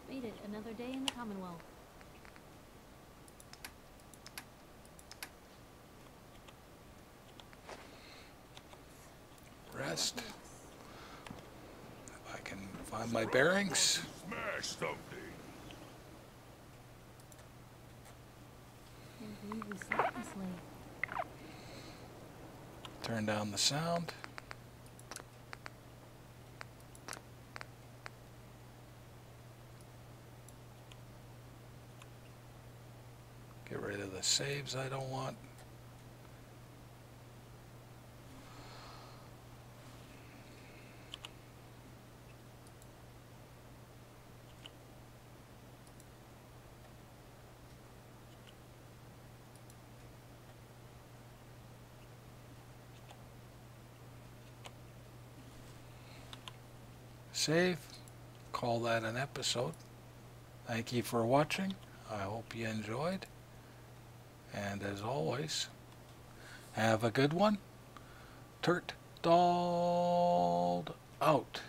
Made it another day in the Commonwealth. Rest. If I can find my bearings. Smash something. Can't believe we slept this late. Turn down the sound. Get rid of the saves I don't want. Save. Call that an episode. Thank you for watching. I hope you enjoyed. And as always, have a good one. Tert Dald out.